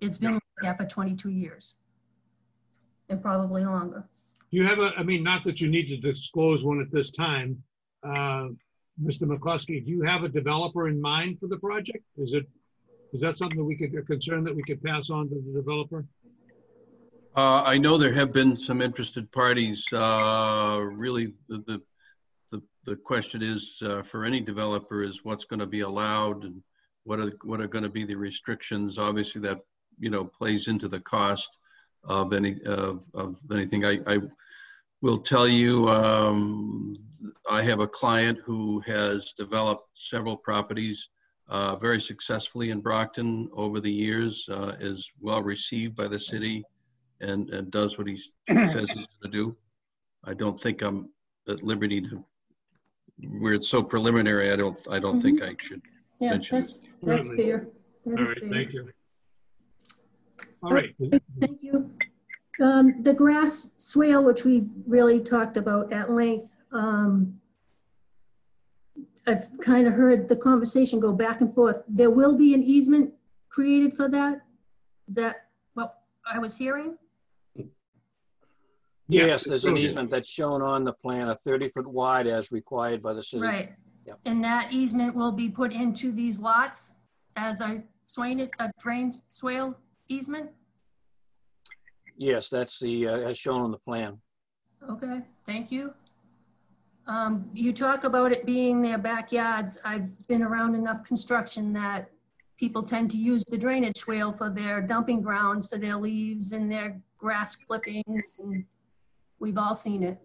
It's been like that for 22 years. And probably longer. You have a, I mean, not that you need to disclose one at this time. uh, Mr. McCluskey, do you have a developer in mind for the project? Is it, is that something that we could, a concern that we could pass on to the developer? Uh, I know there have been some interested parties. Uh, Really, the, the, the, the question is, uh, for any developer, is what's going to be allowed and what are, what are going to be the restrictions? Obviously, that, you know, plays into the cost of any, of, of anything. I, I will tell you, um, I have a client who has developed several properties uh, very successfully in Brockton over the years, uh, is well received by the city and, and does what he (clears throat) says he's going to do. I don't think I'm at liberty to, where it's so preliminary, I don't, I don't think I should Yeah, mention it. that's, that's fair. That All is right, fair. thank you. All right, Thank you. Um, the grass swale, which we've really talked about at length, um, I've kind of heard the conversation go back and forth. There will be an easement created for that? Is that what I was hearing? Yes, there's an easement that's shown on the plan, a 30-foot wide as required by the city. Right. Yep. And that easement will be put into these lots as a swain, a drain swale easement? Yes, that's the, uh, as shown on the plan. Okay, thank you. Um, you talk about it being their backyards. I've been around enough construction that people tend to use the drainage swale for their dumping grounds, for their leaves and their grass clippings, and we've all seen it.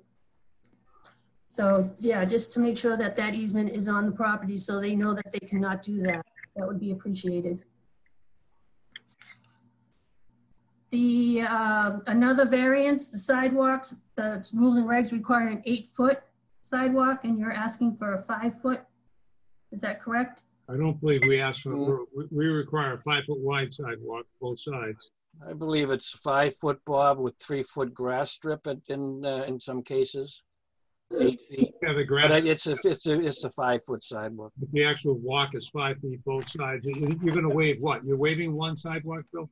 So, yeah, just to make sure that that easement is on the property so they know that they cannot do that. That would be appreciated. The, uh, another variance, the sidewalks, the rules and regs require an eight-foot sidewalk, and you're asking for a five-foot? Is that correct? I don't believe we asked for, we- we require a five-foot wide sidewalk, both sides. I believe it's five-foot, Bob, with three-foot grass strip in- in, uh, in some cases. Eight feet. Yeah, the But grass, it's a, it's a, it's a five-foot sidewalk. the actual walk is five feet both sides. You- You're gonna waive what? You're waiving one sidewalk, Bill?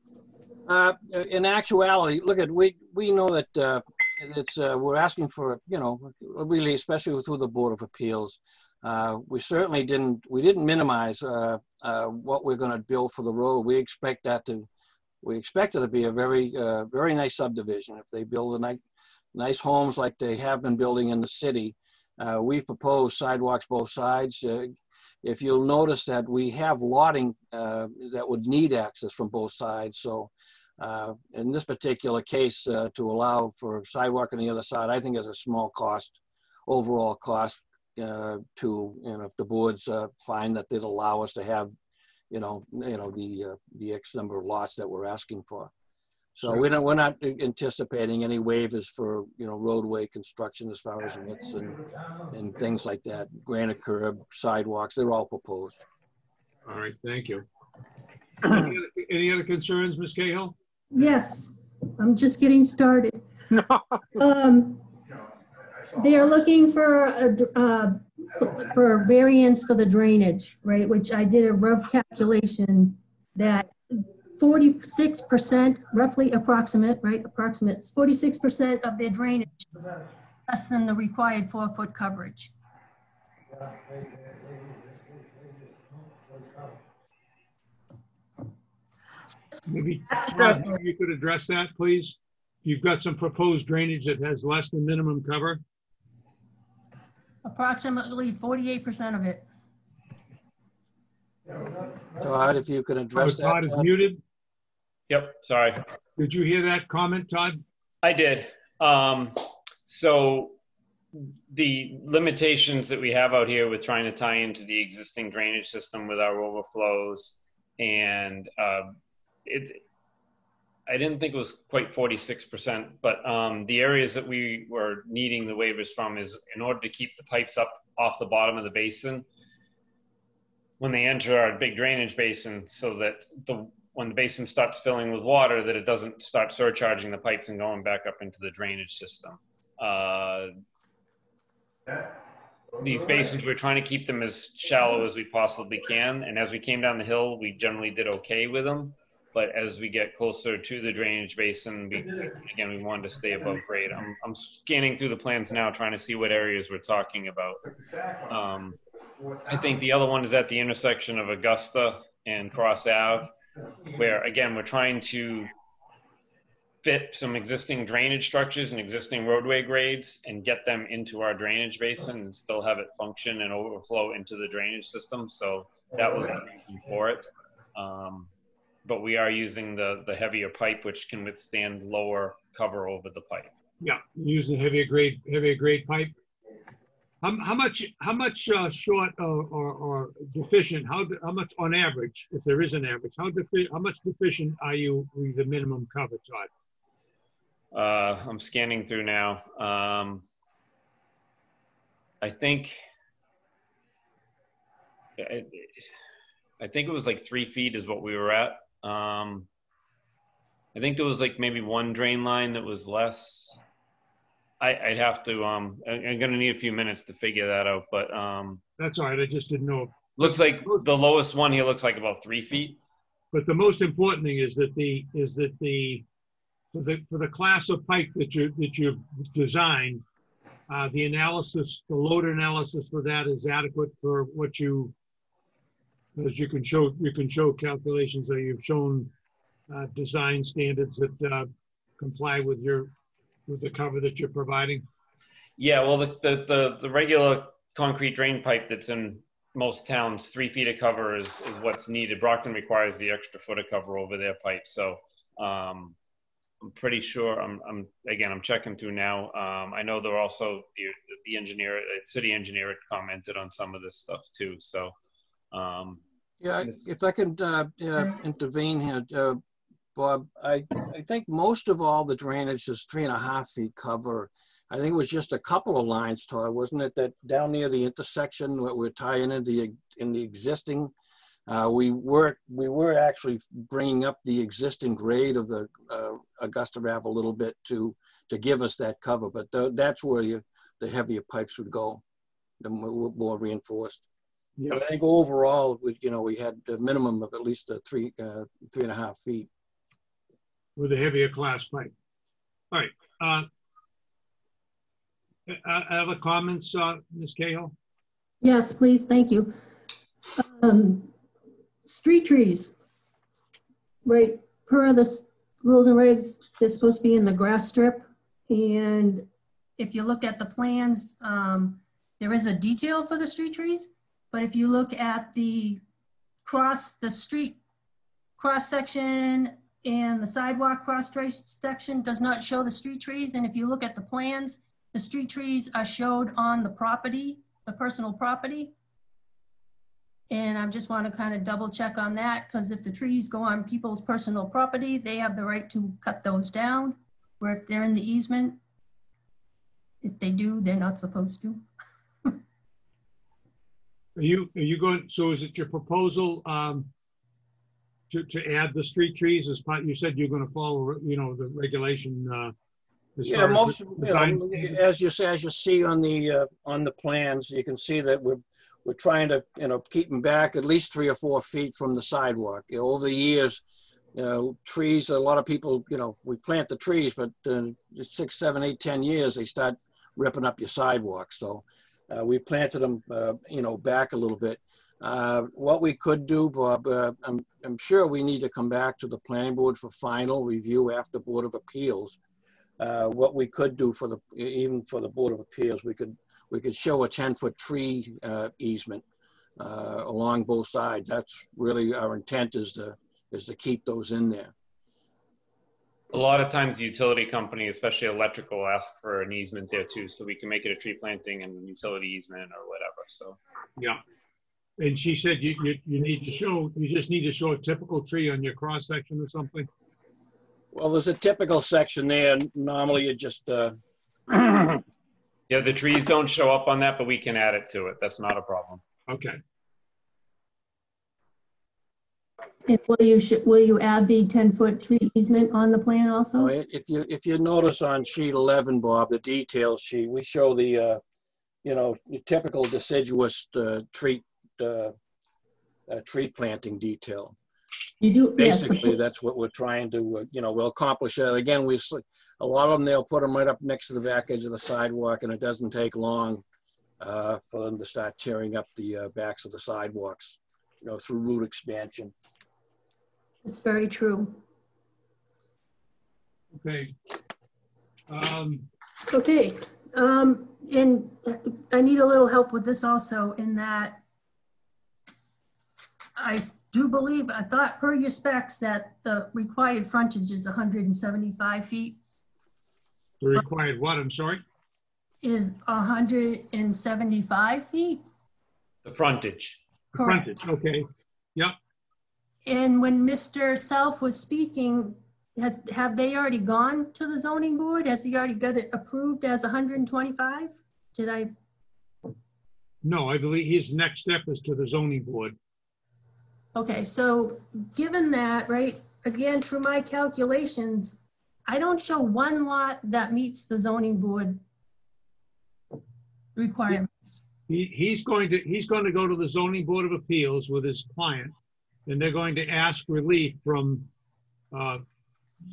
Uh, in actuality, look at, we, we know that, uh, it's, uh, we're asking for, you know, really, especially through the Board of Appeals. Uh, we certainly didn't, we didn't minimize, uh, uh, what we're gonna build for the road. We expect that to, we expect it to be a very, very nice subdivision. If they build a nice, nice homes like they have been building in the city, we've proposed sidewalks both sides. If you'll notice that we have lotting uh, that would need access from both sides. So uh, in this particular case, uh, to allow for sidewalk on the other side, I think is a small cost, overall cost uh, to, you know, if the boards uh, find that they'd allow us to have, you know, you know, the, uh, the X number of lots that we're asking for. So Sure. we're not, we're not anticipating any waivers for, you know, roadway construction as far as widths and, and things like that. Granite curb, sidewalks, they're all proposed. All right, thank you. Any other- (clears throat) any other concerns, Ms. Cahill? Yes, I'm just getting started. Um, They are looking for a, uh, for a variance for the drainage, right, which I did a rough calculation that forty-six percent, roughly approximate, right, approximate, forty-six percent of their drainage less than the required four-foot coverage. Maybe That's Todd, the- you could address that, please? You've got some proposed drainage that has less than minimum cover. Approximately forty-eight percent of it. Todd, if you could Oh, address that. Todd is Todd? muted. Yep, sorry. Did you hear that comment, Todd? I did. Um, so the limitations that we have out here with trying to tie into the existing drainage system with our overflows and um, it, I didn't think it was quite 46%, but um, the areas that we were needing the waivers from is in order to keep the pipes up off the bottom of the basin when they enter our big drainage basin so that the when the basin starts filling with water that it doesn't start surcharging the pipes and going back up into the drainage system. Uh, these basins, we're trying to keep them as shallow as we possibly can. And as we came down the hill, we generally did okay with them. But as we get closer to the drainage basin, we, again, we wanted to stay above grade. I'm, I'm scanning through the plans now, trying to see what areas we're talking about. Um, I think the other one is at the intersection of Augusta and Cross Ave, where again, we're trying to fit some existing drainage structures and existing roadway grades and get them into our drainage basin and still have it function and overflow into the drainage system. So that was the reason for it. Um, but we are using the, the heavier pipe, which can withstand lower cover over the pipe. Yeah, using heavier grade, heavier grade pipe. How, how much, how much uh, short or, or, or deficient, how, how much on average, if there is an average, how defi, how much deficient are you with the minimum cover, Todd? Uh, I'm scanning through now. Um, I think, I, I think it was like three feet is what we were at. Um, I think there was like maybe one drain line that was less. I, I'd have to. Um, I, I'm gonna need a few minutes to figure that out, but um, That's all right, I just didn't know. looks like the lowest one here looks like about three feet. But the most important thing is that the, is that the, for the, for the class of pipe that you, that you've designed, uh, the analysis, the load analysis for that is adequate for what you, as you can show, you can show calculations that you've shown, uh, design standards that, uh, comply with your, with the cover that you're providing. Yeah, well, the, the, the, the regular concrete drain pipe that's in most towns, three feet of cover is, is what's needed. Brockton requires the extra foot of cover over their pipe. So um, I'm pretty sure, I'm, I'm again, I'm checking through now. Um, I know there are also, the, the engineer, city engineer commented on some of this stuff too. So um, Yeah, if I can uh, uh, intervene here, uh, Bob, I, I think most of all the drainage is three and a half feet cover. I think it was just a couple of lines, Todd, wasn't it? That down near the intersection where we're tying in the in the existing, uh, we were we were actually bringing up the existing grade of the uh, Augusta Ave a little bit to to give us that cover. But th that's where you, the heavier pipes would go, the more, more reinforced. Yeah. But I think overall, we, you know, we had a minimum of at least a three, uh, three and a half feet. with a heavier class pipe. All right. uh, uh, Other comments, uh, Ms. Cahill? Yes, please, thank you. Um, Street trees. Right, per the rules and regs, they're supposed to be in the grass strip. And if you look at the plans, um, there is a detail for the street trees. But if you look at the cross, the street cross-section and the sidewalk cross-section does not show the street trees. And if you look at the plans, the street trees are showed on the property, the personal property. And I just want to kind of double check on that because if the trees go on people's personal property, they have the right to cut those down. Where if they're in the easement, if they do, they're not supposed to. (laughs) Are you, are you going, so is it your proposal um, to, to add the street trees as part, you said you're going to follow, you know, the regulation? uh, as Yeah, far as most, you design know, as you say, as you see on the, uh, on the plans, you can see that we're, we're trying to, you know, keep them back at least three or four feet from the sidewalk. You know, over the years, you know, trees, a lot of people, you know, we plant the trees, but uh, six, seven, eight, ten years, they start ripping up your sidewalk. So uh, we planted them, uh, you know, back a little bit. Uh, what we could do, Bob, uh, I'm, I'm sure we need to come back to the planning board for final review after Board of Appeals. Uh, what we could do for the, even for the Board of Appeals, we could, we could show a 10-foot tree uh, easement along both sides. That's really our intent is to, is to keep those in there. A lot of times, the utility company, especially electrical, ask for an easement there too, so we can make it a tree planting and utility easement or whatever. So Yeah. And she said you, you, you need to show, you just need to show a typical tree on your cross section or something? Well, there's a typical section there. Normally you just, uh, (clears throat) yeah, the trees don't show up on that, but we can add it to it. That's not a problem. Okay. And will you, sh- will you add the 10-foot tree easement on the plan also? Oh, If you, if you notice on sheet 11, Bob, the details sheet, we show the, uh, you know, your typical deciduous uh, tree, uh, uh, tree planting detail. You do, yes. the- Basically, that's what we're trying to, uh, you know, we'll accomplish that. Again, we, s- a lot of them, they'll put them right up next to the back edge of the sidewalk, and it doesn't take long uh, for them to start tearing up the uh, backs of the sidewalks, you know, through root expansion. It's very true. Okay. Um, Okay, um, and I need a little help with this also in that I do believe, I thought per your specs that the required frontage is 175 feet, The required what, I'm sorry? is 175 feet? The frontage. The Frontage, okay. Yep. And when Mr. Self was speaking, has, have they already gone to the zoning board? Has he already got it approved as 125? Did I, No, I believe his next step is to the zoning board. okay, so given that, right, again, through my calculations, I don't show one lot that meets the zoning board requirements. He, he's going to, he's going to go to the zoning board of appeals with his client, and they're going to ask relief from uh,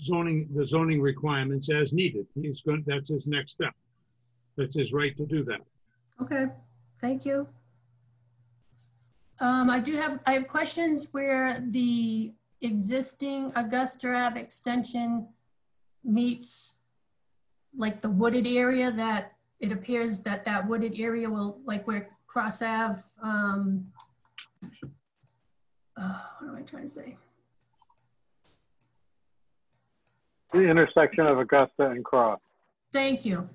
zoning, the zoning requirements as needed. He's going, that's his next step. That's his right to do that. Okay, thank you. Um, I do have, I have questions where the existing Augusta Ave extension meets like the wooded area that it appears that that wooded area will, like where Cross Ave, um, uh, what am I trying to say? The intersection of Augusta and Cross. Thank you.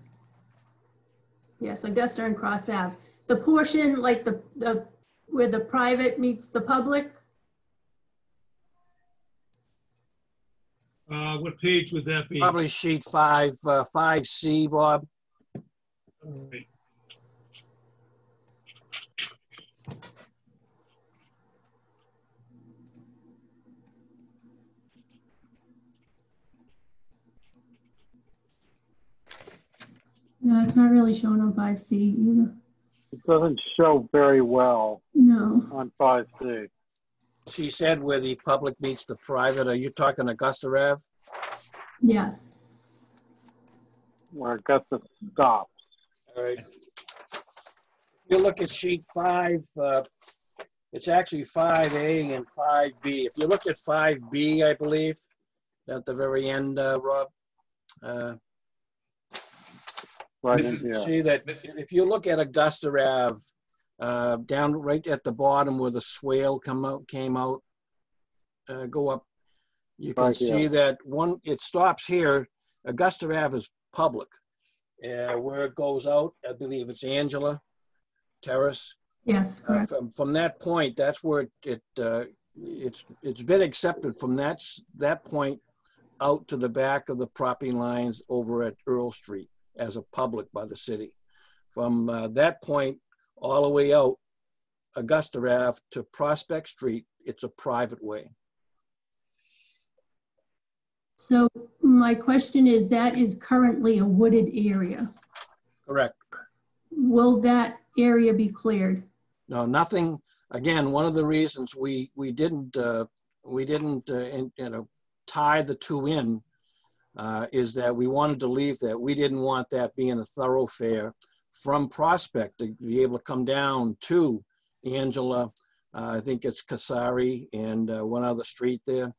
Yes, Augusta and Cross Ave. The portion, like the, the, where the private meets the public, Uh, What page would that be? Probably sheet five, uh, 5C, Bob. All right. no, it's not really shown on 5C either. It doesn't show very well No. on 5C. She said where the public meets the private. Are you talking Augusta Ave? Yes. where Augusta stops. All right. If you look at sheet five, uh, it's actually five A and five B. If you look at five B, I believe, at the very end, uh, Rob, uh, Right, you yeah. see that if you look at Augusta Ave, uh, down right at the bottom where the swale come out, came out, uh, go up, you can Right, yeah. see that one, it stops here. Augusta Ave is public. Uh, where it goes out, I believe it's Angela Terrace. Yes, Uh, correct. From, from that point, that's where it, it, uh, it's, it's been accepted from that, s- that point out to the back of the property lines over at Earl Street as a public by the city. From uh, that point all the way out Augusta Ave to Prospect Street, it's a private way. So my question is, that is currently a wooded area. Correct. Will that area be cleared? No, nothing, again, one of the reasons we, we didn't, uh, we didn't, uh, in- you know, tie the two in uh, is that we wanted to leave that. We didn't want that being a thoroughfare from Prospect to be able to come down to Angela. uh, I think it's Kasari and uh, one other street there.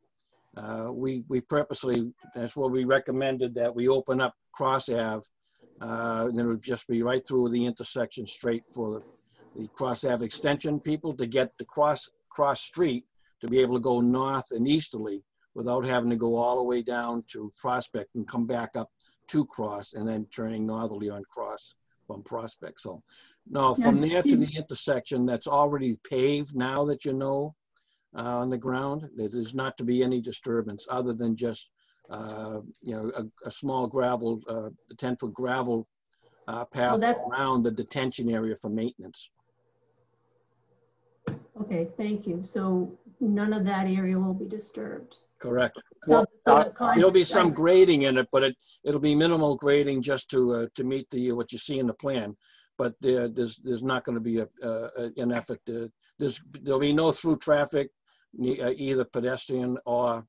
Uh, We, we purposely, that's what we recommended, that we open up Cross Ave. uh, Then it would just be right through the intersection straight for the the Cross Ave Extension people to get to Cross, Cross Street to be able to go north and easterly without having to go all the way down to Prospect and come back up to Cross and then turning northerly on Cross from Prospect. So, no, from there to the intersection that's already paved now that you know uh, on the ground, there is not to be any disturbance other than just, uh, you know, a, a small gravel, uh, 10-foot gravel uh, path that's- around the detention area for maintenance. Okay, thank you. So none of that area will be disturbed. Correct. So, so the con- There'll be some grading in it, but it, it'll be minimal grading just to, uh, to meet the, what you see in the plan. But there, there's, there's not gonna be a, uh, an effort to, there's, there'll be no through traffic, ne- either pedestrian or,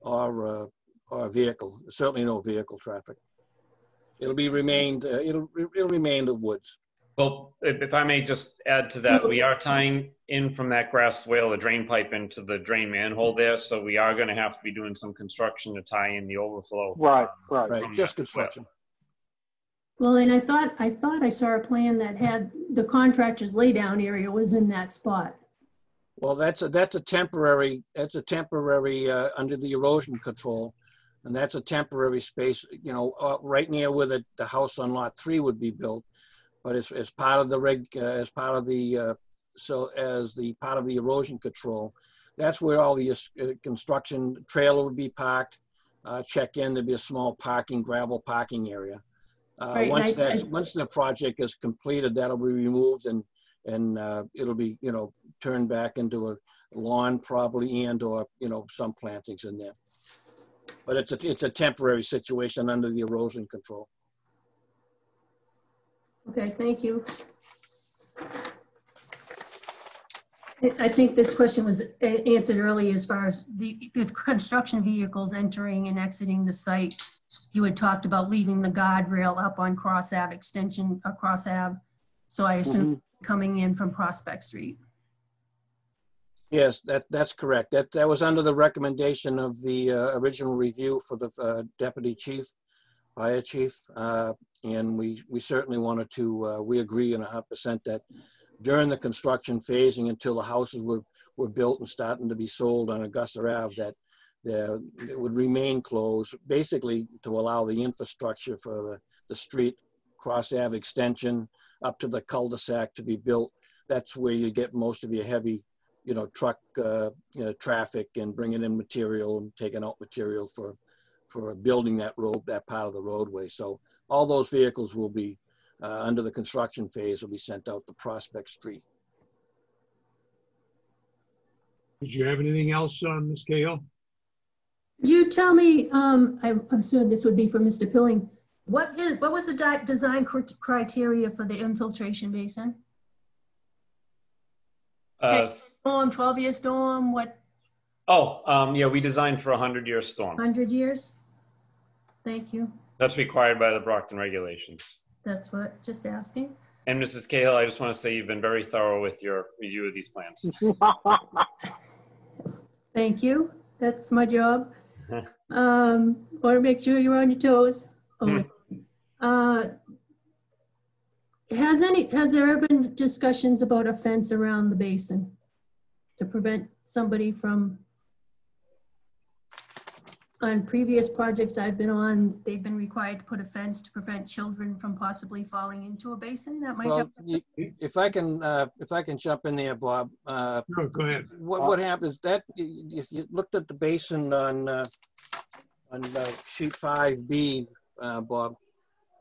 or, uh, or vehicle, certainly no vehicle traffic. It'll be remained, uh, it'll, it'll remain the woods. Well, if, if I may just add to that, we are tying in from that grass swale, the drain pipe into the drain manhole there. So we are going to have to be doing some construction to tie in the overflow. Right, right. Right, just construction. Well, and I thought, I thought I saw a plan that had the contractor's laydown area was in that spot. Well, that's a, that's a temporary, that's a temporary, uh, under the erosion control. And that's a temporary space, you know, uh, right near where the, the house on lot three would be built. But as, as part of the reg, uh, as part of the, uh, so as the part of the erosion control, that's where all the uh, construction trailer would be parked. Uh, check in, there'd be a small parking, gravel parking area. Uh, Right, and once I- that's, I- once the project is completed, that'll be removed and, and, uh, it'll be, you know, turned back into a lawn probably and or, you know, some plantings in there. But it's a, it's a temporary situation under the erosion control. Okay, thank you. I- think this question was answered early as far as the, the construction vehicles entering and exiting the site. You had talked about leaving the guardrail up on Cross Ave extension uh, across Ave. So I assume mm-hmm. coming in from Prospect Street. Yes, that, that's correct. That, that was under the recommendation of the uh, original review for the uh, deputy chief, fire chief. uh, And we, we certainly wanted to, uh, we agree in a hundred percent that during the construction phasing until the houses were, were built and starting to be sold on Augusta Ave, that it would remain closed, basically to allow the infrastructure for the, the street, Cross Ave extension up to the cul-de-sac to be built. That's where you get most of your heavy you know, truck, uh, you know, traffic and bringing in material and taking out material for, for building that road, that part of the roadway. So all those vehicles will be, uh, under the construction phase, will be sent out to Prospect Street. Did you have anything else, uh, Ms. Cahill? Could you tell me, um, I assume this would be for Mr. Pilling, what is, what was the di- design cr- criteria for the infiltration basin? Uh, Storm, 12 year storm, what, oh, um, yeah, we designed for a hundred year storm. 100 years? thank you. That's required by the Brockton regulations. That's what, just asking. And Mrs. Cahill, I just want to say you've been very thorough with your review of these plans. (laughs) Thank you. That's my job. (laughs) Um, want to make sure you're on your toes. Oh, Uh, Has any, has there ever been discussions about a fence around the basin to prevent somebody from? On previous projects I've been on, they've been required to put a fence to prevent children from possibly falling into a basin. That might Well, help. you- if I can, uh, if I can jump in there, Bob. uh, Sure, go ahead. What, what happens, that, if you looked at the basin on, uh, on uh, sheet five B, uh, Bob,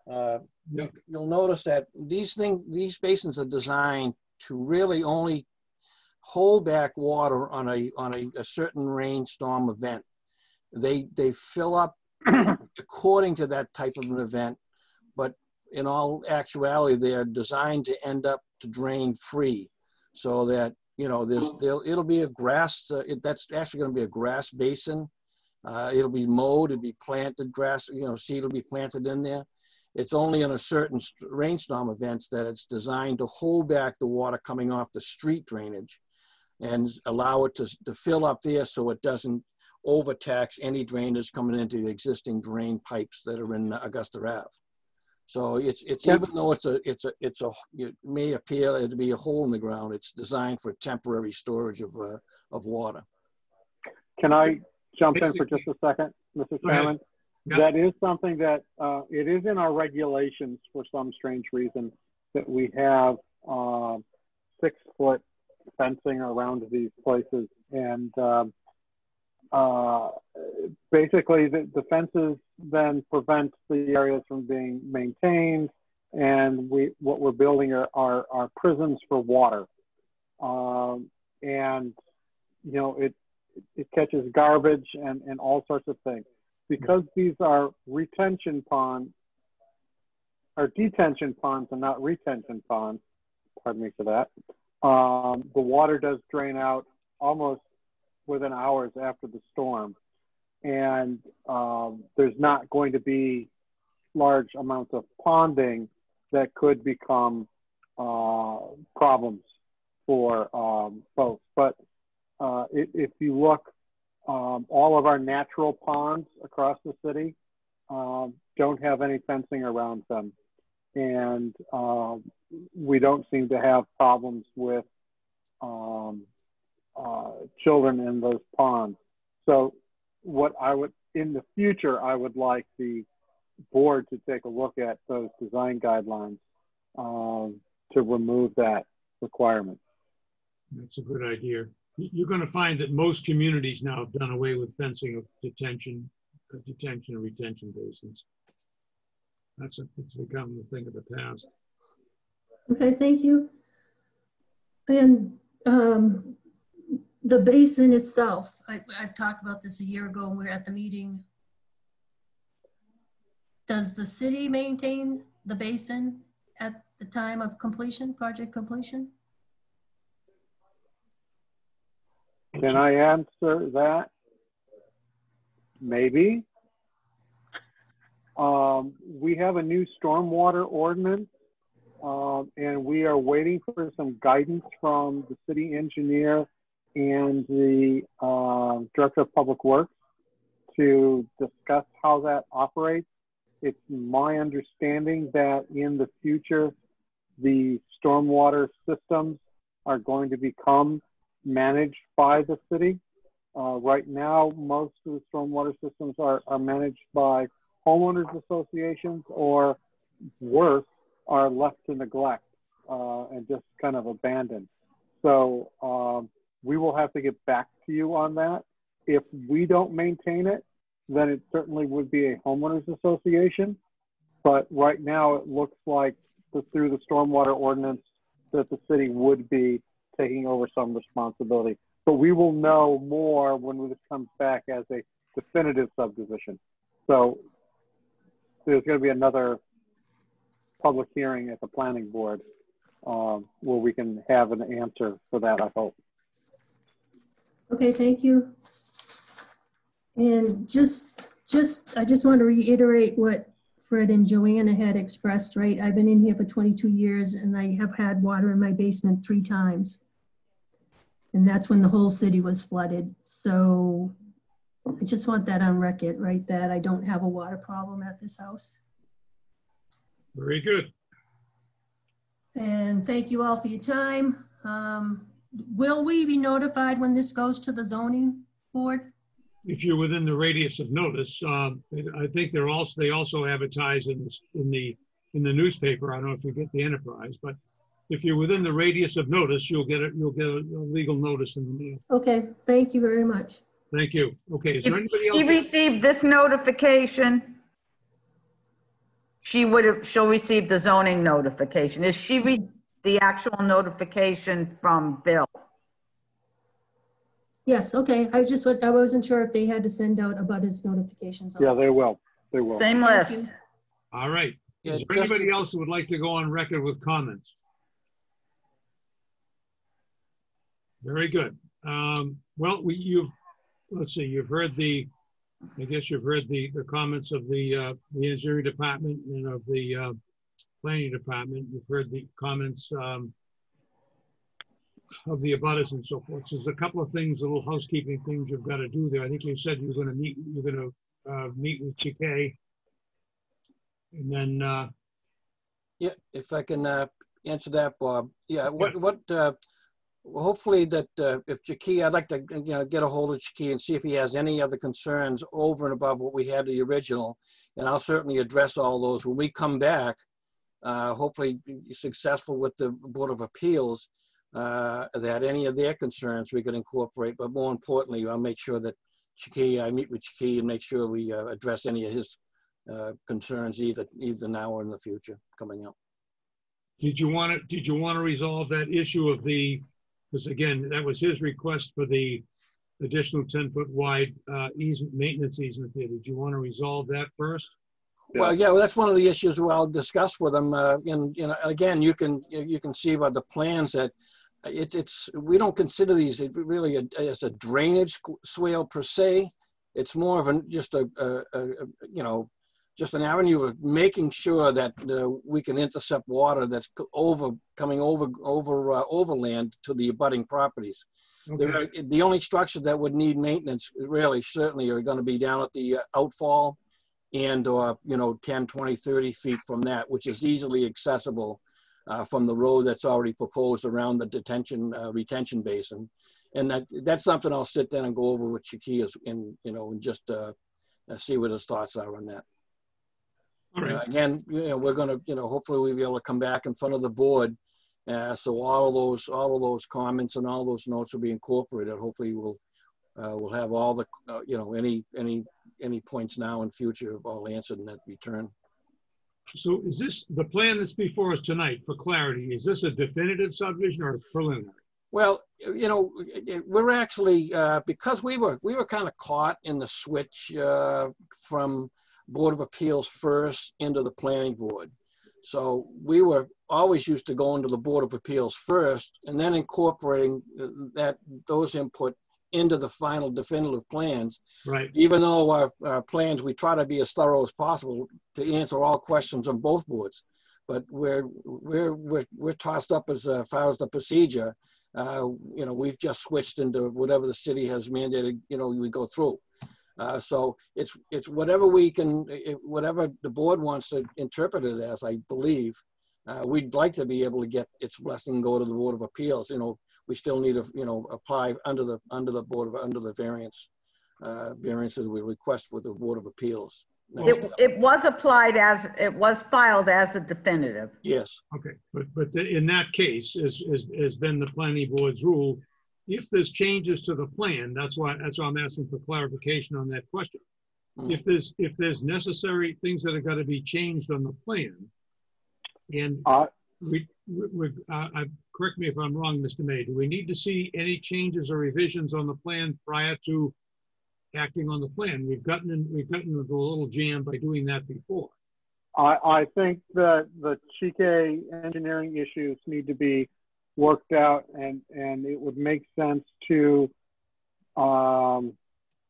uh, you- you'll notice that these thing, these basins are designed to really only hold back water on a, on a, a certain rainstorm event. They, they fill up (clears throat) according to that type of an event, but in all actuality, they're designed to end up to drain free. So that, you know, there's, there'll, it'll be a grass, uh, it, that's actually gonna be a grass basin. Uh, it'll be mowed, it'll be planted grass, you know, seed will be planted in there. It's only in a certain rainstorm events that it's designed to hold back the water coming off the street drainage and allow it to, to fill up there so it doesn't overtax any drainage coming into the existing drain pipes that are in Augusta Ave. So it's, it's Yep. even though it's a, it's a, it's a, it may appear to be a hole in the ground, it's designed for temporary storage of, uh, of water. Can I jump in for just a second, Mr. Go ahead. Chairman? That is something that, uh, it is in our regulations for some strange reason that we have, uh, six-foot fencing around these places. And, um, uh, basically the, the fences then prevent the areas from being maintained. And we, what we're building are, are, are prisons for water. Um, and, you know, it, it catches garbage and, and all sorts of things. Because these are retention ponds, or detention ponds and not retention ponds, pardon me for that, um, the water does drain out almost within hours after the storm. And um, there's not going to be large amounts of ponding that could become uh, problems for um, folks. But uh, if you look, um, all of our natural ponds across the city um, don't have any fencing around them. And um, we don't seem to have problems with um, uh, children in those ponds. So, what I would, in the future, I would like the board to take a look at those design guidelines um, to remove that requirement. That's a good idea. You- You're going to find that most communities now have done away with fencing of detention, uh, detention and retention basins. That's a, it's become the thing of the past. Okay, thank you. And um, the basin itself, I, I've talked about this a year ago when we were at the meeting. Does the city maintain the basin at the time of completion, project completion? Can I answer that? Maybe. Um, we have a new stormwater ordinance, um, and we are waiting for some guidance from the city engineer and the um director of public works to discuss how that operates. It's my understanding that in the future, the stormwater systems are going to become managed by the city. Uh, right now, most of the stormwater systems are, are managed by homeowners associations or worse, are left to neglect uh, and just kind of abandoned. So um, we will have to get back to you on that. If we don't maintain it, then it certainly would be a homeowners association. But right now, it looks like the, through the stormwater ordinance that the city would be taking over some responsibility. But we will know more when this comes back as a definitive subdivision. So there's going to be another public hearing at the planning board um, where we can have an answer for that, I hope. Okay, thank you. And just just, I just want to reiterate what Fred and Joanna had expressed, right? I've been in here for 22 years and I have had water in my basement three times. And that's when the whole city was flooded. So I just want that on record, right? That I don't have a water problem at this house. Very good. And thank you all for your time. Um, Will we be notified when this goes to the zoning board? If you're within the radius of notice, um, I think they're also, they also advertise in, the- in the, in the newspaper. I don't know if you get the Enterprise, but if you're within the radius of notice, you'll get it, you'll get a a legal notice in the mail. Okay, thank you very much. Thank you. Okay, is there If anybody she else? received this notification, she would have, she'll receive the zoning notification. Is she re, the actual notification from Bill? Yes, okay. I just, wa- I wasn't sure if they had to send out about his notifications. Yeah, also. they will. They will. Same Thank list. you. All right. Yeah, Is there just- anybody else who would like to go on record with comments? Very good. Um, well, we, you've, let's see, you've heard the, I guess you've heard the, the comments of the, uh, the engineering department and of the, uh, planning department. You've heard the comments, um, of the abutters and so forth. So there's a couple of things, little housekeeping things you've got to do there. I think you said you were going to meet, you're going to, uh, meet with Chike. And then, uh, Yeah, if I can uh, answer that, Bob. Yeah, what, what, uh, well, hopefully that uh, if Chaki, I'd like to, you know, get a hold of Chaki and see if he has any other concerns over and above what we had the original. And I'll certainly address all those when we come back. Uh, hopefully successful with the Board of Appeals, uh, that any of their concerns we could incorporate. But more importantly, I'll make sure that Chaki, I meet with Chaki and make sure we uh, address any of his uh, concerns either, either now or in the future coming up. Did you want to, did you want to resolve that issue of the, because again, that was his request for the additional 10-foot wide uh, easement, maintenance easement there. Did you want to resolve that first? Well, yeah, well, that's one of the issues I'll discuss with them. Uh, and, you know, again, you can, you can see by the plans that it's, it's, we don't consider these really a- as a drainage swale per se. It's more of an, just a, a, a, you know, just an avenue of making sure that uh, we can intercept water that's over, coming over, over, uh, overland to the abutting properties. There are- The only structures that would need maintenance really certainly are going to be down at the uh, outfall and, or, you know, 10, 20, 30 feet from that, which is easily accessible uh, from the road that's already proposed around the detention, uh, retention basin. And that, that's something I'll sit down and go over with Shakias and, you know, and just uh, uh, see what his thoughts are on that. All Uh. Again, you know, we're gonna, you know, hopefully we'll be able to come back in front of the board. Uh, so all of those, all of those comments and all those notes will be incorporated. Hopefully we'll, uh, we'll have all the, uh, you know, any, any, any points now and future all answered in that return. So is this, the plan that's before us tonight, for clarity, is this a definitive subdivision or a preliminary? Well, you know, we're actually, uh, because we were, we were kind of caught in the switch uh, from Board of Appeals first into the planning board. So we were always used to going to the Board of Appeals first and then incorporating uh, that, those input into the final definitive plans. Right. Even though our, our plans, we try to be as thorough as possible to answer all questions on both boards. But we're, we're, we're, we're tossed up as uh, far as the procedure. Uh, you know, we've just switched into whatever the city has mandated, you know, we go through. Uh, so it's, it's whatever we can, it- whatever the board wants to interpret it as, I believe. Uh, we'd like to be able to get its blessing, and go to the Board of Appeals, you know, we still need to, you know, apply under the, under the Board of, under the variance, uh, variances we request with the Board of Appeals. That's- It, it was applied as, it was filed as a definitive. Yes. Okay, but, but in that case, as, as, has been the planning board's rule, if there's changes to the plan, that's why, that's why I'm asking for clarification on that question. If there's, if there's necessary things that have got to be changed on the plan, and we, we, we- uh, uh, correct me if I'm wrong, Mr. May, do we need to see any changes or revisions on the plan prior to acting on the plan? We've gotten, in we've gotten into a little jam by doing that before. I, I think that the Chike engineering issues need to be worked out and, and it would make sense to, um,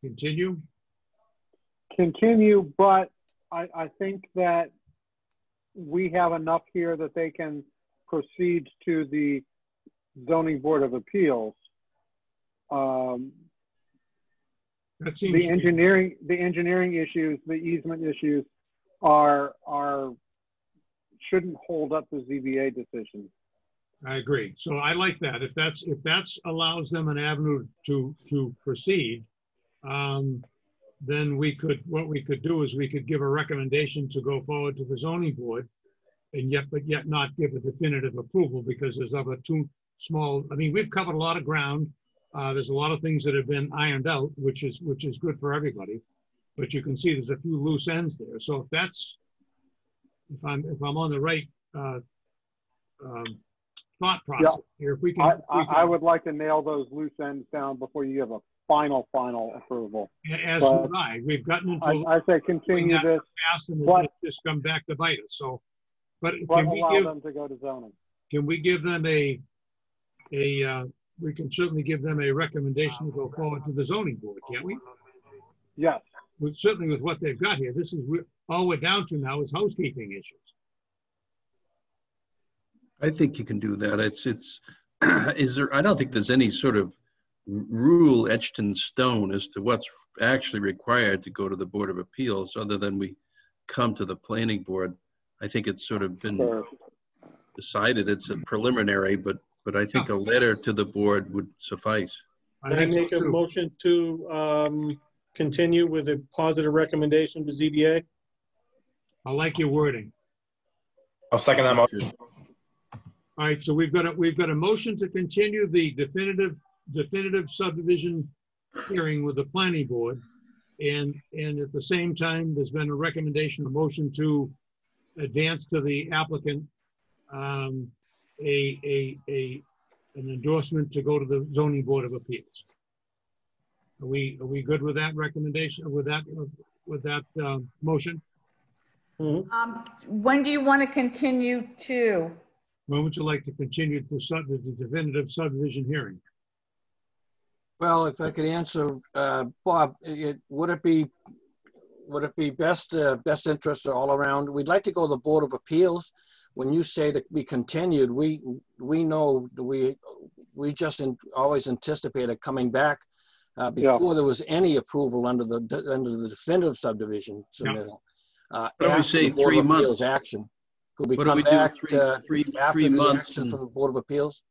Continue? continue, but I, I think that we have enough here that they can proceed to the zoning board of appeals. Um, That seems. the engineering, the engineering issues, the easement issues are, are, shouldn't hold up the ZBA decision. I agree. So I like that. If that's, if that's allows them an avenue to, to proceed, um, then we could, what we could do is we could give a recommendation to go forward to the zoning board and yet, but yet not give a definitive approval because there's other two small, I mean, we've covered a lot of ground. Uh, there's a lot of things that have been ironed out, which is, which is good for everybody. But you can see there's a few loose ends there. So if that's, if I'm, if I'm on the right, uh, um, thought process here, if we can. I, we I, can- I would like to nail those loose ends down before you give a final, final approval. As But would I. We've gotten into. I, I say continue this, Past and but, just come back to bite us. So, but but can we allow give, them to go to zoning. can we give them a, a, uh, we can certainly give them a recommendation to go forward to the zoning board, can't we? Yes. With, certainly with what they've got here. This is, we- all we're down to now is housekeeping issues. I think you can do that. It's, it's, (clears throat) is there, I don't think there's any sort of rule etched in stone as to what's actually required to go to the Board of Appeals, other than we come to the planning board. I think it's sort of been decided it's a preliminary, but, but I think a letter to the board would suffice. Can I make a motion to um, continue with a positive recommendation to ZBA? I like your wording. I'll second that motion. All right, so we've got a, we've got a motion to continue the definitive, definitive subdivision hearing with the planning board. And, and at the same time, there's been a recommendation, a motion to advance to the applicant um, a, a, a, an endorsement to go to the zoning board of appeals. Are we, are we good with that recommendation, with that, with that, um, motion? Um, when do you want to continue to? When would you like to continue the sub, the definitive subdivision hearing? Well, if I could answer, uh, Bob, it, would it be, would it be best, uh, best interest all around? We'd like to go to the Board of Appeals. When you say to be continued, we, we know, we, we just in- always anticipated coming back uh, Yeah. before there was any approval under the, under the definitive subdivision submittal. Uh, What do we say, the Board three of months? Action. Could we What do come we back three- uh, three- after three the months action and- from the Board of Appeals?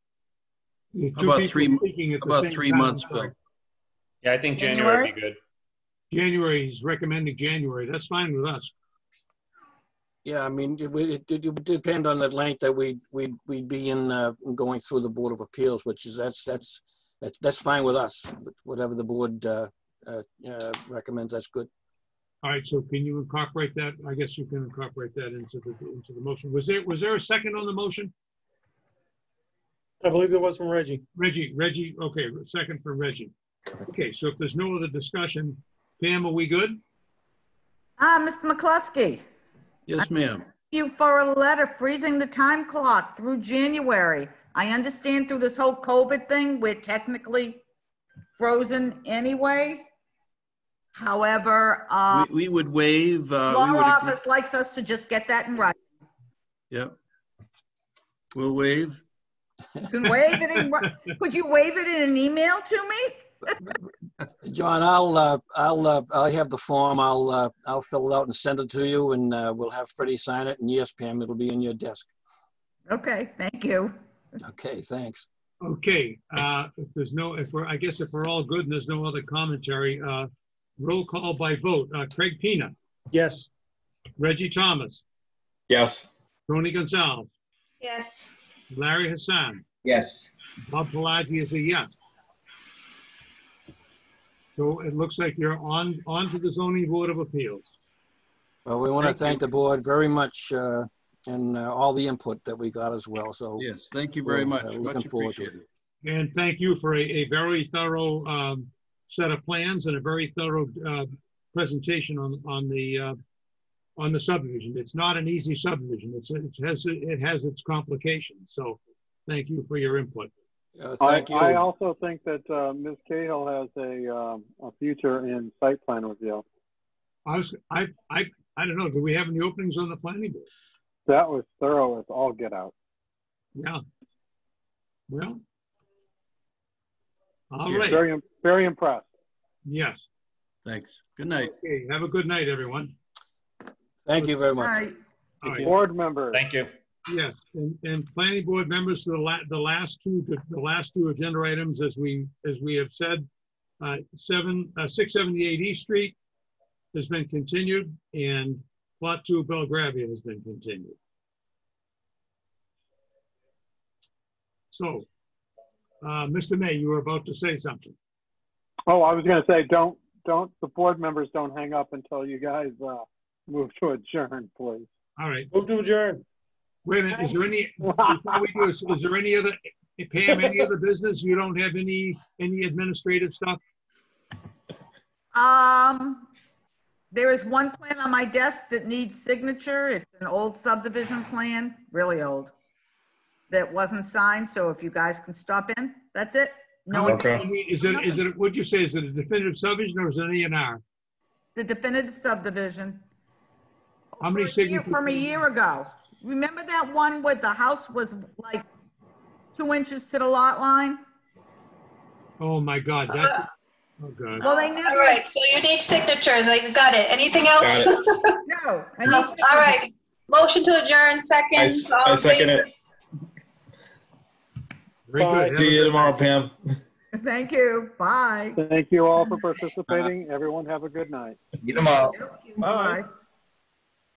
About three, speaking about three months, Bill. Yeah, I think January would be good. January, he's recommending January. That's fine with us. Yeah, I mean, it would, it it would depend on the length that we, we'd, we'd be in, uh, going through the Board of Appeals, which is, that's, that's, that's, that's fine with us. Whatever the board, uh, uh, uh, recommends, that's good. All right, so can you incorporate that? I guess you can incorporate that into the, into the motion. Was there, was there a second on the motion? I believe there was from Reggie. Reggie, Reggie, okay, second for Reggie. Okay, so if there's no other discussion, Pam, are we good? Ah, Mr. McCluskey. Yes, ma'am. You for a letter freezing the time clock through January. I understand through this whole COVID thing, we're technically frozen anyway. However, uh, We, we would waive, uh, we law would, agree- office likes us to just get that in writing. yep. We'll waive. You can waive it in, wri- (laughs) could you waive it in an email to me? John, I'll, uh, I'll, uh, I'll have the form. I'll, uh, I'll fill it out and send it to you and, uh, we'll have Freddie sign it. And yes, Pam, it'll be in your desk. Okay, thank you. Okay, thanks. Okay, uh, if there's no, if we're, I guess if we're all good and there's no other commentary, uh, roll call by vote. Uh, Craig Pina, Yes. Reggie Thomas, Yes. Toni Goncalves, Yes. Larry Hassan, Yes. Bob Pelaggi is a yes. So it looks like you're on, on to the zoning board of appeals. Well, we want to Thank thank the board very much, uh, and, uh, all the input that we got as well. So. Yes, thank you very we're, much. uh, Much Looking forward to it. appreciated. And thank you for a, a very thorough um, set of plans and a very thorough uh, presentation on, on the, uh, on the subdivision. It's not an easy subdivision. It's, it has, it has its complications. So thank you for your input. Uh, I, thank you. I also think that uh, Ms. Cahill has a, um, a future in site plan review. I was, I, I, I don't know, do we have any openings on the planning board? That was thorough as all get out. Yeah. Well. All Yeah. right, Very, very impressed. yes. Thanks. Good night. Okay, have a good night, everyone. Thank you very much. right. All right. Board members. Thank you. Yes, and, and planning board members, the la, the last two, the last two agenda items, as we, as we have said, uh, seven, uh, six seventy-eight East Street has been continued, and plot two Belgravia has been continued. So, uh, Mr. May, you were about to say something. Oh, I was gonna say, don't, don't, the board members don't hang up until you guys, uh, move to adjourn, please. All right, Move to adjourn. Wait a minute, is there any, before we do, is is there any other, Pam, any other business? You don't have any, any administrative stuff? Um, there is one plan on my desk that needs signature. It's an old subdivision plan, really old, that wasn't signed, so if you guys can stop in, that's it. No, one- Okay. Is it, is it, what'd you say, is it a definitive subdivision or is it an A and R? the definitive subdivision. How many From a year- signatures? From a year ago. Remember that one where the house was like two inches to the lot line? Oh, my God, that, oh, God. Well, they All never, right, so you need signatures. I got it. Anything else? Got (laughs) no. I need All right. Motion to adjourn, I, second. s- All I in second favor? it. Very good. Have a See you good tomorrow. Pam. (laughs) Thank you. Bye. Thank you all for participating. Everyone have a good night. You tomorrow. Bye.